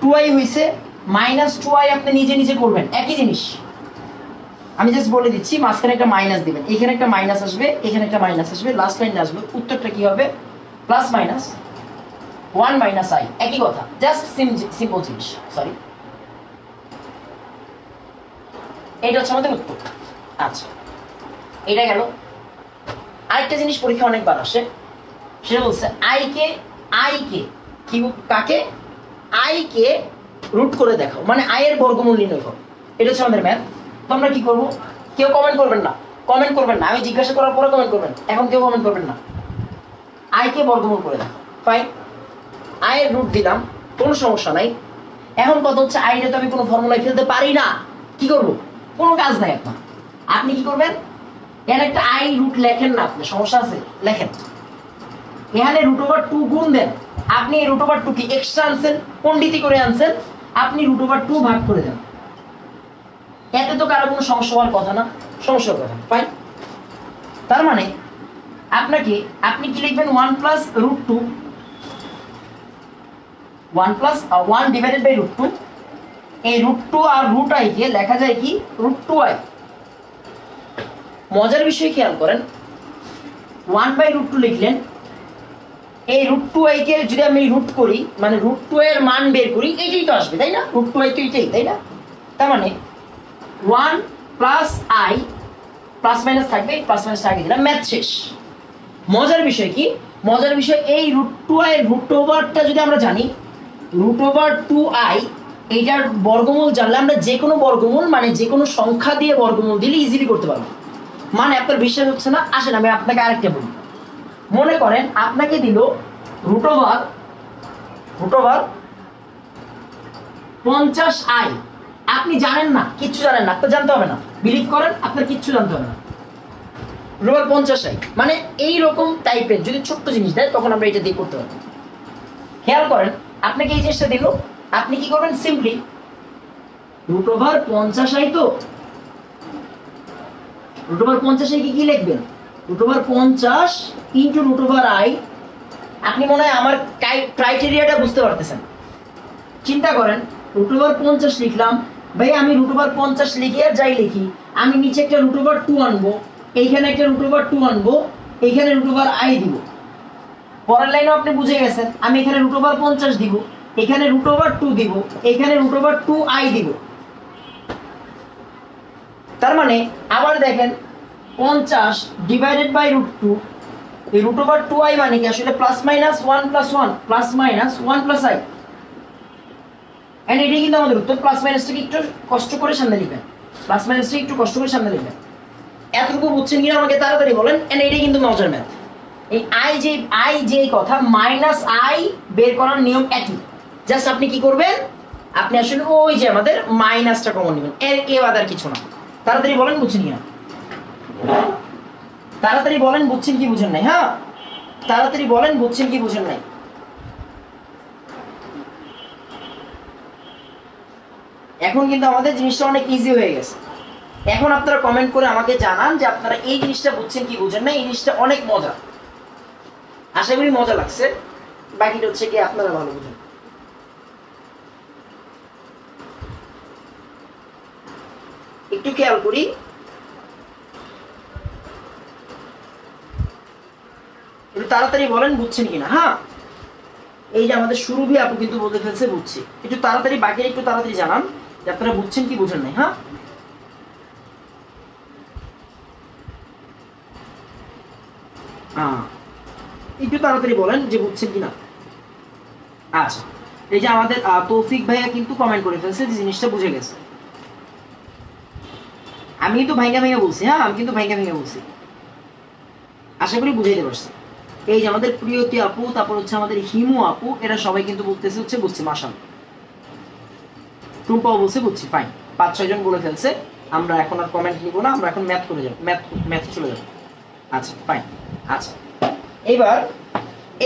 টু আই হয়েছে মাইনাস টু আই আপনি নিজে নিজে করবেন। একই জিনিস। আমি জাস্ট বলে দিচ্ছি, মাঝখানে একটা মাইনাস দিবেন। এখানে একটা মাইনাস আসবে, এখানে একটা মাইনাস আসবে লাস্ট লাইনে আসবে। উত্তরটা কি হবে? Plus minus one minus i একই কথা জাস্ট সিম্পল জিনিস সরি এইটা হচ্ছে আমাদের উত্তর। আচ্ছা এটা গেল। আরেকটা জিনিস পরীক্ষা অনেকবার আসে, সেটা বলছে আই কে আই কে, কি, কাকে? আই কে রুট করে দেখাও। মানে আই এর বর্গমূল নির্ণয় করো। এটা হচ্ছে আমাদের ম্যাথ তো আমরা কি করব? কেউ কমেন্ট করবেন না। কমেন্ট করবেন না। আমি জিজ্ঞাসা করার পরে কমেন্ট করবেন। এখন কেউ কমেন্ট করবেন না। আই কে বর্গমূল করে দেখাও ফাইন আয়ের রুট দিলাম। কোনো সমস্যা নাই। এখন কথা হচ্ছে আইটা তো আমি কোনো ফর্মুলায় ফেলতে পারি না। কি করব? কোনো কাজ নাই আপনার আপনি কি করবেন? এর একটা আই রুট লেখেন না আপনি। সমস্যা আছে? লেখেন। এখানে রুট ওভার টু গুণ দেন। আপনি রুট ওভার টু কি এক্সট্রা আনছেন পন্ডিতি করে আনছেন। আপনি রুট ওভার টু ভাগ করে দেন। এতে তো কারও কোনো সমস্যা হওয়ার কথা না সমস্যা হওয়ার কথা ফাইন তার মানে আপনাকে, আপনি কি লিখবেন one plus root two one plus one divided by root two এই রুট টু আর রুট আই কে লেখা যায় কি? রুট টু আই মজার বিষয় খেয়াল করেন ওয়ান বাই রুট টু লিখলেন, এই রুট টু আই কে যদি আমি রুট করি মানে রুট টু এর মান বের করি, এইটাই তো আসবে, তাই না? রুট টু আই তো এইটাই, তাই না? তার মানে one plus i plus minus থাকবে প্লাস মাইনাস আগে দিলাম, ম্যাথ শেষ। মজার বিষয় কি? মজার বিষয় এই রুট টু আই রুট ওভারটা যদি আমরা জানি রুট ওভার টু আই এইটার বর্গমূল জানলে আমরা যে কোনো বর্গমূল মানে যে কোনো সংখ্যা দিয়ে বর্গমূল দিলে ইজিলি করতে পারব। মানে আপনার বিশ্বাস হচ্ছে না? আসেন, আমি আপনাকে আরেকটা বলি। মনে করেন আপনাকে দিল রুট ওভার রুট ওভার পঞ্চাশ আই আপনি জানেন না, কিচ্ছু জানেন না, আপনার জানতে হবে না। বিলিভ করেন, আপনার কিচ্ছু জানতে হবে না। রোবার পঞ্চাশ মানে এই রকম টাইপের যদি ছোট্ট জিনিস দেয়, তখন আমরা এটা দিয়ে করতে পারব। খেয়াল করেন, আপনাকে এই জিনিসটা দিল, আপনি কি করবেন? সিম্পলি রুট ওভার পঞ্চাশ আই তো। রুট ওভার পঞ্চাশ কি কি লিখবেন? রুট ওভার পঞ্চাশ ইন্টু রুট ওভার আই আপনি মনে হয় আমার ক্রাইটেরিয়াটা বুঝতে পারতেছেন। চিন্তা করেন রুট ওভার পঞ্চাশ লিখলাম ভাই, আমি রুট ওভার পঞ্চাশ লিখি আর যাই লিখি। আমি নিচে একটা রুট ওভার টু আনব, এইখানে একটা রুট ওভার টু আনব, এইখানে রুট ওভার আই দিব। পরের লাইনও আপনি বুঝে গেছেন, আমি এখানে রুট ওভার পঞ্চাশ দিব, এখানে রুট ওভার টু দিব, এখানে রুট ওভার টু আই দিব। তার মানে আবার দেখেন, পঞ্চাশ ডিভাইডেড বাই রুট টু এই রুট ওভার টু আই মানে কি? আসলে plus minus one plus one plus minus one plus i and এটাই কিন্তু আমাদের উত্তর প্লাস মাইনাসটাকে একটু কষ্ট করে সামনে লিখবেন প্লাস মাইনাসটাকে একটু কষ্ট করে সামনে লিখবেন এতটুকু বুঝছেন কিনা আমাকে তাড়াতাড়ি বলেন? এন্ড এটাই কিন্তু মজার ম্যাথ এই আই যে আই যে কথা মাইনাস আই বের করার নিয়ম একই। জাস্ট আপনি কি করবেন? আপনি আসলে ওই যে আমাদের মাইনাসটা কমন নেবেন। এর এ বাদ আর কিছু না। তাড়াতাড়ি বলেন, বুঝছেন কিনা? তাড়াতাড়ি বলেন, বুঝছেন কি বুঝেন নাই হ্যাঁ? তাড়াতাড়ি বলেন, বুঝছেন কি বুঝেন নাই। এখন কিন্তু আমাদের জিনিসটা অনেক ইজি হয়ে গেছে। এখন আপনারা কমেন্ট করে আমাকে জানান যে আপনারা এই জিনিসটা বুঝছেন কি বুঝেন না, এই জিনিসটা অনেক মজা। আশা করি মজা লাগছে। বাকিটা হচ্ছে কি আপনারা ভালো বুঝেন। একটু খেয়াল করি। একটু তাড়াতাড়ি বলেন, বুঝছেন কিনা? হ্যাঁ? এই যে আমাদের সুরভি আপু কিন্তু বলতে ফেলছে, বুঝছি। একটু তাড়াতাড়ি বাকি একটু তাড়াতাড়ি জানান। আপনারা বুঝছেন কি বুঝেন নাই হ্যাঁ? একটু তাড়াতাড়ি বলেন যে বুঝছেন কিনা। আচ্ছা এই যে আমাদের তৌফিক ভাইয়া কিন্তু কমেন্ট করে ফেলছে যে জিনিসটা বুঝে গেছে। আমি কিন্তু ভাইঙ্গা ভাইঙ্গা বলছি হ্যাঁ? আমি কিন্তু ভাইঙ্গা ভাইঙ্গা বলছি। আশা করি বুঝাইতে পারছি। এই যে আমাদের প্রিয়তি আপু, তারপর হচ্ছে আমাদের হিমু আপু, এরা সবাই কিন্তু বলতেছে হচ্ছে বুঝছে মাসাল টুম্পাও বলছে বুঝছি ফাইন পাঁচ, ছয় জন বলে ফেলছে, আমরা এখন আর কমেন্ট নিব না, আমরা এখন ম্যাথ করে যাব ম্যাথ ম্যাথ চলে যাব। আচ্ছা ফাইন আচ্ছা। এবার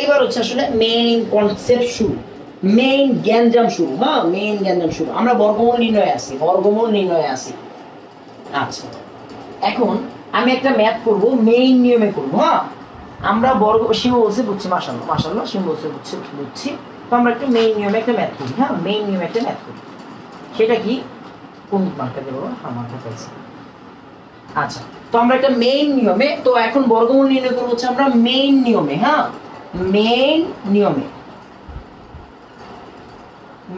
এবার হচ্ছে আসলে মেইন কনসেপ্ট শুরু মেইন জ্ঞানজাম শুরু হ্যাঁ? মেইন জ্ঞানজাম শুরু। আমরা বর্গমূল নির্ণয়ে আসি বর্গমূল নির্ণয়ে আসি আচ্ছা। এখন আমি একটা ম্যাথ করব মেইন নিয়মে করব হ্যাঁ? আমরা বর্গ শিব বলছে বুঝছি মাসাল্লাহ মাসাল্লাহ শিব বলছে বুঝছি বুঝছি। তো আমরা একটা মেইন নিয়মে একটা ম্যাথ করি হ্যাঁ? মেইন নিয়মে একটা ম্যাথ করি। সেটা কি? কোন মার্কা দেবো? আমার কাছে আছে আচ্ছা তো আমরা একটা মেইন নিয়মে, তো এখন বর্গমূল নির্ণয় করব হচ্ছে আমরা মেইন নিয়মে হ্যাঁ? মেইন নিয়মে।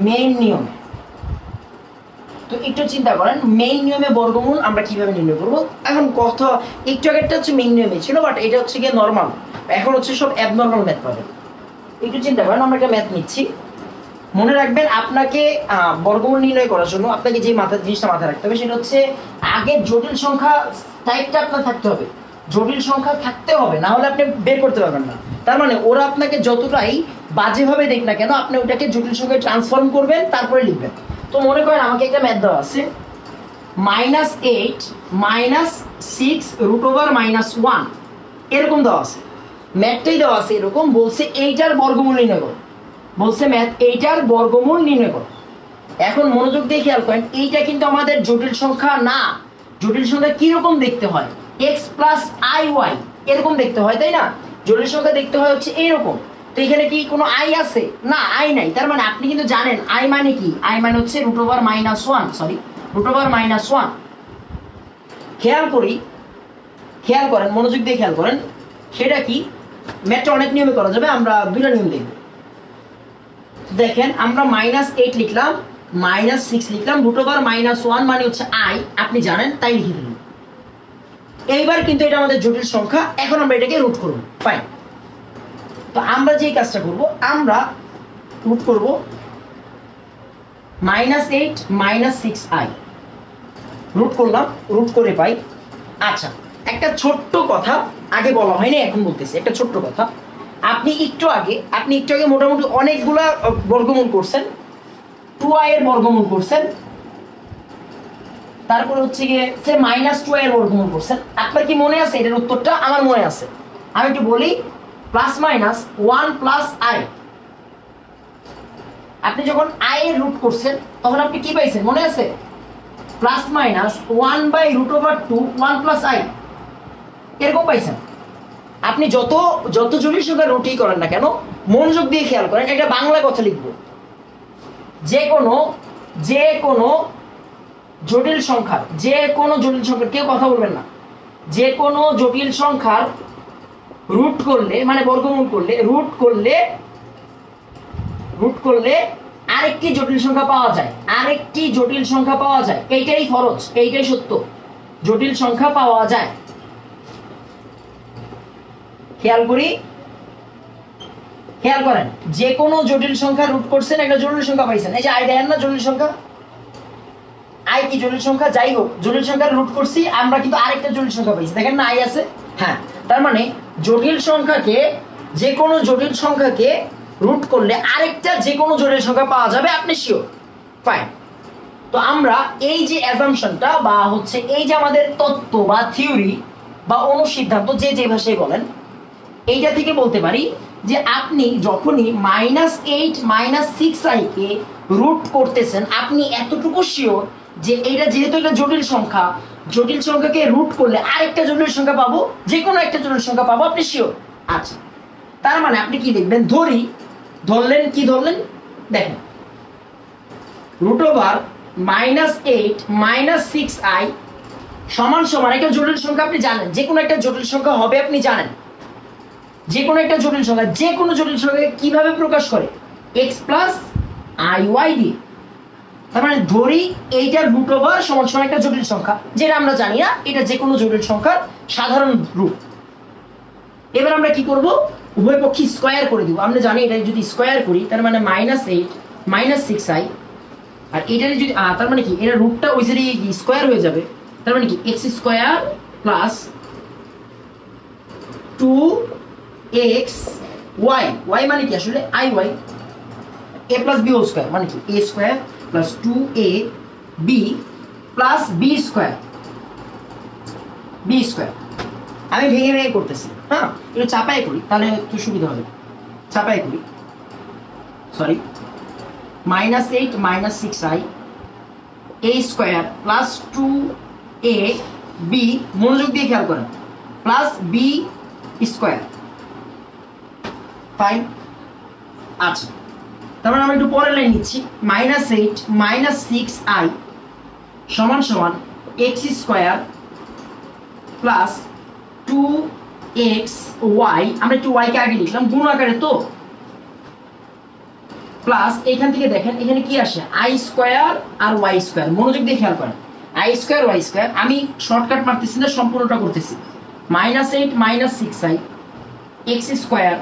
মেইন নিয়মে। তো একটু চিন্তা করেন মেইন নিয়মে বর্গমূল আমরা কীভাবে নির্ণয় করব? এখন কথা একটু আগেরটা হচ্ছে মেইন নিয়মে ছিল বাট এটা হচ্ছে গিয়ে নর্মাল এখন হচ্ছে সব অ্যাবনর্মাল ম্যাথ পাবেন। একটু চিন্তা করেন, আমরা একটা ম্যাথ নিচ্ছি। মনে রাখবেন, আপনাকে বর্গমূল নির্ণয় করার জন্য আপনাকে যে মাথা, জিনিসটা মাথায় রাখতে হবে সেটা হচ্ছে আগের জটিল সংখ্যা টাইপটা আপনার থাকতে হবে। জটিল সংখ্যা থাকতে হবে, না হলে আপনি বের করতে পারবেন না। তার মানে ওরা আপনাকে যতটাই বাজেভাবে দেখ না কেন, আপনি ওটাকে জটিল সংখ্যায় ট্রান্সফর্ম করবেন, তারপরে লিখবেন। তো মনে করেন আমাকে একটা ম্যাথ দেওয়া আছে। Minus eight minus six root over minus one এরকম দেওয়া আছে। ম্যাথটাই দেওয়া আছে এরকম, বলছে এইটার বর্গমূল নির্ণয় করো। বলছে, ম্যাথ, এইটার বর্গমূল নির্ণয় করো। এখন মনোযোগ দিয়ে খেয়াল করেন, এইটা কিন্তু আমাদের জটিল সংখ্যা না। জটিল সংখ্যা কীরকম দেখতে হয়? এক্স প্লাস আই ওয়াই এরকম দেখতে হয়, তাই না? জটিল সংখ্যা দেখতে হয় হচ্ছে এইরকম। তো এখানে কি কোনো আই আছে? না আই নাই। তার মানে আপনি কিন্তু জানেন আই মানে কি? আই মানে হচ্ছে root over minus one sorry root over minus one খেয়াল করি, খেয়াল করেন, মনোযোগ দিয়ে খেয়াল করেন, সেটা কি? ম্যাথটা অনেক নিয়মে করা যাবে, আমরা দুইটা নিয়ম দেখব। দেখেন, আমরা মাইনাস এইট লিখলাম মাইনাস সিক্স লিখলাম রুট ওভার মাইনাস ওয়ান মানে হচ্ছে আই আপনি জানেন, তাই লিখে দিলাম। এইবার কিন্তু এটা আমাদের জটিল সংখ্যা, এখন আমরা এটাকে রুট করব ফাইন তো আমরা যে কাজটা করব, আমরা রুট করব minus eight minus six i root করলাম রুট করে পাই। আচ্ছা একটা ছোট্ট কথা, আগে বলা হয়নি, এখন বলতেছি, একটা ছোট্ট কথা। আপনি একটু আগে, আপনি একটু আগে মোটামুটি অনেকগুলা বর্গমূল করছেন। টু এর বর্গমূল করছেন। তারপরে হচ্ছে গিয়ে সে মাইনাস টু এর বর্গমূল করছেন। আপনার কি মনে আছে? এটার উত্তরটা আমার মনে আছে। আমি একটু বলি plus minus one plus i আপনি যখন আই এর রুট করছেন, তখন আপনি কি পাইছেন? মনে আছে? Plus minus one by root over two one plus i এরকম পাইছেন। আপনি যত যত জটিল সংখ্যা রুটি করেন না কেন, মনোযোগ দিয়ে খেয়াল করেন, একটা বাংলা কথা লিখব। যে কোনো যে কোনো জটিল সংখ্যার, যে কোনো জটিল সংখ্যার, কেউ কথা বলবেন না। যে কোনো জটিল সংখ্যার রুট করলে মানে বর্গমূল করলে রুট করলে রুট করলে আরেকটি জটিল সংখ্যা পাওয়া যায়। আরেকটি জটিল সংখ্যা পাওয়া যায়। এইটাই খরচ এইটাই সত্য। জটিল সংখ্যা পাওয়া যায়। খেয়াল করি। খেয়াল করেন, যে কোনো জটিল সংখ্যা রুট করছেন, একটা জটিল সংখ্যা পাইছেন। এই যে আই দেন না জটিল সংখ্যা? আই কি জটিল সংখ্যা? যাই হোক, জটিল সংখ্যা রুট করছি, আমরা কিন্তু আরেকটা জটিল সংখ্যা পাইছি। দেখেন না আই আছে? হ্যাঁ তার মানে জটিল সংখ্যাকে, যে কোনো জটিল সংখ্যাকে রুট করলে আরেকটা যে কোনো জটিল সংখ্যা পাওয়া যাবে, আপনি শিওর ফাইন তো আমরা এই যে অ্যাজামশনটা বা হচ্ছে এই যে আমাদের তত্ত্ব বা থিওরি বা অনুসিদ্ধান্ত যে যে ভাষায় বলেন এইটা থেকে বলতে পারি যে আপনি যখনই মাইনাস এইট মাইনাস সিক্স আইকে রুট করতেছেন, আপনি এতটুকু শিওর যে এইটা যেহেতু একটা জটিল সংখ্যা, জটিল সংখ্যাকে রুট করলে আরেকটা জটিল সংখ্যা পাবো যে কোনো একটা জটিল সংখ্যা পাবো, আপনি শিওর আচ্ছা তার মানে আপনি কি দেখবেন? ধরি, ধরলেন, কি ধরলেন? দেখেন root over minus eight minus six i সমান সমান একটা জটিল সংখ্যা আপনি জানেন যে কোনো একটা জটিল সংখ্যা হবে, আপনি জানেন। যে কোনো একটা জটিল সংখ্যা যে কোনো জটিল সংখ্যাকে কীভাবে প্রকাশ করে? এক্স প্লাস আই ওয়াই দিয়ে। তার মানে ধরি এইটার রুট ওভার সমান সমান একটা জটিল সংখ্যা, যেটা আমরা জানি না, এটা যে কোনো জটিল সংখ্যার সাধারণ রূপ এবার আমরা কি করব? উভয় পক্ষে স্কোয়ার করে দিব। আমরা জানি এটা যদি স্কোয়ার করি, তার মানে minus eight minus six i আর এটার যদি তার মানে কি? এটা রুটটা ওই সাইডে স্কোয়ার হয়ে যাবে। তার মানে কি? X square plus two x y y মানে কি আসলে? I y a plus b whole square মানে কি? A square plus two a b plus b square b square আমি ভেঙে ভেঙে করতেছি হ্যাঁ? একটু চাপাই করি, তাহলে একটু সুবিধা হবে। চাপাই করি। Sorry minus eight minus six i a square plus two a b মনোযোগ দিয়ে খেয়াল করেন। প্লাস বি স্কোয়ার ফাইন আচ্ছা। তারপর আমরা একটু পরের লাইন নিচ্ছি। Minus eight minus six i সমান সমান x square plus two x y আমরা একটু ওয়াইকে আগে লিখলাম, গুণ আকারে তো। প্লাস এখান থেকে দেখেন, এখানে কি আসে? আই স্কোয়ার আর ওয়াই স্কোয়ার মনোযোগ দিয়ে খেয়াল করেন। আই স্কোয়ার ওয়াই স্কোয়ার আমি শর্টকাট মারতেছি না, সম্পূর্ণটা করতেছি। Minus eight minus six i x square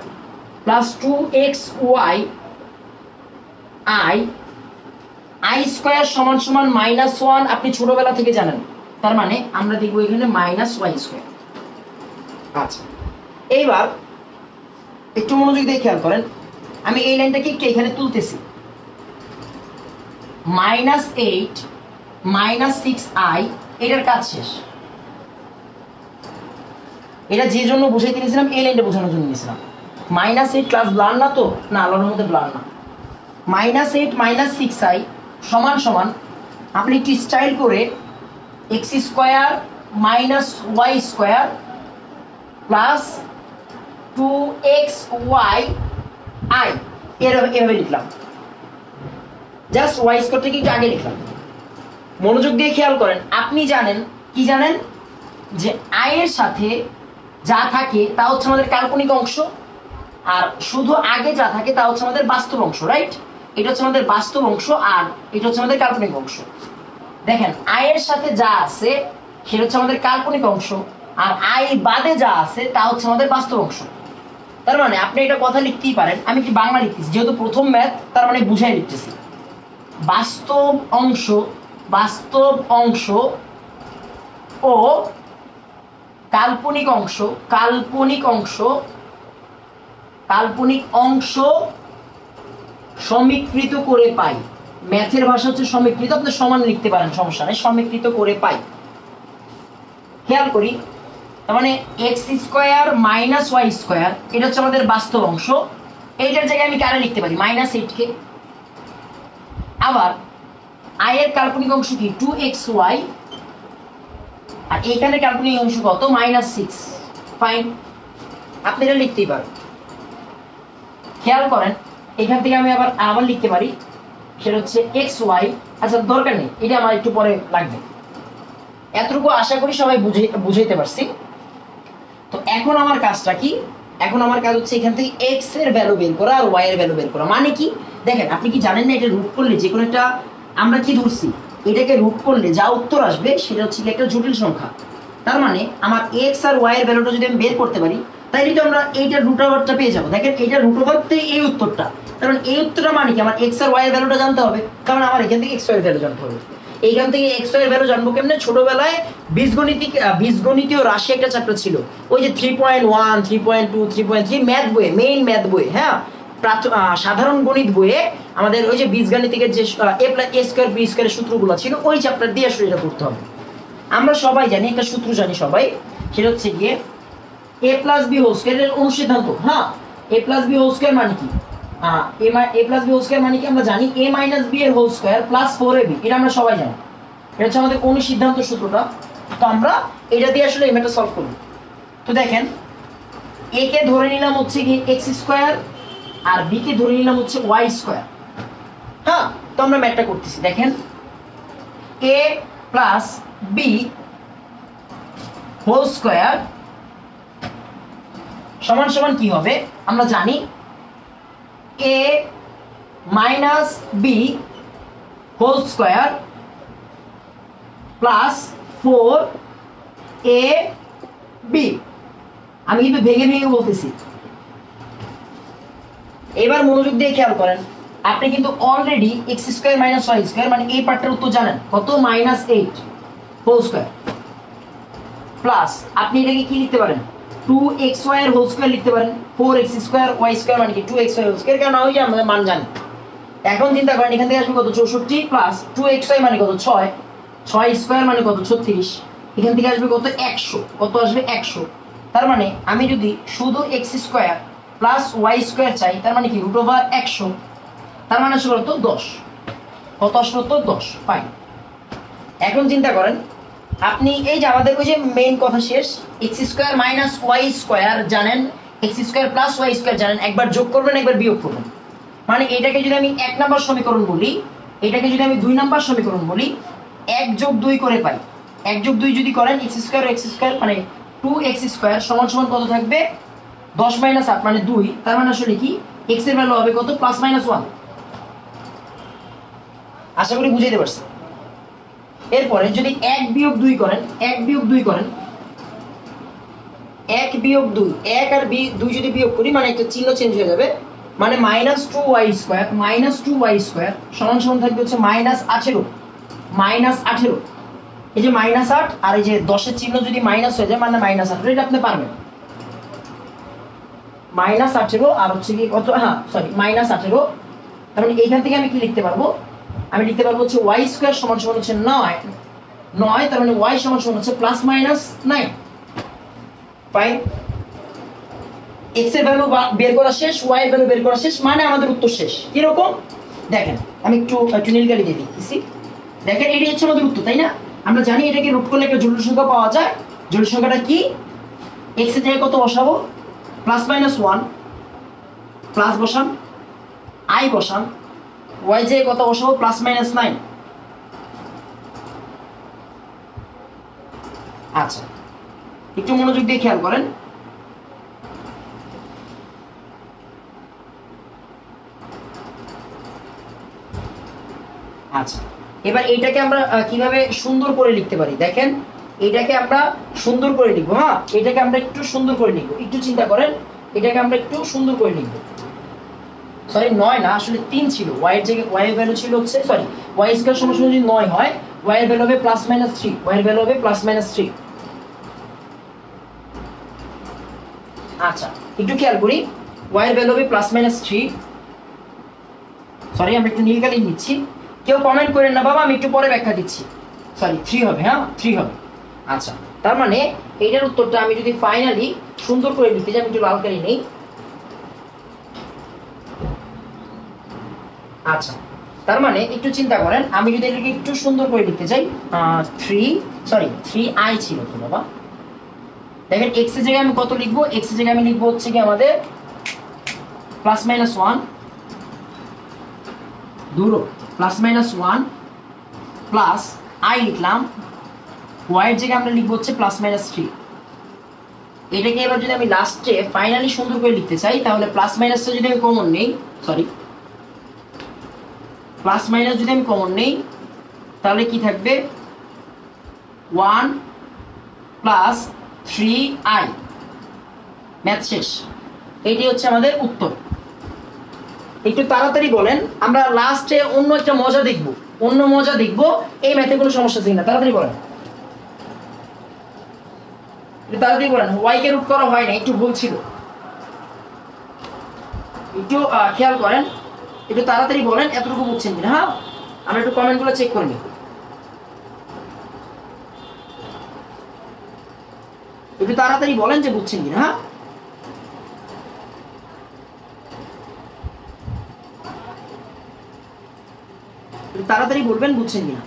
plus two x y i i square সমান সমান মাইনাস ওয়ান আপনি ছোটবেলা থেকে জানেন। তার মানে আমরা দেখব এখানে মাইনাস ওয়াই স্কোয়ার আচ্ছা। এইবার একটু মনোযোগ দিয়ে খেয়াল করেন। আমি এই লাইনটাকে একটু এখানে তুলতেছি। Minus eight minus six i এটার কাজ শেষ। এটা যে জন্য বুঝাইতে নিয়েছিলাম, এই লাইনটা বোঝানোর জন্য নিয়েছিলাম। মাইনাস এইট ক্লাস ব্লার না তো? না আলোর মধ্যে ব্লার না। Minus eight minus six i, সমান সমান। আপনি একটি স্টাইল করে x square minus y square plus two x y i এভাবে এভাবে লিখলাম। জাস্ট ওয়াই স্কোয়ারটাকে একটু আগে লিখলাম। মনোযোগ দিয়ে খেয়াল করেন, আপনি জানেন, কি জানেন? যে আয়ের সাথে যা থাকে, তা হচ্ছে আমাদের কাল্পনিক অংশ। আর শুধু আগে যা থাকে তা হচ্ছে আমাদের বাস্তব অংশ রাইট এটা হচ্ছে আমাদের বাস্তব অংশ আর এটা হচ্ছে আমাদের কাল্পনিক অংশ। দেখেন, আয়ের সাথে যা আছে, সেটা হচ্ছে আমাদের কাল্পনিক অংশ আর আয় বাদে যা আছে, তা হচ্ছে আমাদের বাস্তব অংশ। তার মানে আপনি এটা কথা লিখতেই পারেন, আমি কি বাংলা লিখতেছি? যেহেতু প্রথম ম্যাথ, তার মানে বুঝাই লিখতেছি। বাস্তব অংশ বাস্তব অংশ ও কাল্পনিক অংশ কাল্পনিক অংশ কাল্পনিক অংশ সমীকৃত করে পাই। ম্যাথের ভাষা হচ্ছে সমীকৃত, আপনি সমান লিখতে পারেন, সমস্যা নেই, সমীকৃত করে পাই। খেয়াল করি, তার মানে x square minus y square এটা হচ্ছে আমাদের বাস্তব অংশ। এইটার জায়গায় আমি কারে লিখতে পারি? মাইনাস এইটকে আবার আয়ের কাল্পনিক অংশ কি? টু এক্স ওয়াই আর এইখানে কাল্পনিক অংশ কত? মাইনাস সিক্স ফাইন আপনি এটা লিখতেই পারেন। খেয়াল করেন, এখান থেকে আমি আবার আবার লিখতে পারি। সেটা হচ্ছে এক্স ওয়াই আচ্ছা দরকার নেই, এটা আমার একটু পরে লাগবে। এতটুকু আশা করি সবাই বুঝে, বুঝাইতে পারছি। তো এখন আমার কাজটা কি? এখন আমার কাজ হচ্ছে এখান থেকে এক্সের ভ্যালু বের করা আর ওয়াই এর ভ্যালু বের করা। মানে কি? দেখেন, আপনি কি জানেন না এটা রুট করলে যে কোনো একটা, আমরা কি ধরছি? এটাকে রুট করলে যা উত্তর আসবে, সেটা হচ্ছে একটা জটিল সংখ্যা। তার মানে আমার এক্স আর ওয়াই এর ভ্যালুটা যদি আমি বের করতে পারি তাইলে তো আমরা এইটা রুট ওভারটা পেয়ে যাব। দেখেন এইটা রুট ওভারতে এই উত্তরটা। তার মানে এই উত্তরটা মানে কি? আমার এক্স আর ওয়াই এর ভ্যালুটা জানতে হবে। কারণ আমার এখান থেকে এক্স ওয়াই ভ্যালু জানতে হবে। এইখান থেকে এক্সের ভ্যালু জানব কেমনে? ছোটবেলায় বীজগণিতিক বীজগণিতীয় রাশি একটা চ্যাপ্টার ছিল। ওই যে three point one three point two three point three math বইয়ে মেইন ম্যাথ বই হ্যাঁ? সাধারণ গণিত বইয়ে আমাদের ওই যে বীজগণিতিকের যে a plus a square b স্কোয়ারের সূত্রগুলো ছিল, ওই চ্যাপ্টার দিয়ে আসলে এটা করতে হবে। আমরা সবাই জানি, একটা সূত্র জানি সবাই, সেটা হচ্ছে গিয়ে এ প্লাস বি হোল স্কোয়ারের অনুসিদ্ধান্ত। হ্যাঁ? A plus b whole square মানে কি? A plus b whole square মানে কি? আমরা জানি এ মাইনাস বি এর whole square plus four a b এটা আমরা সবাই জানি। এটা হচ্ছে আমাদের অনুসিদ্ধান্ত সূত্রটা। তো আমরা এটা দিয়ে আসলে এই ম্যাথটা সলভ করব। তো দেখেন এ কে ধরে নিলাম হচ্ছে কি এক্স স্কোয়ার আর বি কে ধরে নিলাম হচ্ছে ওয়াই স্কোয়ার হ্যাঁ? তো আমরা ম্যাথটা করতেছি। দেখেন a plus b whole square সমান সমান কি হবে? আমরা জানি a minus b whole square plus four a b আমি কিন্তু ভেঙে ভেঙে বলতেছি। এবার মনোযোগ দিয়ে খেয়াল করেন, আপনি কিন্তু already x square minus y square মানে এই পার্টটার উত্তর জানেন। কত? Minus eight whole square plus আপনি এটাকে কি লিখতে পারেন? টু এক্স ওয়াই এর হোল স্কোয়ার লিখতে পারেন four x square y square মানে কি? Two x y whole square কারণ ওই যে আমাদের মান জানি। এখন চিন্তা করেন, এখান থেকে আসবে কত? চৌষট্টি প্লাস টু এক্স ওয়াই মানে কত? ছয়। ছয় স্কোয়ার মানে কত? ছত্রিশ। এখান থেকে আসবে কত? একশো। কত আসবে? একশো। তার মানে আমি যদি শুধু x square plus y square চাই, তার মানে কি? রুট ওভার একশো। তার মানে আসবে কত? দশ। কত আসলো তো দশ। ফাইন এখন চিন্তা করেন আপনি এই যে আমাদের ওই যে মেইন কথা শেষ x square minus y square জানেন? X square plus y square জানেন? একবার যোগ করবেন, একবার বিয়োগ করবেন। মানে এটাকে যদি আমি এক নাম্বার সমীকরণ বলি, এটাকে যদি আমি দুই নাম্বার সমীকরণ বলি, এক যোগ দুই করে পাই। এক যোগ দুই যদি করেন এক্স স্কোয়ার এক্স স্কোয়ার মানে টু এক্স স্কোয়ার সমান সমান কত থাকবে? দশ মাইনাস আট মানে দুই। তার মানে আসলে কি? এক্সের ভ্যালু হবে কত? প্লাস মাইনাস ওয়ান আশা করি বুঝাইতে পারছি এরপরে যদি এক বিয়োগ দুই করেন, এক বিয়োগ দুই করেন, এক বিয়োগ দুই, এক আর বি, দুই যদি বিয়োগ করি মানে একটা চিহ্ন চেঞ্জ হয়ে যাবে মানে minus two y square minus two y square সমান সমান থাকবে হচ্ছে মাইনাস আঠেরো মাইনাস আঠেরো। এই যে মাইনাস আট, আর এই যে দশের চিহ্ন যদি মাইনাস হয়ে যায় মানে মাইনাস আঠেরো, এটা আপনি পারবেন। মাইনাস আঠেরো, আর হচ্ছে কি কত? হ্যাঁ সরি মাইনাস আঠেরো, তার মানে এইখান থেকে আমি কি লিখতে পারব? আমি লিখতে পারব হচ্ছে ওয়াই স্কোয়ার সমান সমান হচ্ছে নয়। নয়, তার মানে ওয়াই সমান সমান হচ্ছে প্লাস মাইনাস নাইন ফাইন এক্সের ভ্যালু বের করা শেষ ওয়াই এর ভ্যালু বের করা শেষ মানে আমাদের উত্তর শেষ। কীরকম? দেখেন, আমি একটু একটু কালি দিয়ে দিচ্ছি। দেখেন, এটি হচ্ছে আমাদের উত্তর, তাই না? আমরা জানি এটাকে রুট করলে একটা জটিল সংখ্যা পাওয়া যায়। জটিল সংখ্যাটা কি? এক্সের জায়গায় কত বসাবো? প্লাস মাইনাস ওয়ান প্লাস বসান আই বসান। ওয়াই জায়গায় কত বসাবো? প্লাস মাইনাস নাইন আচ্ছা। একটু মনোযোগ দিয়ে খেয়াল করেন। আচ্ছা। এবার এইটাকে আমরা কীভাবে সুন্দর করে লিখতে পারি? দেখেন এটাকে আমরা সুন্দর করে লিখব হ্যাঁ? এটাকে আমরা একটু সুন্দর করে লিখব। একটু চিন্তা করেন, এটাকে আমরা একটু সুন্দর করে লিখব। সরি নয় না, আসলে তিন ছিল। ওয়াই এর জায়গায় ওয়াই এর ভ্যালু ছিল হচ্ছে সরি ওয়াই স্কয়ার সমান সমান যদি নয় হয় ওয়াই এর ভ্যালু হবে প্লাস মাইনাস থ্রি ওয়াই এর ভ্যালু হবে প্লাস মাইনাস থ্রি আচ্ছা একটু খেয়াল করি। ওয়াই এর ভ্যালু হবে প্লাস মাইনাস থ্রি সরি আমি একটু নীল কালি নিচ্ছি। কেউ কমেন্ট করেন না বাবা, আমি একটু পরে ব্যাখ্যা দিচ্ছি। সরি থ্রি হবে হ্যাঁ? থ্রি হবে। আচ্ছা তার মানে এইটার উত্তরটা আমি যদি ফাইনালি সুন্দর করে লিখতে যাই আমি একটু লাল কালি নেই। আচ্ছা তার মানে একটু চিন্তা করেন, আমি যদি এটাকে একটু সুন্দর করে লিখতে চাই থ্রি সরি থ্রি আই ছিল তো বাবা। দেখেন এক্সের জায়গায় আমি কত লিখব? এক্সের জায়গায় আমি লিখব হচ্ছে কি আমাদের প্লাস মাইনাস ওয়ান দুটো plus minus one plus i লিখলাম ওয়াইয়ের জায়গায় আমরা লিখব হচ্ছে প্লাস মাইনাস থ্রি এটাকে এবার যদি আমি লাস্টে ফাইনালি সুন্দর করে লিখতে চাই, তাহলে প্লাস মাইনাসটা যদি আমি কমন নেই সরি প্লাস মাইনাস যদি আমি কমন নেই, তাহলে কি থাকবে? One plus three i. Math শেষ। এটি হচ্ছে আমাদের উত্তর। একটু তাড়াতাড়ি বলেন, আমরা লাস্টে অন্য একটা মজা দেখব। অন্য মজা দেখব, এই ম্যাথে কোনো সমস্যা ছিল না। তাড়াতাড়ি বলেন। তাড়াতাড়ি বলেন ওয়াই কে রুট করা হয় না, একটু ভুল ছিল। একটু খেয়াল করেন। একটু তাড়াতাড়ি বলেন, এতটুকু বুঝছেন কিনা হ্যাঁ? আমরা একটু কমেন্টগুলো চেক করে একটু তাড়াতাড়ি বলেন যে বুঝছেন কিনা হ্যাঁ? তাড়াতাড়ি বলবেন, বুঝছেন কিনা?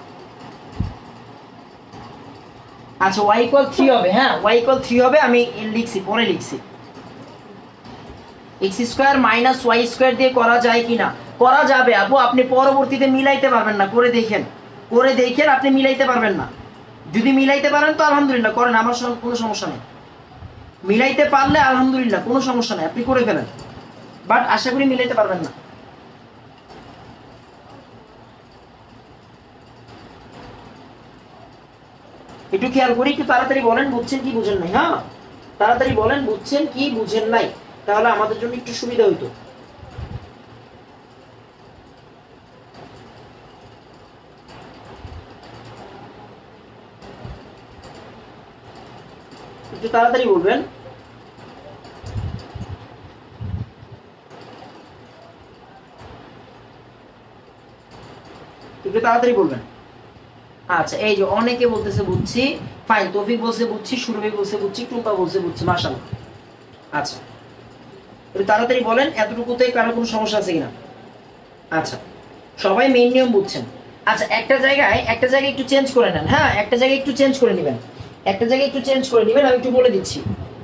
আচ্ছা ওয়াই থ্রি হবে হ্যাঁ? ওয়াই থ্রি হবে, আমি লিখছি, পরে লিখছি। X square minus y square দিয়ে করা যায় কিনা? করা যাবে, আপু। আপনি পরবর্তীতে মিলাইতে পারবেন না। করে দেখেন। করে দেখেন আপনি মিলাইতে পারবেন না। যদি মিলাইতে পারেন তো আলহামদুলিল্লাহ, করেন, আমার কোনো সমস্যা নেই। মিলাইতে পারলে আলহামদুলিল্লাহ, কোনো সমস্যা নেই। আপনি করে ফেলেন। বাট আশা করি মিলাইতে পারবেন না। একটু খেয়াল করি একটু তাড়াতাড়ি বলেন, বুঝছেন কি বুঝেন নাই হ্যাঁ? তাড়াতাড়ি বলেন, বুঝছেন কি বুঝেন নাই। তাহলে আমাদের জন্য একটু সুবিধা হইতো। একটু তাড়াতাড়ি বলবেন একটু তাড়াতাড়ি বলবেন। আচ্ছা এই যে অনেকে বলতেছে বুঝছি ফাইন তৌফিক বলছে বুঝছি, সুরভি বলছে বুঝছি, টুম্পা বলছে বুঝছি মাশাল আচ্ছা একটু তাড়াতাড়ি বলেন এতটুকুতে কারও কোনো সমস্যা আছে কিনা? আচ্ছা সবাই মেইন নিয়ম বুঝছেন। আচ্ছা একটা জায়গায় একটা জায়গায় একটু চেঞ্জ করে নেন। হ্যাঁ একটা জায়গায় একটু চেঞ্জ করে নেবেন। একটা জায়গায় একটু চেঞ্জ করে নেবেন, আমি একটু বলে দিচ্ছি।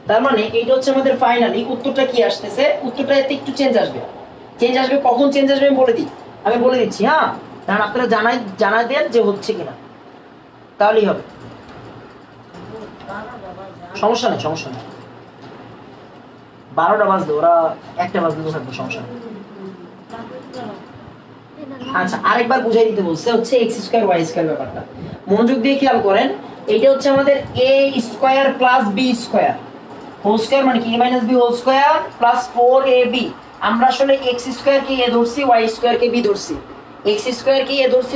তার মানে এইটা হচ্ছে আমাদের ফাইনালি উত্তরটা কি আসতেছে? উত্তরটা এতে একটু চেঞ্জ আসবে। চেঞ্জ আসবে, কখন চেঞ্জ আসবে আমি বলে দিই। আমি বলে দিচ্ছি হ্যাঁ? কারণ আপনারা জানাই জানাই দেন যে হচ্ছে কিনা। তাহলেই হবে। সমস্যা নেই সমস্যা নেই। বারোটা বাজলে, ওরা একটা বাজলে তো থাকবে সমস্যা নেই। আচ্ছা আরেকবার বুঝাই দিতে বলছে। হচ্ছে এক্স স্কোয়ার ওয়াই স্কোয়ার ব্যাপারটা। মনোযোগ দিয়ে খেয়াল করেন এটা হচ্ছে আমাদের a square plus b square whole square মানে কি? Minus b whole square plus four আমরা আসলে এক্স স্কোয়ার কে এ ধরছি ওয়াই স্কোয়ার কে বি ধরছি। এক্স স্কোয়ার কে এ ধরছি